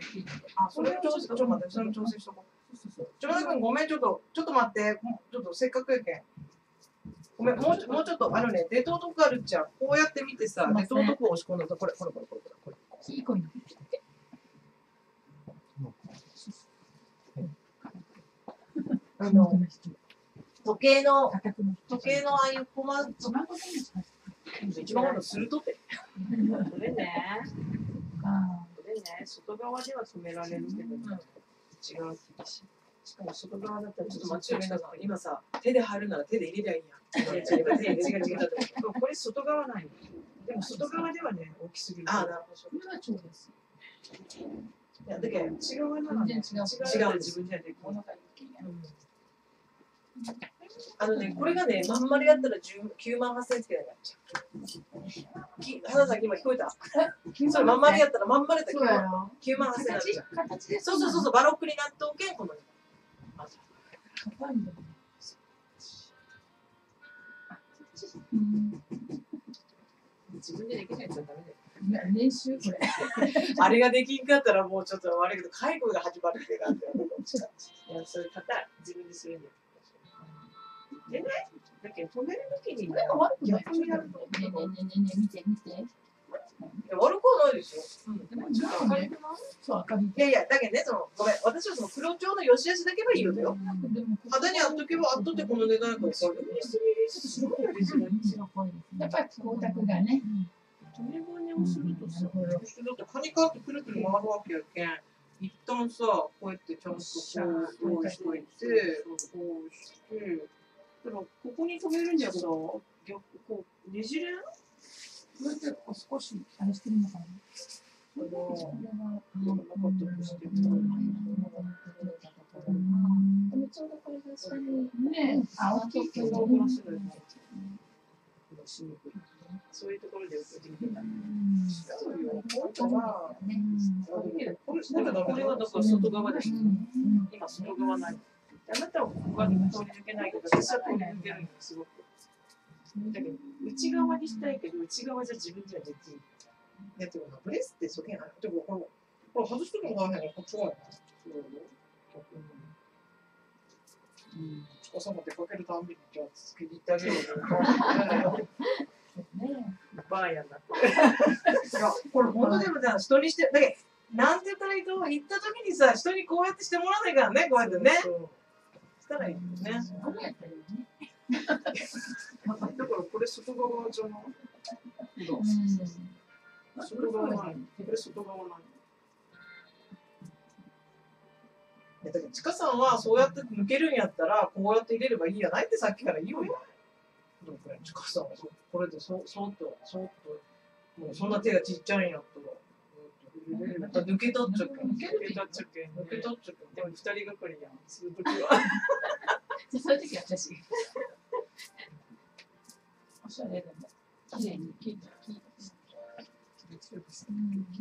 あ、それを調整、ちょっと待って、それを調整しとこう。そうそうそう。ちょうど君ごめん、ちょっと、ちょっと待って、ちょっとせっかくやけん。ごめん、もうちょもうちょっと、あのね、デトートクあるっちゃん、こうやって見てさ、デトートクを押し込んだと、これ、これ、これ、これ、これ。これいい子に。あの、時計の、時計のああいうコマ、そんなことないですか一番今度するとって。これね、あこれね、外側では止められるけど、内側厳しい。しかも外側だったらちょっと待ってよ、今さ、手で貼るなら手で入れりゃいいやん。違う違う違う違う違う。これ外側ないの。でも外側ではね、大きすぎる。ああ、なるほど。これは超です。いや、だけど、内側なら違う内側で自分じゃできる。あのね、これがね、まん丸やったら10 9万8000円つけ？なきゃちゃう。き花さん今聞こえた？それまん丸やったらまん丸やったら9万8000円になゃそうそうそうそう、バロックになっておけん、この。硬いんだうん自分でできないとダメだよ。いや練習これ。あれができんかったらもうちょっと悪いけど、介護が始まるってなんだよ。いや、それ硬い。自分でするんだよ。でね、だけど止めるときにねこれ、も悪くない。逆にやると。ねえねえねえねえね見て見て。いや悪くはない。ですよ。でもちょっとね、そう明るい。いやいや、だけどね、その、ごめん、私はその黒蝶の良し悪しだけはいい。よだよ。肌にあっとけばあっとってこの値段やからさ、やっぱり光沢がね。止め金をするとさ、だってカニカってくるくる回るわけやけん。一旦さ、こうやってちゃんとこう用意しといて、こうして、だからここに止めるんじゃさ、逆こうねじれこうやってこう少しあれしてるのかな。それがこれはなかったとしてでもちょうどこれが下にねあ大きいけど。そういうところで送ってきてた。そうよ。本当は、だからこれはだから外側です。今外側ない。あなたはここが通り抜けないけど、私は通り抜けるのすごく。だけど内側にしたいけど内側じゃ自分じゃできない。いや、でもブレスってそげん。ある。でもこの、これ外しとくのが変ね、こっちが。そうよ。逆に。うん。チカさん。も出かけるたん。びに、じゃあ、つけに行ってあげようよ。バーやなって。いや、これ本当でもさ、人にして、だけ、なん。て言ったらいいと、行った時にさ、人にこうやってしてもらわないからね、こうやってね。たらいいよね。これやったらいいね。だからこれ外側じゃない。外側ない。これ外側ない。いやだから、ちかさんはそうやって抜けるんやったら、こうやって入れればいいやないってさっきから言おうよ。ちかさんはそこれでそ、そっと、そっと、もうそんな手がちっちゃいんやったら。また抜け取っちゃうけん。抜け取っちゃうけん。抜け取っちゃうけん。でも二人がかりやん。するときは。じゃそういう時は私。おしゃれでも。綺麗に切って。い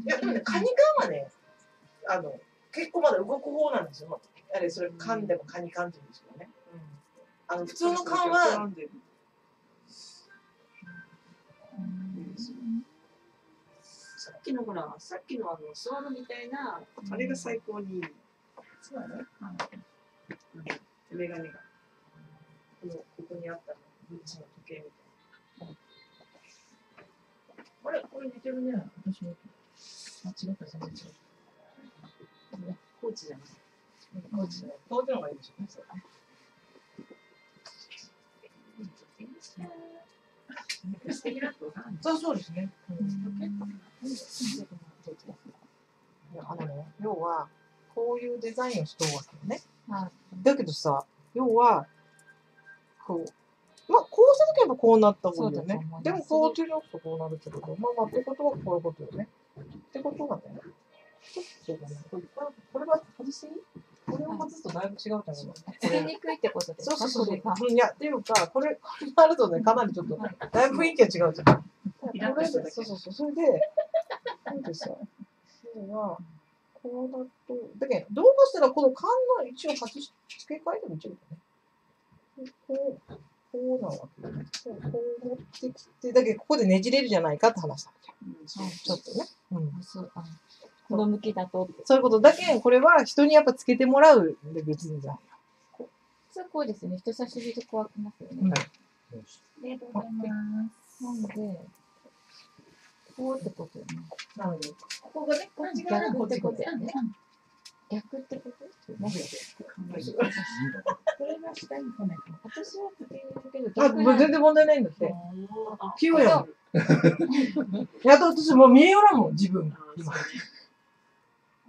や、でもね、カニ缶はね、あの、結構まだ動く方なんですよ。あれ、それ缶でもカニ缶って言うんですけどね。あの、普通の缶は、きのほら、さっきのあの、スワロみたいな、あれが最高にいい。そうだね。メガネが。この、ここにあったの、ブーツの時計みたいな。あれ？これ似てるね。私も。あ、違った、全然違う。コーチじゃない。コーチだよ。こういうのがいいでしょうね。それねそうそうですね。いやあのね、要は、こういうデザインをしとるわけよね。だけどさ、要は、こう、まあ、こうするけばこうなった方がいいよね。でもこう手をとこうなるけど、まあまあ、ってことはこういうことよね。ってことなんだよね。ちょっとそうだね。これこれは外していいこれを外すとだいぶ違うじゃん。つけにくいってことですか？そうそうそう。いや、っていうか、これ、これがあるとね、かなりちょっと、だいぶ雰囲気が違うじゃん。そうそうそう。それで、そうでさ、それは、こうだと、だけど、どうかしたらこの缶の位置を外し、付け替えてもいいんじゃないね。こう、こうなわけ。こうこう持ってきて、だけどここでねじれるじゃないかって話したわけ。ちょっとね。うん。そうあこの向きだと。そういうこと。だけど、これは人にやっぱつけてもらうんで別にじゃん。普通こうですね。人差し指でこう開きますよね。ありがとうございます。なので、こうってことよね。なので、ここがね、こっち側がこっちこと？よね。逆ってこと？ですよね。これが下に来ないと。私はつけるけど、あ、逆もう全然問題ないんだって。器用やもん。やっと私もう見えよらんもん、自分が。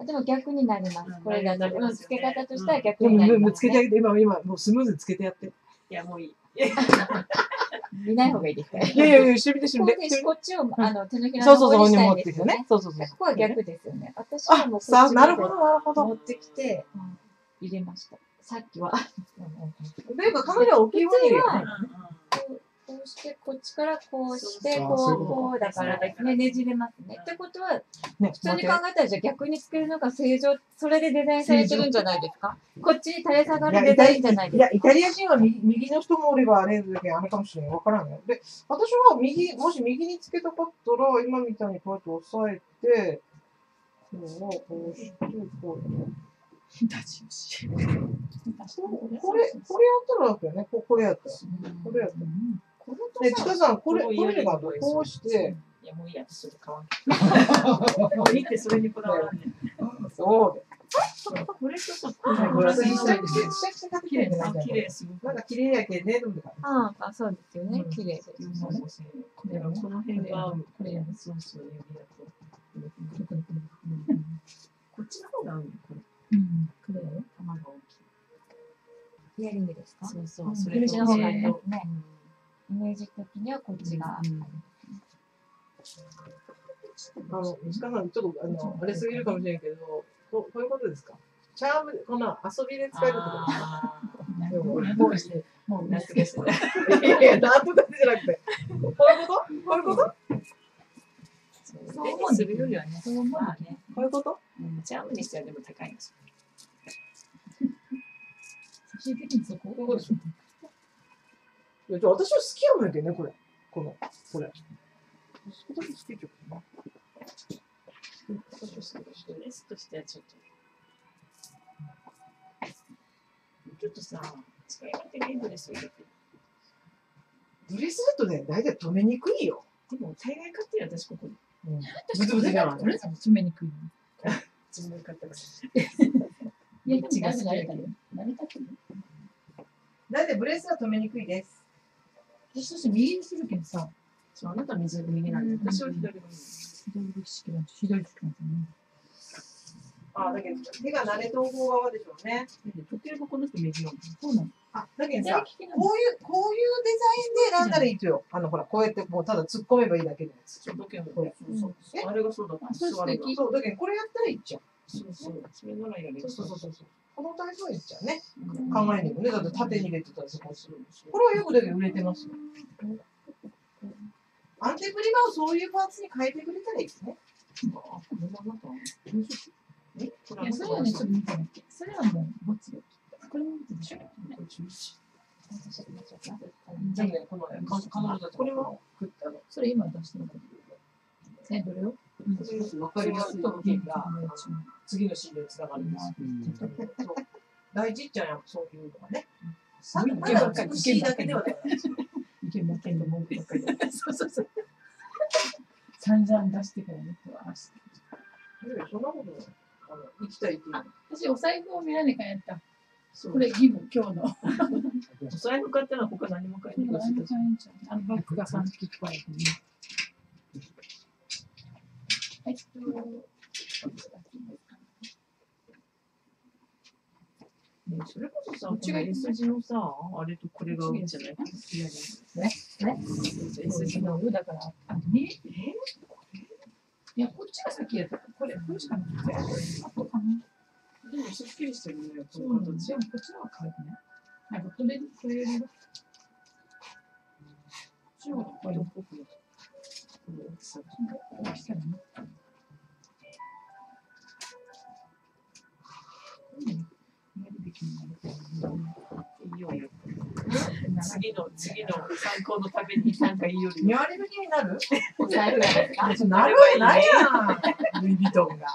でも逆になります。これだと。うん、付け方としては逆になります、もうつけてあげて、今、今、もうスムーズにつけてやって。いや、もういい。見ない方がいいですか？いやいやいや、してみて、してみて。こっちをあの手のひらそうそうそう、の方に持っんですよねてきてね。。そうそうそう。ここは逆ですよね。私はもうこっちなるほど、なるほど。持ってきて、入れました。さっきは。というか、彼女は大きい方にいるよね。こうして、こっちからこうして、こう、こうだからですね、ねじれますね。ってことは、ね普通に考えたらじゃあ逆につけるのが正常、それでデザインされてるんじゃないですか？こっちに垂れ下がいやるデザインじゃないいや、ですか？イタリア人は右右の人もおればあれだけあれかもしれない。わからんよ。で、私は右、もし右につけたかったら、今みたいにこうやって押さえて、こう、こうして、こう ね。これ、これやったらわけよね。ここれやったら。これやったら。ね、ちかさん、これ、これがこうして、いや、もういいや、それ買わん。もういいって、それにこだわらんね。そうこれちょっと、これ、これ、下下下下下綺麗な、綺麗すごく。なんか綺麗やけんね、飲んでから。ああ、そうですよね。綺麗です。でもこの辺が、これそうそう、指だと。こっちの方が合うよ、これ。うん。玉が大きい。イヤリングですか？そうそううんそれこっちの方がいいとですね。イメージ的にはこっちが。あの、石川さん、ちょっと、あの、あれすぎるかもしれんけど、こうこういうことですか？チャーム、この遊びで使えるってことですか？でもこうして、もう、なんとかして。いやいや、なんとかじゃなくて、こういうこと？こういうこと？そう手にするよりはね、まあね、こういうこと？うん。チャームにしてはでも高いんです 最終的にそこ？こういうことでしょいや、じゃあ私は好きやもんやけどね、これ。この、これ。そこだけ好きじゃんな。私は好きだしドレスとしてはちょっと。ちょっとさ、使い勝手がいいドレスを入れて。ドレスだとね、大体止めにくいよ。でも、大概買ってるよ、私ここで。うん。ブツブツじゃないとりあえず詰めにくい。自分で買ったから。いや、でもだいぶ慣れたよ。慣れたけど。大体ブレスは止めにくいです。私そして右にするけんさ、そう、あなたは水右なんで、私は左が。左利き式なんて、左利きなんてね。あ、だけど手が慣れ統合側でしょうね。時計がこの人右なの。そうなの。あ、だけどさ、こういう、こういうデザインで選んだらいいとよ。あの、ほら、こうやってもうただ突っ込めばいいだけのやつ。そう、時計もこれ。そうそう。あれがそうだった。そうだけどこれやったらいいっちゃう。そうそう。それならやりそうそうそうそう。このタイプはいいっちゃうね。うん考えにもね。だって縦に入れてたらそこ。そうそうこれはよくだけど売れてますよ。アンテプリマをそういうパーツに変えてくれたらいいですね。あ、これはまた。えこれいや、それはね、ちょっと見てみて。それはもう、ぼつよ。これも見てでしょ。これ11。じゃあね、このね、か彼女たちこれは。それ今出してるから。え、どれをこれよ？くわかりやす。い意見が、次のシーンでつながるんです大事っちゃんやっぱそう。いうのがね。さうんただ美しいだけではない。意見ばっかりの文句ばっかりで。そう。そうそう。散々出してからね、そんなことない。あの生きた生きる。私、お財布を見られかんやった。これギブ、今日の。お財布買ったら他何も買えないからあのバッグが3匹加えてね。えっとねそれこそさ、こっちが S 字のさ、あれとこれがいいんじゃないね、ね、S 字の。だから、あね、いや、こっちが先やった。これ、これしかなくて、あとかな。でもすっきりしてるね、この形ですよ。こっちの方が可愛くないなんか、これ、これよりは。こっちの方が可愛い。っぽくなった次の、次の参考のためになんかいいより。言われる気になるなるわけないやん。ルイ・ヴィトンが。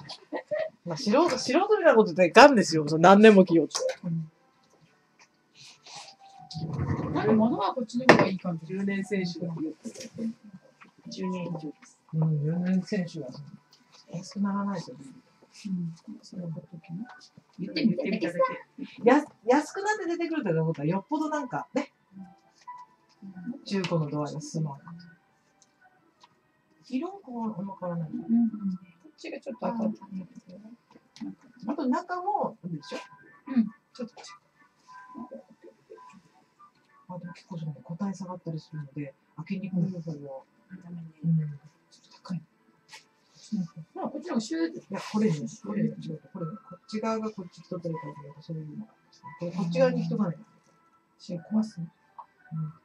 まあ、素人、素人みたいなことっていかん。ですよ。その何年も着ようと。なん。か物はこっちの方がいい感じ。10年選手が。10年以上です。うん、10年選手が。安くならないですよ。うん、それをほっときな。言ってみてみただけ。や安くなって出てくるということは、よっぽどなんかね、中古の度合いが進むわけ。色もあんま変わらない。うん、こっちがちょっと赤い。あと中も、いいでしょうん。ちょっと違う。あ、でも結構その個体下がったりするので、開けにくい方が。うん。高い。まあ、こっちのシューいや、これね、これ。これね、こっち側がこっちか、そういうのがありますね。これこっち側に人がない。シュー壊す。うん。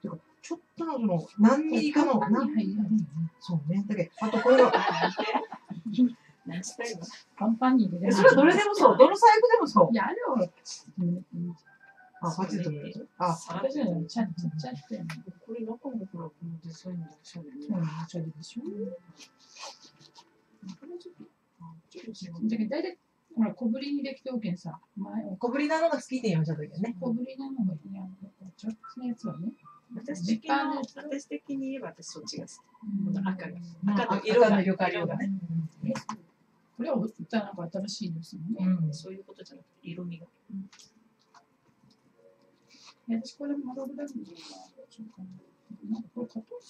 ていうか、ちょっとのその、何ミリかの、何はい、はい。そうね。だけど、あとこれが、何したいのパンパンに入れる。どれでもそう、どの財布でもそう。いや、あれは、あ、パチッと見ると。あ、私はね、ちゃんとちゃっちゃって。これ中もほら、このデザインのおしゃれね。うん、おしゃれでしょ。これちょっと、あちょっと違だけど、大体、ほら、小ぶりにできておけんさ。前小ぶりなのが好きって言いましたけどね。小ぶりなのがいいやん。ちょっとのやつはね。私的に私的に言えば私そっちが好き。この赤が。うん赤の色が。色が色がね。えこれは歌なんか新しいですもんね。うん。そういうことじゃなくて、色味が。いや私これマログラムでそうか？な。なんかこれ買ったこ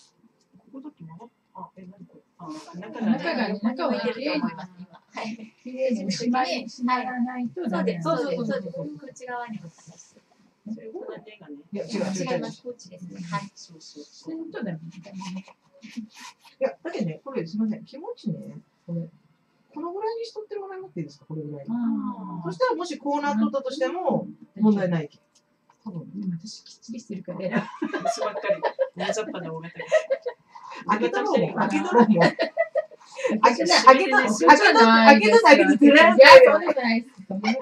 こだと曲がっあ、え、何これあ、中中がね、中は置いてると思います、今。はい。綺麗にしまい、しまらない。とダメそうです、そうです、そううです。こっち側にも探して。それね。い。や、違います、こっちです。ね。はい。そうそうそれとダメ。い。や、だけどね、これす。みません、気持ちね、これ、このぐらい。にしとってもらいってい。いです。か、これぐらい。そしたらもしこうなっとったとしても、問題ないけん。多分。今私きっちりしてるから。虫ばっかり。大雑把な大型が。開けたろうも、開けたろうも。開けた、開けた、開開けた、開けただけで出られいや、そうでもないです。そんなこ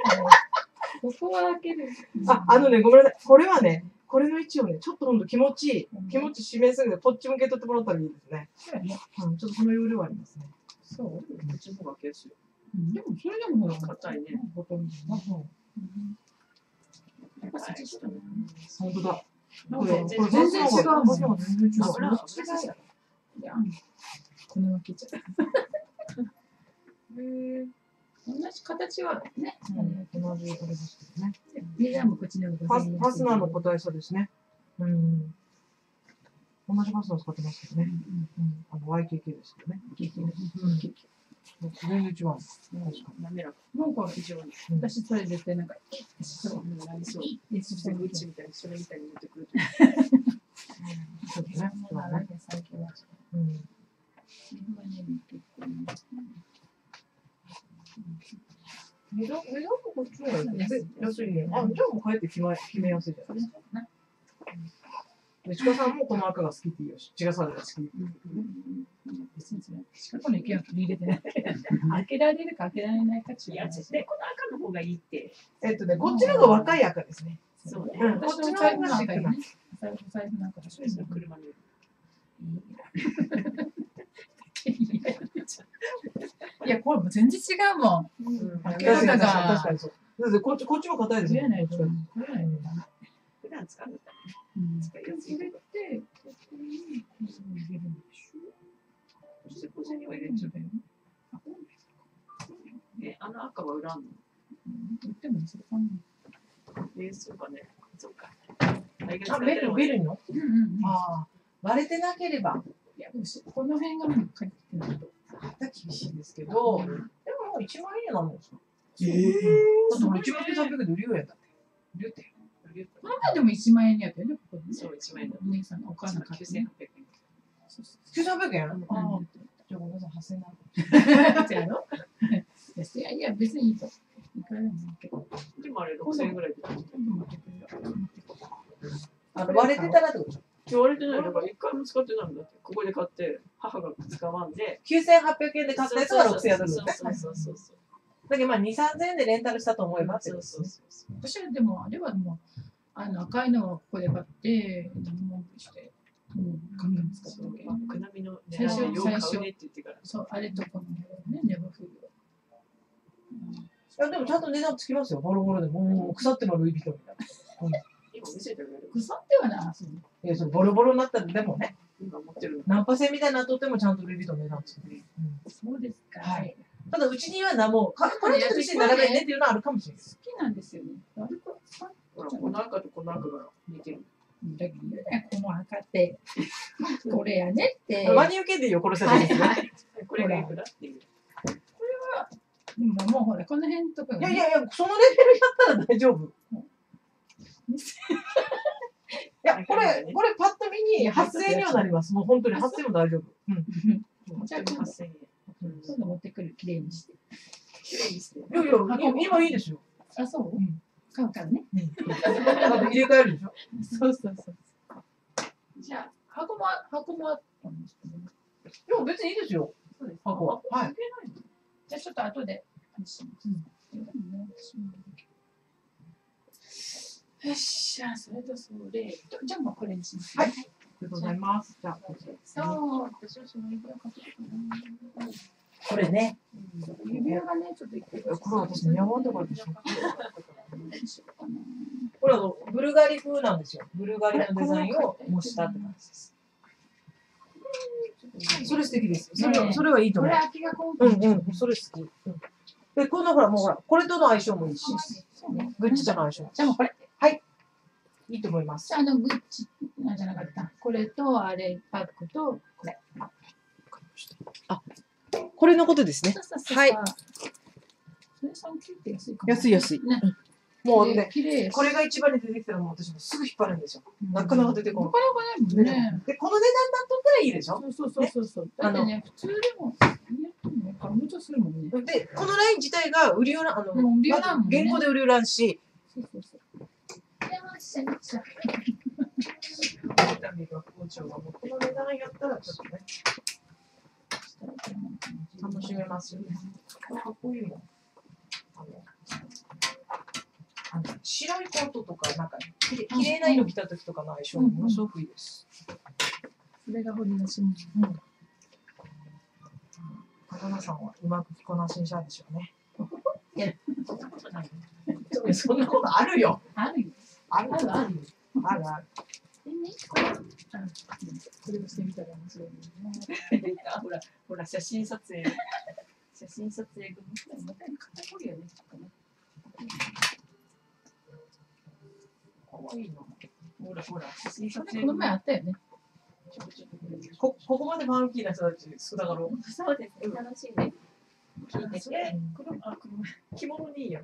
ここは開ける。あ、あのね、ごめんなさい。これはね、これの位置をね、ちょっとほんと気持ちいい、気持ち示すんで、こっち向け取ってもらったらいいですね。そうやね。うん、ちょっとその要領はありますね。そう。こっちの方が開けやすでも、それでもほら、硬いね。ほとんどう。や本当だ。これ、これ全然違うもちの方が全然違う。このまま切っちゃった。同じ形はね、うん、同じあれですけどね。値段もこっちの方がファスファスナーの個体差ですね。うん。同じファスナー使ってますけどね。うん。あの、YKK ですけどね。然違う。確か滑らか。なん。か、非常に。私それ絶対なん。か、そう、なりそう。で、そしてグッチみたいに、それみたいに持ってくる。に。そうですね。そうだね。最近は。うん。結構ね値段、値段もこっちの方が安い。安いね。あ、じゃあもう帰って決め、決めやすいじゃないですか。で、ちかさんもこの赤が好きって言うよし、ちがさんが好き。別にそれ、の意見は取り入れてない。開けられるか開けられないか違う。いや、絶対この赤の方がいいって。えっとね、こっちの方が若い赤ですね。そうね。うん、こっちの方がシックな。お財布なんかそうですね、車に。いや、これも全然違うもん。うん、開確かが確かにそう。だってこっち、こっちも硬いですよ。普段使うんだったらうん使いやすいそれって、ここにこう入れるんでしょ？そして小銭を入れちゃう。あ、こうえ、あの赤は裏の？うん売ってもそれかな。えー、そうかね。そうか。あ、ベル、ベルのうんうん。ああ、割れてなければ、いや、この辺がもう書いてないと。また厳しいですけど、でももう1万円になるんですかええだって俺1万9300円で売るようやったって。売って。この前でも1万円やったよね、ここでね。そう、1万円だ。お姉さんのお母さん買ってね。9800円。そうそう9300円ああ、うんじゃあごめんなさい、8000円なる。そうやろいやいや、別にいいと。いくらでもけど。でもあれ6000円ぐらいで。あの割れてたらってこと？言われてないだから一回も使ってないんだって。ここで買って、母が使わんで。9800円で買ったやつは6000円だったんですね。そうそうそうそう。だけどまあ2、3000円でレンタルしたと思えばってそうことですねそうそう。私はでも、あれはもう、あの赤いのをここで買って、文句して、もうガンガン使ってそうるわけ。バック並みの値最初最初。そう、あれとこのね、ネバフル。いやでもちゃんと値段つきますよ、ボロボロで。もう腐ってもルイ・ヴィトンみたいな。今見せてあげる？腐ってはな、そういや、それボロボロになったら、でもね、今持ってるの。ナンパ船みたいになっとってもちゃんとルイ・ヴィトンの値段つく。そうですか。はいただ、うちには何も、かこれちょっと店に並べてねっていうのはあるかもしれない。好きなんですよね。あれこれほら、この赤とこの赤が似てる。だけどね、この赤って、これやねって。真に受けでいいよ、これさせて。いはいこれがいくらっていう。これはでももうほら、この辺とかがやいやいや、そのレベルやったら大丈夫。いや、これ、これパッと見に8000円にはなります。もう本当に8000円も大丈夫。うん。じゃあ今度。今度持ってくる、きれいにして。きれいにして。いやいや、今いいですよ。あ、そううん買うからね。入れ替えるでしょ？そうそうそう。じゃあ、箱も、箱もあったんですけどね。でも別にいいですよ。そうです箱は。はい。じゃあちょっと後で、よっしゃ、それとそれと、じゃあもうこれにします、はい。ありがとうございます。じゃあ、そう、私はその指輪かけてかな。これね。指輪がね、ちょっと一個。これ私似合わんところでしょ。これあの、ブルガリ風なんですよ。ブルガリのデザインを模したって感じです。それ素敵です。それそれはいいと思うこれ。秋がこうんうん、それ好き。うんで、このほら、もうほら、これとの相性もいいし。グッチとの相性も。じゃあもうこれ。はい。いいと思います。あの、グッチ、なんじゃなかった。これと、あれ、パックと、これ。これのことですね。はい。それ3級って安い。安い。もうね、これが一番に出てきたらもう私もすぐ引っ張るんですよ。なかなか出てこない。なかなかないもんね。で、この値段だっとったらいいでしょ？そうそうそうそうそう。だってね、普通でも、ね、からもうちょっとするもんね。で、このライン自体が売り用な、あの、売り用なもんね原稿で売り用なんし、そうそこの 値段やったらちょっとね、楽しめますよね。かっこいいもん。あの、あの白いコートとか、なんか、きれ綺麗な色着た時とかの相性もものすごくいいです。それが掘り出しも。うん。高菜さんはうまく着こなしんしゃんでしょうね。いや、そんなことない。そんなことあるよ。あるよ。あるあるある。あるある。でね、これ、あこれをしてみたら面白いね。あほら、ほら、写真撮影。写真撮影組。また肩こりよね、ちょっとね。かわいいな。ほらほら、写真撮影この前あったよね。こここまでファンキーな人たち少なかろう。そうですね、楽しいね。聞いてそれ、このあこの着物にいいよ。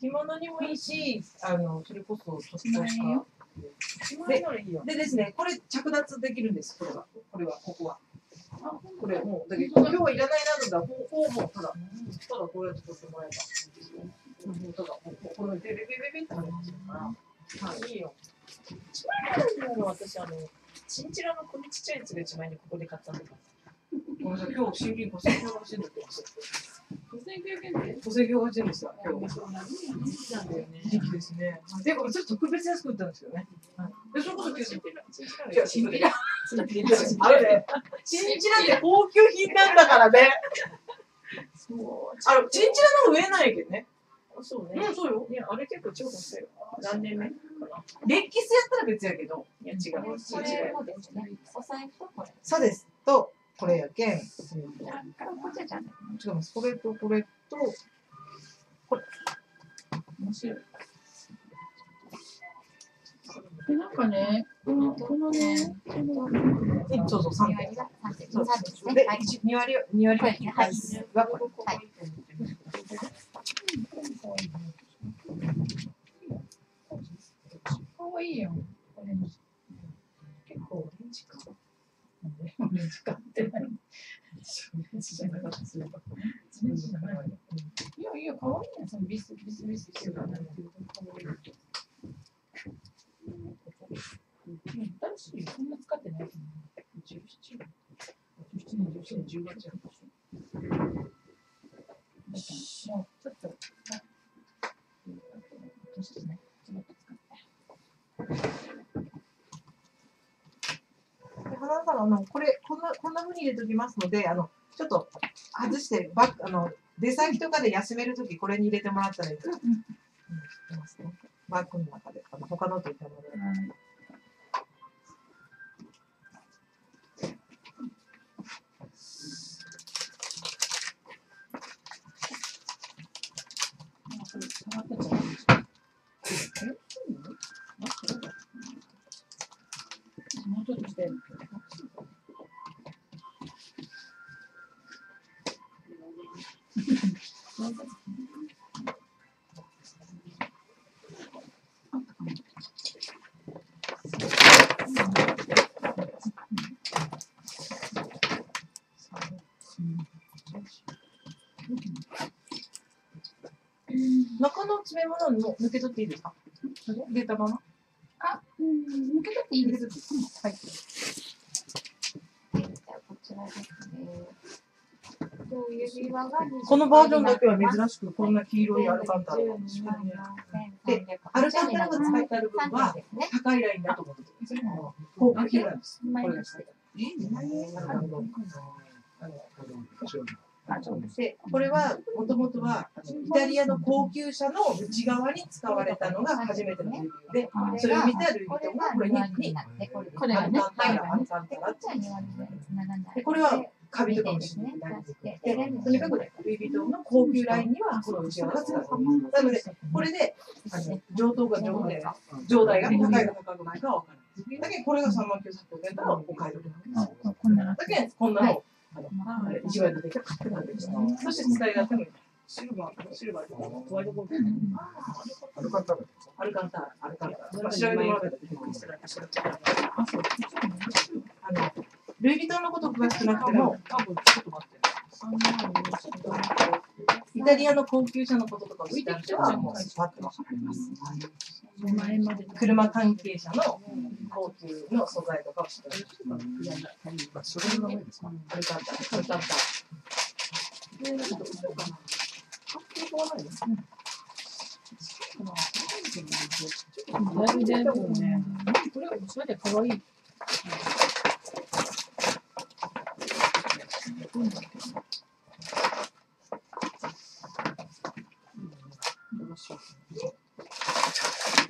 着物にもいいし、あの、それこそ、ちょっとした。着物ならいいよ。でですね、これ着脱できるんです、これは。これは、ここは。これもう、だけど、今日はいらないなのだ、こう、もう、ただ、ただこうやって取ってもらえば。もう、ただ、こうこれで、ベベベベって入ってるから。はい、いいよ。一番いいのは私、あの、チンチラのこのちっちゃいやつが一番にここで買ったんだから。ごめんなさい、今日、新品5000円が欲しいんだって。5900円で。5000円ですよ、今日。そうなんだよね。時期ですね。で、これちょっと特別安く売ったんですよね。はいで、それこそ、チンチラ、チンチラいやチンピラチンピラ。あれね、チンチラって高級品なんだからね。そう。あの、チンチラの上なんやけどね。あそうね。うん、そうよ。いや、あれ結構重宝し。何年目かな。レッキスやったら別やけど。いや、違う。これもですね、お財布とこれ。そうです。と、これやけん。違いこっちじゃん。ます。これとこれ。と、これ。面白い。で、なんかね、この、このね、そうそう、3点。そうそうで、一2割、2割はい。はい。は。はい。い。い。よ。これ結構オレンジか。なん。でオレンジかってな。いいやいや、かわいいね。そのビスビスビスしてるからね。かわいい。うん、男子そん。な使ってないと思う。17、年、17年、10月やったでしょ。だから、もうちょっと、あうん。落としてね、ちょっと使って。で花田さん、あの、これ、こんな、こんな風に入れときますので、あの、ちょっと外して、バあの、出先とかで休めるとき、これに入れてもらったらいいと。うん、出ますね。バッグの中で、あの、他のといったもので。もうちちょっとして。中の詰め物も抜け取っていいですか？入れたまま、抜けていいです。はい。じゃあこちらですね。と指輪がこのバージョンだけは珍しくこんな黄色いアルカンタルなんですけどね。で、アルカンタルが使えてある分は高いラインだと思ってて、高級品なんです。これです。で、これはもともとはイタリアの高級車の内側に使われたのが初めてので、それを見たルイ・ヴィトンがこれに、にこれがね、アルカンタラ、アルカンタラって言うんですで、これはカビとかもしれないんでとにかくルイ・ヴィトンの高級ラインにはこの内側が使われて。なので、これで、上等が上で、上代が高いか高くないかは分からない。だけど、これが3万9800円だったらお買い得なわけです。だけど、こんなの、あの、一番出てきた買ってないわけです。そして使いが多分。シルバー、シルバーとか、ホワイトボードとかアルカンタラ。アルカンタラ、アルカンタラ。調べてもらったら出てくるんですけどあの、ルイ・ヴィトンのこと詳しくなくても、多分ちょっと待って。イタリアの高級車のこととかを知ってる人はもうスパッとわかります。車関係者の高級の素材とかを知ってる人は、それがないです、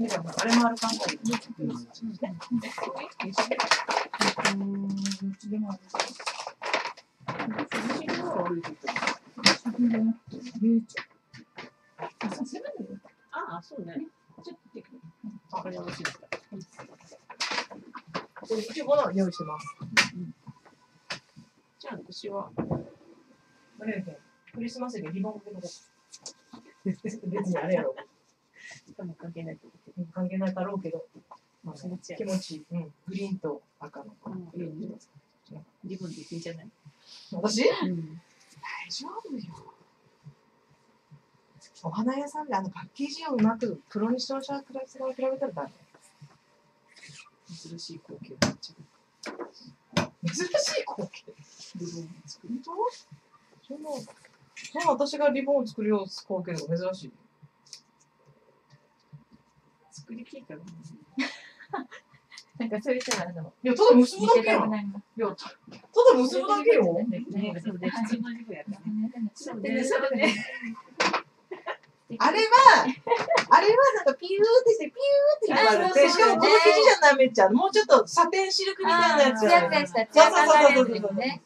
あれも。ああ、そうね。ちょっとできる。わかりや。すいですか。一応物を用意してます。じゃあ私は、とりあえずクリスマスにリボンかけとこう。別にあれや。ろ。多分関係ないと。関係ないだろうけど、まあ、気持ち気持ちいい。うん。グリーンと赤の。リボンでいいんじゃない私、うん。大丈夫よ。お花屋さんであのパッケージをうまくプロにしておしゃくらすが比べたらダメ。珍しい光景になっちゃう。珍しい光景。リボン作る本当？そんな、そんな私がリボンを作るよう光景が珍しい。作りきいから。なんかそう言ったらあの、いや、ただ結ぶだけよ。いや、たただ結ぶだけよ。ね、そうで、普通のリボンやからね。そうね、そうね。あれは、あれはなんかピューってして、ピューって言われて、あそうそうしかもこの生地じゃダメっちゃう。もうちょっとサテンシルクみたいなやつツヤツヤした、ツヤ感があるやつですね。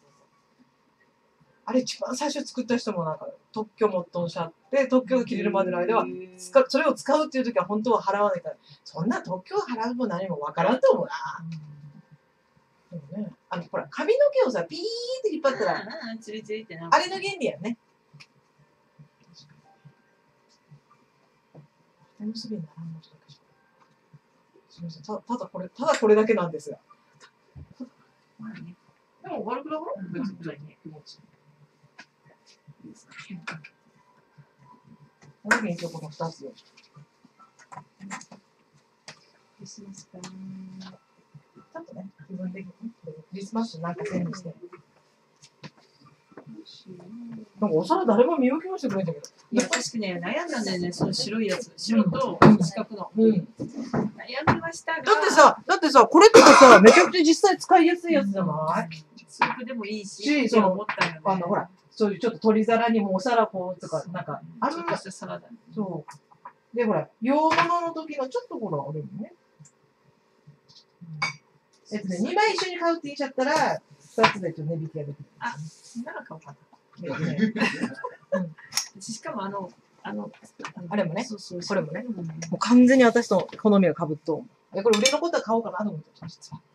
あれ一番最初作った人もなんか特許持っとんしゃって特許が切れるまでの間は使うそれを使うっていう時は本当は払わないからそんな特許払うも何もわからんと思うな。でもね、あのほら髪の毛をさピーって引っ張ったらあれの原理やね。手結びにならんの人だけしかすみませんたただこれただこれだけなんですが。まあねでも悪くなかろ別にね気持ちいいですかこの現状この2つ。クリスマスかちょっとね、自分的にクリスマスなんか線にして。なんかお皿誰も見分けもしてくれんだけど。いや、確かね、悩んだんだよね、その白いやつ。白と四角の。うん。悩みましたが。だってさ、だってさ、これとかさ、めちゃくちゃ実際使いやすいやつじゃない？スープでもいいし、し、って思ったよね。あの、ほら、そういうちょっと取り皿にもお皿こうとか、なんか、あんまちょっとしたサラダ。そう。で、ほら、洋物の時のちょっとほら、あれもね。えっとね、2枚一緒に買うって言っちゃったら、2つでちょっと値引きができる。あ、なら買おうかな。しかもあの、あの、あれもねそうそうこれもね。もう完全に私と好みが被っとう。え、これ売れ残ったら買おうかなと思って。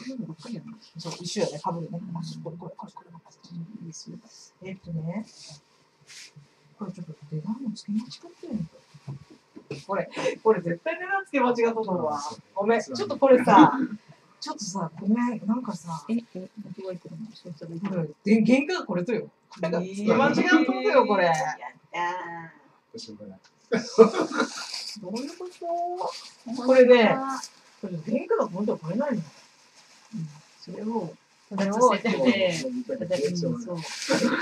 そういうのばっかりやな。そう、一緒やね、被るね。あ、これ、これ、これ、これ。いいですよえっとね、これちょっと値段も付け間違ってるんだ。これ、これ絶対値段付け間違っとったわ。ごめん、ちょっとこれさ、ちょっとさ、ごめん、なんかさ、え、え、間違えてるの？そうしたらいいこれ、で原価がこれとよ。これが付け間違ったよ、これ。やっしょうがない。どういうこと？これね、これ原価が本当はこれないの。それを、それを、させてて、そう。じ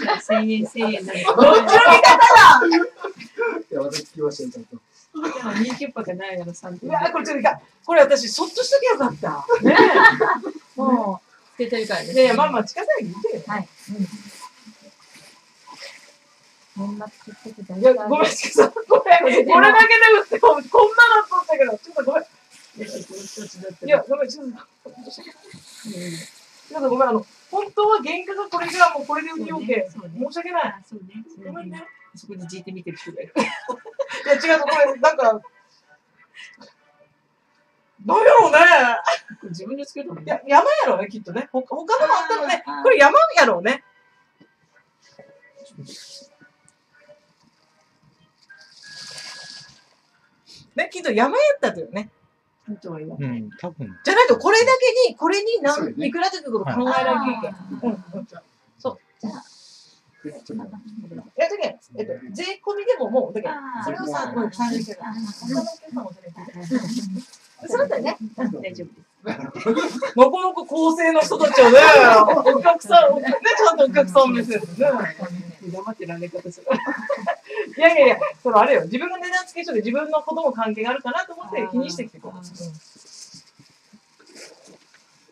ゃあ、千円、千円だけど。どっちの味方だいや、私聞きましたよ、ちゃんと。でも人気っぽくないやろ、3点。うわ、これちょっといかんこれ私、そっとしときゃよかった。ねえ。もつけてるからう、ね。いやいや、まあまあ、近さに見てよ。はい。ごめん、ごめん。これだけで売っても、こんなの取ったけど、ちょっとごめん。いや、ごめん、ちょっと。なんかごめん、あの、本当は原価がこれがもうこれで売りようけ。申し訳ない。あそうね。ごめんね。そこにじいて見てる人がいる。いや、違うの、これ、なんか、なんやろうね。これ自分でつけたのいや、山やろうね、きっとね。ほ他のもあったのね。これ山やろうね。ね、きっと山やったとよね。本当は言わうない。ん、多分。じゃないと、これだけに、これに何、ねいくらということ考えられるけん。うん、うん。そう。えちょっとえ、っと、税込みでももう、だけそれをさ、もう三十件。他のお客さんもそれ聞いてそれだったらね、大丈夫です。なかなか構成の人たちはね、お客さん、ね、ちゃんとお客さん目線でね。黙ってられ方する。いやいやいや、そのあれよ、自分が値段付けしとで自分のことも関係があるかなと思って気にしてきてこう。うん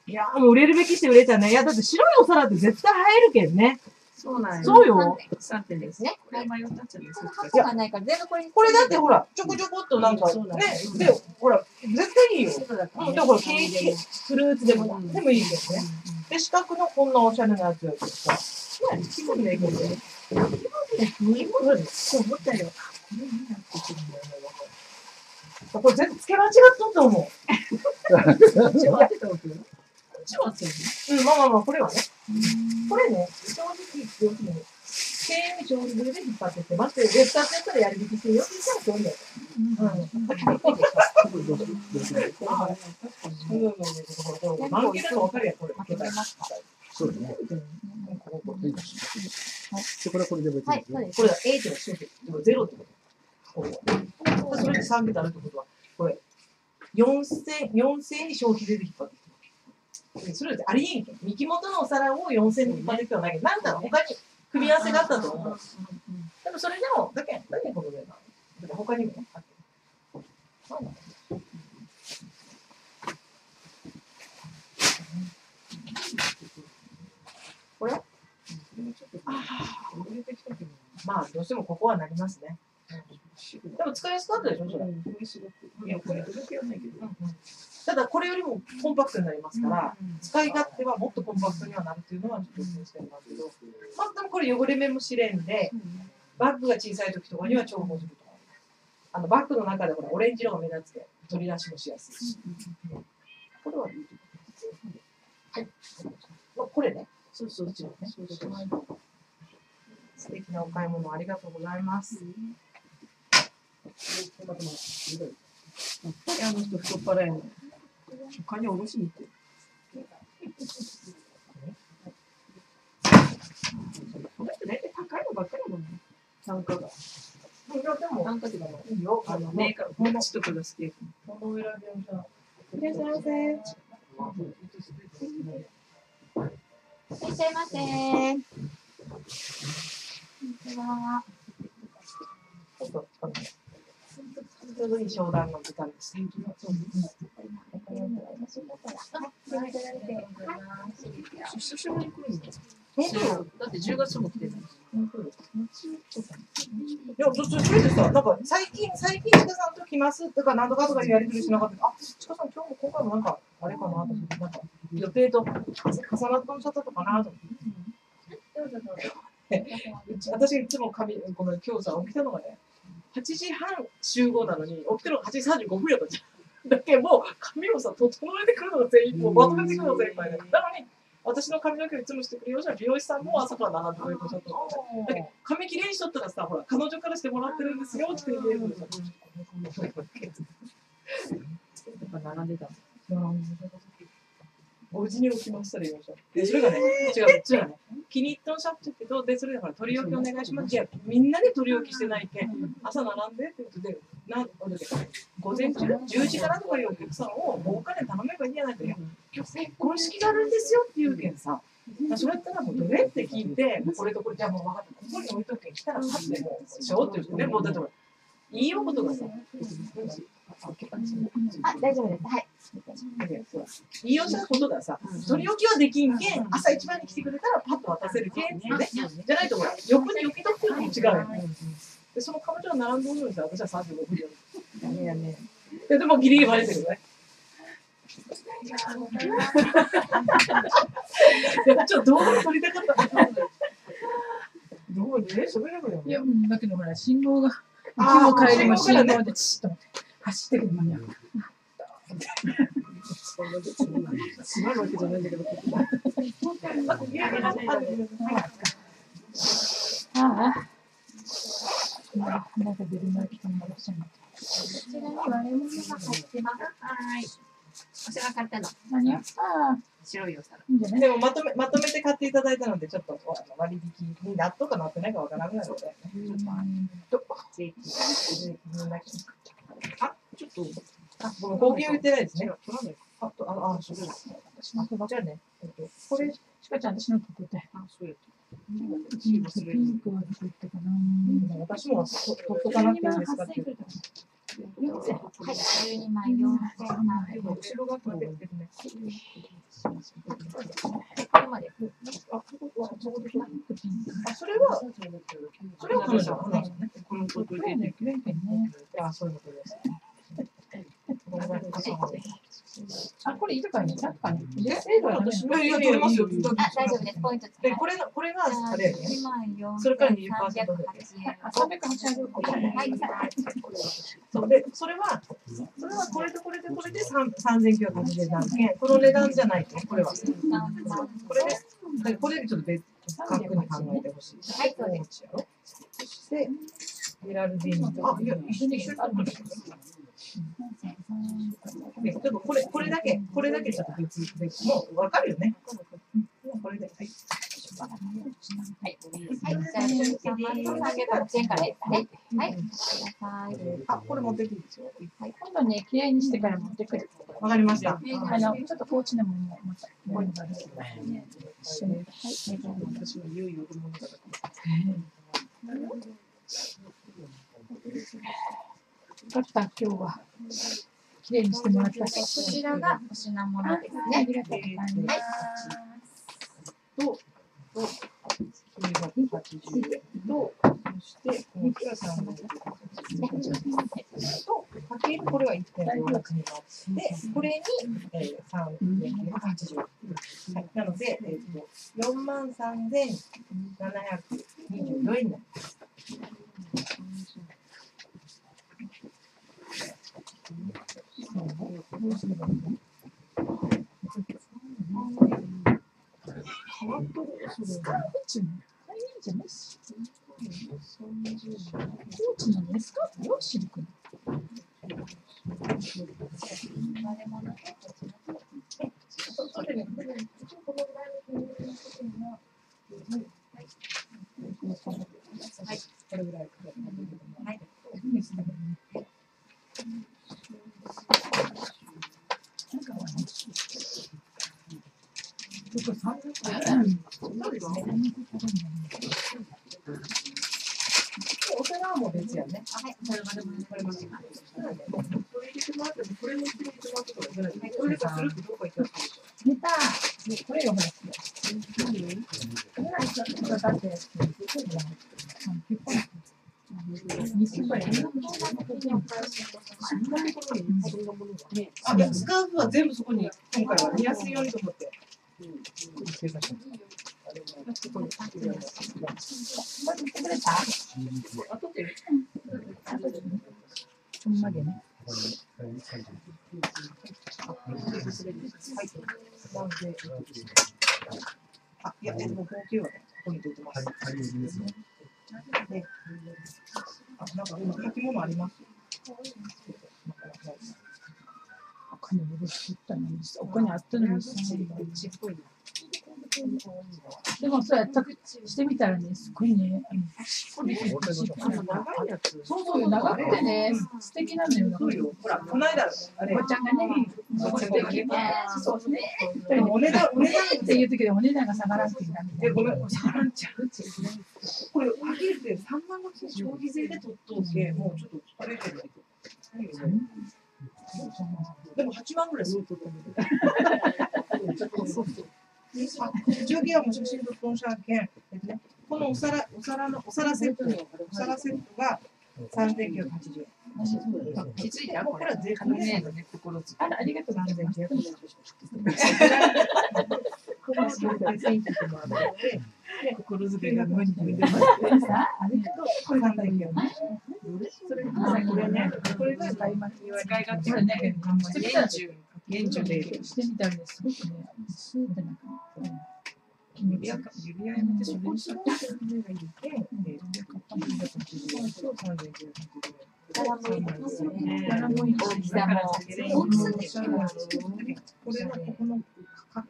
いやーもう売れるべきして売れたね。いや、だって白いお皿って絶対映えるけんね。そうなんそうよ。3点ですね。これ迷ったっちゃうんですよ。箱がないから全部これにこれだってほら、ちょこちょこっとなんか、ねね、で、ほら、絶対いいよ。そうん、で、ほら、ケーキ、フルーツでも、でもいいけどね。で、四角のこんなおしゃれなやつやけどさ。ね、気分でいいけどね。そう思ったよ。これ全部付け間違っとん。と思う。こってたわけよ。こっちは合ってるうん、まあまあまあ、これはね。これね、正直、要するに、経営に上手で引っ張ってて、待って、レッサーやったらやり引きしてよって言ったらそうだよ。うん。うん。うん。何件だか分かるやん、これ。開けてますかそうだね。こここれいいかしらで、これはこれで別はい、に。そうです。これだ、A ってのは1でもゼロってこと。ここはそれで3桁あるってことは、これ、4000、4000に消費税で引っ張ってきてる。それってありえんけん。三木元のお皿を4000で引っ張ってきてはないけど、なんだろう、他に組み合わせがあったと思う。でもそれでも、だけん、だけんことでな。他にもね、あって。なんだろうこれ？まあ、どうしてもここはなりますね。でも使いやすかったでしょ、それ。ただこれよりもコンパクトになりますから、使い勝手はもっとコンパクトにはなるっていうのはちょっと気にしてるんですけど、まあでもこれ汚れ目も試練で、バッグが小さい時とかには重宝すると思う。あのバッグの中でほらオレンジ色が目立つけ取り出しもしやすいし。これはいい。はい。まあこれね。そうそうそうね。素敵なお買い物ありがとうございます。あの人太っ腹やね。カニおろしに行って。この人大体高いのばっかりだもんね。単価が。でも、単価っていうかもういいよ。あのメーカー、モノチとかが好きやこの裏でじゃあ。いらっしゃいませ。いらっしゃいませ。こんにちは。ちょっと、あのちょうどいい商談の時間です。久しぶりに来るんだ。本当だって10月も来てる。いや、ちょっとそれでさ、なんか最近、最近、ちかさんと来ますとか、なんとかとかいうやり取りしなかったあ、ちかさん、今日も今回もなんか、あれかなと思って、なんか、予定と重なっておっしゃったのかなと思って。私いつも髪、ごめん、今日さ、起きたのがね、8時半集合なのに、起きてるのが8時35分やったじゃん。だけど、もう髪をさ、整えてくるのが全員、もうまとめてくるのが全員前で。なのに、私の髪の毛をいつもしてくれるような美容師さんも朝から並んでくれることだったのだけど髪きれいにしとったらさ、ほら、彼女からしてもらってるんですよって言えるのさ。やっぱ並んでた。5時に起きましたで言いました。で、それがね、違う、違うね。気に入ったんしゃってけど、で、それだから取り置きお願いします。いや、みんなで取り置きしてないけん、朝並んでってことで、なん、午前中、10時からとかいうお客さんを、もうお金頼めばいいんじゃないと、いや、今日結婚式があるんですよって言うけんさ、それやったらもうどれって聞いて、これとこれ、じゃあもう分かった、ここに置いとけん、来たら買ってもう、しようって言ってね、もうだっていいよことがさ、あ、大丈夫です。はい。いいよしたことがさ、取り置きはできんけん、朝一番に来てくれたらパッと渡せるけんってね。じゃないとほら、横に置きとくのも違うよね。で、その彼女が並んでおるのにさ、私は35分よ。ダメやね。で、でもギリギリ割れてるよね。いや、ちょっと動画撮りたかった。どうでそれだけどいや、うんだけどほら、信号が、も帰りも信号でチッと思って、走ってくる間に合う。つまるわけじゃないんだけど、ここああ。なんか出る前来たのがおっしゃるこちらに割れ物が入ってます。はい。お世話買ったの。何ああ、白いお皿。いいんじゃないでもまとめまとめて買っていただいたので、ちょっとあの割引になっとかなってないかわからなくなるので、ちょっとあの税金、税金だけ。あ、ちょっと、あ、ごめん、合計言ってないですね。あ、と、あ、あ、そうです。あ、じゃあね、えっと、これ、しかちゃん私の取ってて。あ、そうや。私もと取っとかなくていいですかっていう。はい。12万4000円。後ろが取れてるね。これまで。あ、それは、あ、そうい。うことです。ね、これいるかねちゃんとかね入れ制度はダメ私もいや、取れますよ。あ、大丈夫です。ポイントで、これの、これが、あれやね。2万それから20% 4308円。あ、380円。はい。そうで、それは、それはこれとこれとこれで三3980円なんで、この値段じゃないと、これは。これで、でこれでちょっと別格に考えてほしい。はい、そうです。そして、ゲラルディーあ、いや、一緒に一緒に取ってるで、ちょっとこれ、これだけ、これだけちょっと別で、もうわかるよね。うんこれで、はい。はい。はい。じゃあ、3万308円からです。はい。はい。ください。あ、これ持ってきていいですよ。はい、今度ね、きれいにしてから持ってくる。わかりました。あの、ちょっと高知のものをまた、ものがある一緒に。はい。よかった、今日は。きれいにしてもらったし。こちらがお品物ですね。ありがとうございます。と、と、円と、そして、このプラス3000と、かけるこれは1.58になって、これに、えー、3980円。はい、なので、えっ、と、4万3724円になります。はい、これぐらい。はい。そうですね。お皿はもう別やね。はい、それまでもこれも違う。これ入れてもらっても、これも入れてもらってもい。い。ぐらい。これがするってどこ行ったらネタ、ねこれよ、ほら。これはちょっとかかってやつ。あ、いや、スカーフは全部そこに、今回は見やすいようにと思って。後で。ほんまでね。はい。なんで、あ、いや、でも、高級は、ここに出てます。あ、なん。か今、書き物あります。お金を作ったのに、お金あったのにさ。ちっぽいな。でもそうやったしてみたらね、すごいね。長いやつ。そうそう、長くてね、素敵なのよ。そうよ。ほら、この間、あれ。おばちゃんがね、おばちゃんがねそうね。でもお値段、お値段って言うときでお値段が下がらんって言ったみたいえ、ごめん、下がらんちゃう。これ、あげて3万の消費税で取っとけ、もうちょっとあれやけど。でも8万ぐらいすると思う。従業も、写真録音者券、えっとね、このお皿、お皿の、お皿セット、お皿セットが3980円。気づいたこれは税金ね。心つあ、ありがとうございます。心。これ。が使い勝手、現状でしてみたりですごくね、スーってなかっ。指輪指輪やめて、それにしちって、指それて、買ったも、そ、に。これここを、そ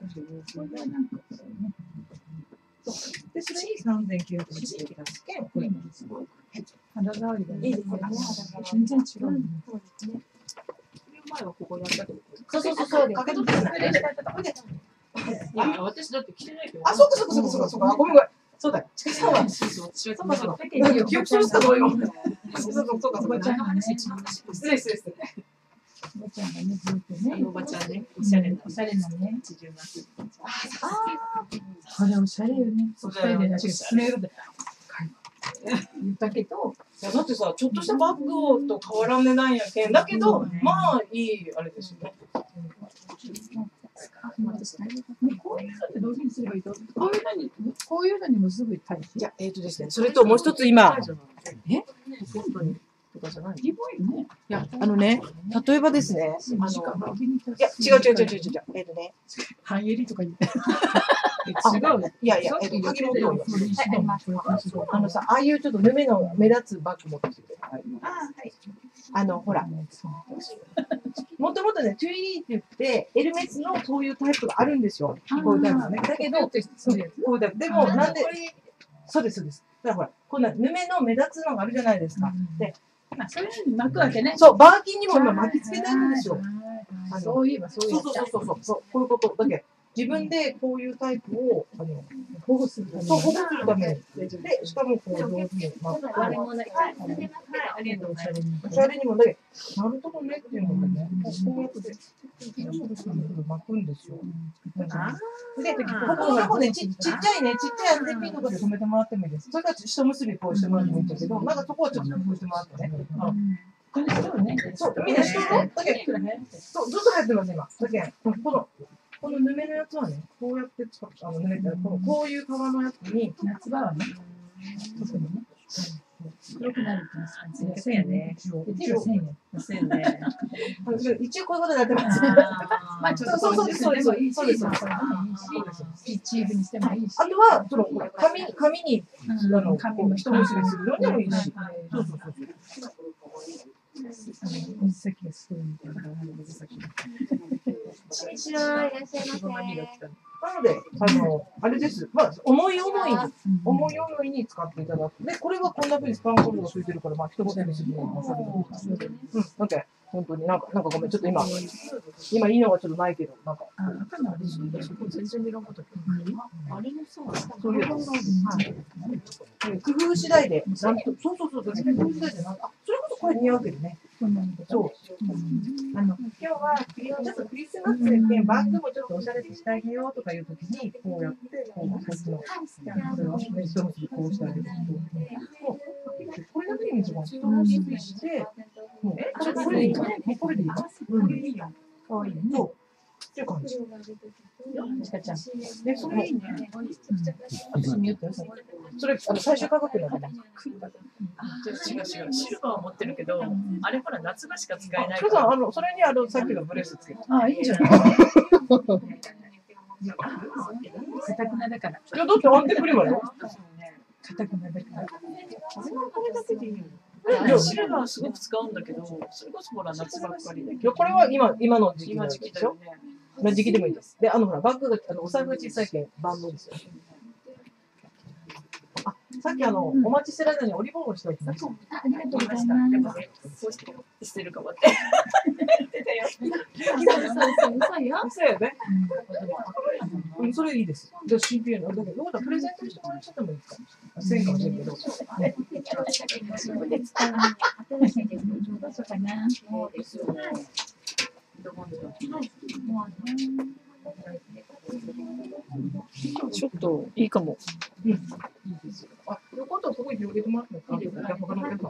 こ。そに三千九百円、こ。肌触りがいい。全然違う。そ。前はここにあったってこそうそうそうそう、かけとってない。といや、私だって着てないけど。あ、そうかそうかそうかそうかそうか、あごめんごめん。そうだ、ちかさんは。そうそう、私はそうかそうか。なんか記憶してますか、どうよ。そうかそうかそうか。おばちゃんがね、失礼失礼失礼。おばちゃんがね、ずっとね、おばちゃんね、おしゃれな。おしゃれなね。80な。これおしゃれよね。おしゃれ二人でね、進めるで。言ったけど、いやだってさ、ちょっとしたバッグと変わらん値段やけん。だけど、まあ、いい、あれですよね。こういうのってどういうふうにすればいいとこういうのに、こういうのにもすぐ対比。いや、えっとですね、それともう一つ今、え？本当にとかじゃないリボイね。いや、あのね、例えばですね、あの、いや、違う違う違う違う違う、えっとね、半襟とか言って。違うね。いやいや、えっと、鍵持っております。あのさ、ああいうちょっとヌメの目立つバッグ持ってきてくれ。あはい。あの、ほら、もともとね、トゥイリーって言って、エルメスのそういうタイプがあるんですよ。こういうタイプがね。だけど、そうこういうタイプ。でも、なんで、そうです、そうです。だからほら、こんなヌメの目立つのがあるじゃないですか。で、まあ、そういうのに巻くわけね。そう、バーキンにも今巻きつけてあるんですよ。そういえばそういえば。そうそうそうそうそう、こういうこと。だけ自分でこういうタイプを、あの、保護するためにそう、保護するために。で、しかもこう上手に巻くと。あれもない。ありがとうございます。おしゃれにも、だけど、なるとこねっていうのがね、こうやって、巻くんですよ。で、ここのとこね、ちちっちゃいね、ちっちゃいアンテンピンとかで止めてもらってもいいです。それから一結びこうしてもらってもいいんだけど、なんかそこはちょっとこうしてもらってね。そう、みんな人のだけそう、ずっと入ってます、今。だけこの、このぬめのやつはね、こうやって使っあの、ぬめって、このこういう皮のやつに、夏場はね、特にね、黒くなるって言いますそうやね。一応、一応1000円。そうやね。あの一応こういうことになってます。まあちょっとそうそうそうです、そうです、そうです。そうです。いい、チーズにしてもいいし。あとは、その、紙、紙に、あの、紙こう一結びするのでもいいし。そうそうそう。あの水先がすごいみたいな。水先。こんにちは、いらっしゃいませ。なので、あの、あれです。まあ、思い思いに、思い思いに使っていただく。で、これはこんな風にスパンコールがついてるから、まあ、一言にするのもそうだけど。うん、なんか、本当になんか、なんかごめん、ちょっと今、今いいのがちょっとないけど、なんか。あ、れそこ全然見らんことあれもそうそういうの。工夫次第で、なんと、そうそうそう、工夫次第で、なんか、あ、それこそこれ似合うけどね。そう。あの、今日は、ちょっとクリスマスで、バッグもちょっとおしゃれにしてあげようとかいうときに、こうやって、こう、こっちの、これは、ね、一結びこうしてあげると。これだけに一番一結びして、もう、え、ちょっとこれでいいかもうこれでいいかうん。いいね。っていう感じ。ちかちゃん。で、それいいね。それ、あの、最終価格だね。違う違う。シルバーは持ってるけど、あれほら夏場しか使えないそうそう、あの、それにあの、さっきのブレスつけて。あ、いいんじゃない硬くなだから。いや、だってアンテクリマよ。硬くなだから。これだけでいいよ。いやシルバーすごく使うんだけど、それこそほら夏ばっかりだけいや、これは今、今の時期今の時期だよね。今時期でもいいです。で、あの、ほら、バッグが、あの、お財布が小さいけん、万能ですよ。あ、さっきあの、お待ちしてる間にオリーブオイルしておきました。ありがとうございでもます。ね、こうしてるかもって。言ってたよ。そうそうそうよ。そうやね。うん、それいいです。じゃあ CPA の、だけど、どうだ、プレゼントしてもらっちゃってもいいかもしれない。せんかもしれんけど。新しいです。どうしようかな。そうですよ。ちょっといいかも。うん。いいですよ。あ、よかったらそこに広げてもらってもいいですか他のお客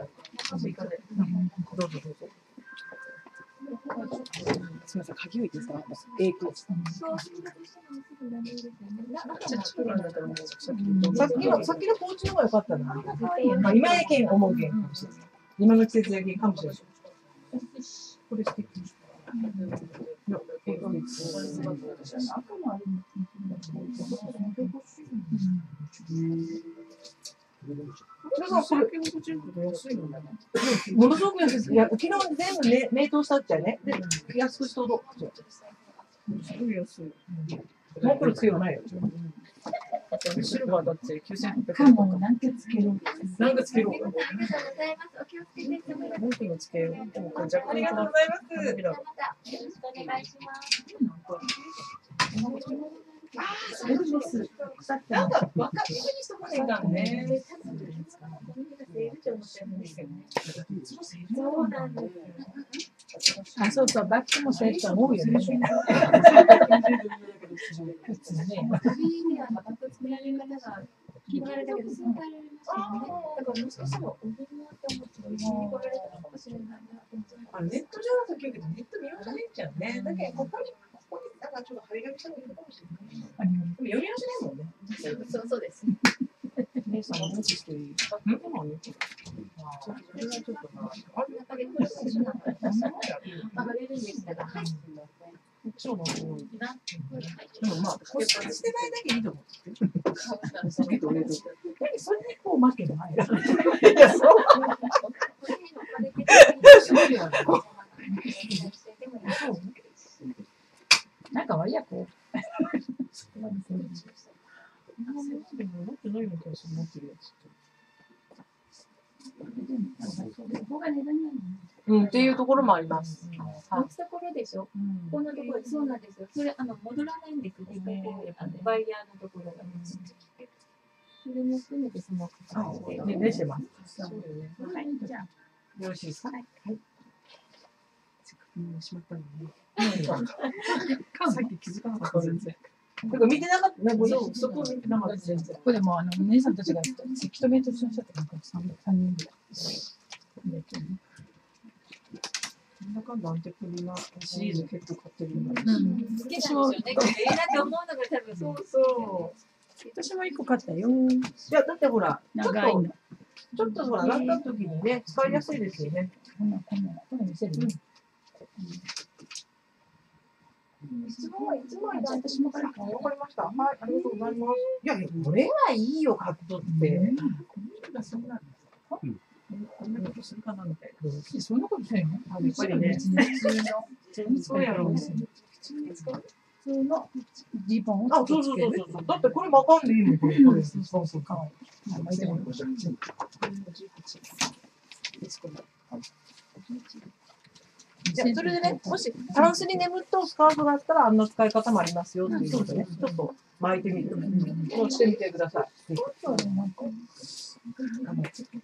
さん。で。どうぞどうぞ。すみません、鍵置いてさ、A クさっきの、さっきのポーチの方が良かったな。まあ、今やけん思うけんかもしれない。今の季節やけんかもしれない。これ素敵。いや、え、いいです皆さん、それ、ものすごく安いです。いや、昨日全部ね、冷凍したっちゃね。で、安くしとどう。すごい安い。もうこれつけようないよ。シルバーだって9800かも、なんかつける。なんかつけよう。ありがとうございます。お気をつけて。文句のつけよう。でもこれ若干ありがとうございます。またよろしくお願いします。そうです。なんか、若いにしとかそうなんです。あ、そうそう、バッグもそういう人多いよね。普通ね。ネットじゃなくて、ネット見ようじゃねえじゃんね。だけど、ここに、ここに、なんかちょっと張り紙したのかもしれない。でも読み直しないもんね。そうそうです。な。んだ。上がれるん。でしたが、はい。そうなの。でもまあ、個室してないだけいいと思う。好きと俺と。何それにこう負けない。いや、そう。なん。か割やこう。持ってないのかしら、持ってるやつ。うん、っていうところもあります。持つところでしょ。こんなところ、そうなんですよ。それ、あの、戻らないんですよ。ね、バイヤーのところがね。それも含めてその形で。ね、出してます。そうね。はい、じゃあ。よろしいですかはい。はい。もうしまったのね。さっき気づかなかった全然。だから見てなかったね、そうそこ見てなかった全然。ここでもあのお姉さんたちがせき止めとしましたってなんか三三人ぐらい。なんだかんだアンテプリナシリーズ結構買ってるんだうん好きなんですよね。いいなって思うのが多分そうそう。私も一個買ったよ。いや、だってほら、ちょっと、長いの。ちょっとほら、洗った時にね、使いやすいですよね。こんな、こんな、こんな見せるね。質問はいつもじゃあ私もから。わかりました。はい、ありがとうございます。いやいや、これはいいよ、カットって。そうなん。ですか。こんなことするかなみたいな。そんなことないよ。やっぱりね。別に普通の。そうやろうね普通のリボンをあ、そうそうそうそう。だってこれ巻かんでいいのこれ。これそうそう、かわいい。巻いてもらうじゃあそれでね、もしタンスに眠っとうスカーフがあったら、あんな使い方もありますよっていうことでね、ちょっと巻いてみる。もうしてみてください。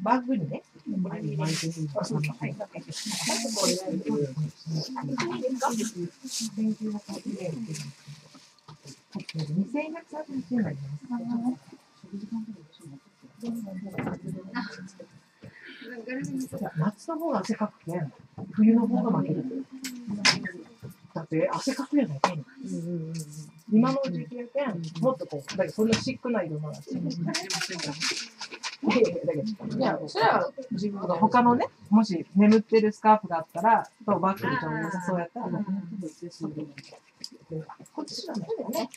バッグにね、巻いてみる。はい。これ2130円になります。夏の方が汗かくけん、冬の方が負ける。だって汗かくやないかいの。今の時期やけん、もっとこう、だけどそんなシックな色のやつ。いやいやだけどいや、それは自分が他のね、もし眠ってるスカーフがあったら、とバッグにちょうど良さそうやったら、こっち知らないよね。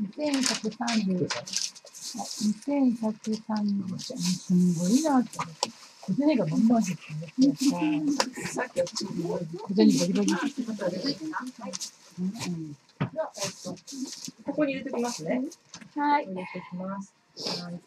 二千百三十。二千百三十。すんごいなって思って。小銭がバンバン入ってる。さっきはちょっと小銭バリバリ。じゃあ、えっと、ここに入れきますね。はい。入れきます。はい。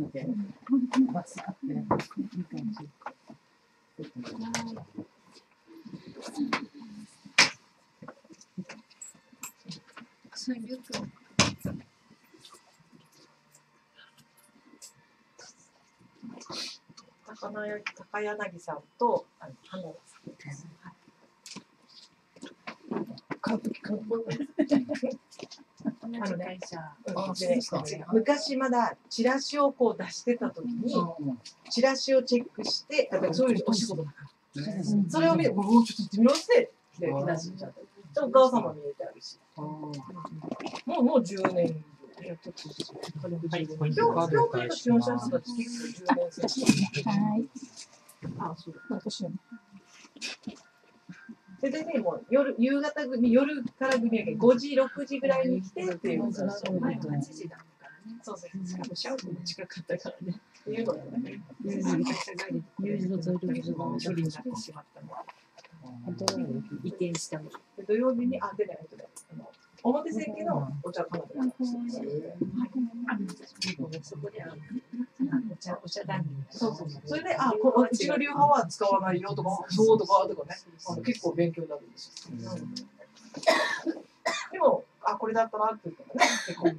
の毛。バスあって、いい感じ。高柳高柳さんと、あの、花田さんです。買うとき買う。あのね会社。う昔まだチラシをこう出してた時に、チラシをチェックして、だからそういうお仕事だから。それを見て、おお、ちょっと行ってみろって、で、出しちゃった。でお母様見えてあるし。もう、もう10年以上。今日、今日来る出演者の人たち結構10年生。はい。あ、そうだ。私はそれでね、もう夜、夕方組、夜から組やけん、5時、6時ぐらいに来てっていう。そうそう前は8時だったからね。そうそう。しかもシャウトも近かったからね。っていうのがね。有事有事の材料の処理になってしまったの。移転したの。で土曜日に、あ、出ない、出ない。あの表千家のお茶彼女がそこでお茶お茶団そうそうそう。それで、あ、こうちの流派は使わないよとか、そうとか、とかね。結構勉強になるんですよ。でも、あ、これだったなっていうのがね、結構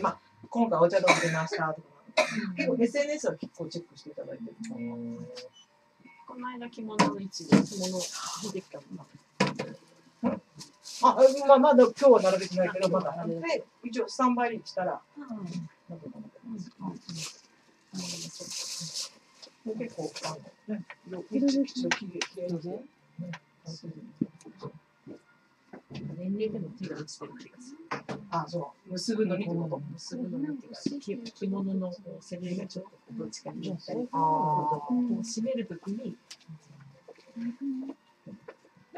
まあ、今回お茶飲んでましたとか。結構 SNS は結構チェックしていただいてる。この間着物の位置で着物出てきたもんな。あ、まあ、まだ今日は並べてないけど、まだ。で、一応スタンバイにしたら。結構、あの、ね、色々きれい、きれいで。年齢でも手が落ちてる気がする。あ、そう。結ぶのにってこと結ぶのにってか、着着物のこう背面がちょっとどっちかに行ったり、締めるときに、で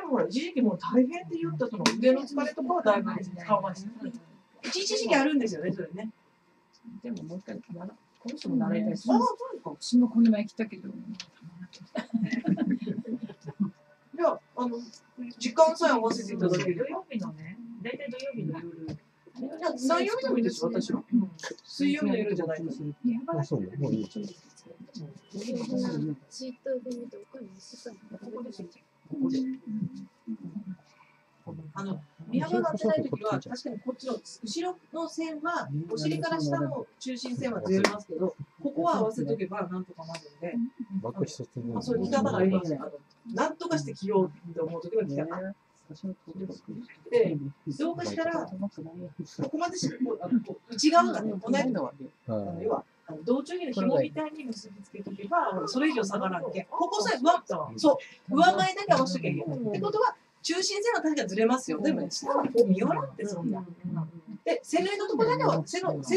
もほら、一時期もう大変って言ったその腕の疲れとかはだいぶ緩和して。一時期あるんですよね、それね。でももう一回この人も習いたいです。ああ、そうですか。私もこの前来たけど、いや、あの、時間さえ合わせていただける。土曜日のね、大体土曜日の夜。いや、何曜日でもいいですよ、私は。うん水曜日の夜じゃないです。あ、そう、もういい。チートで見てお金しかここですよここで。あの、見幅が合ってないときは、確かにこっちの後ろの線は、お尻から下の中心線はずれますけど、ここは合わせとけばなんとかなるんで、あ、そういう着方がありますね。あのなんとかして着ようって思うときは着方。で、どうかしたら、ここまでしこうあのこう内側がね、同じのは、あの要は、同調着の紐みたいに結びつけとけば、それ以上下がらんけん。ここさえ上、そう、上前だけ合わせときゃいいよ。ってことは、中心線は確かにずれますよ。でも、下はこう見よらんって、そんな。で、背縫いのとこだけは、背の、背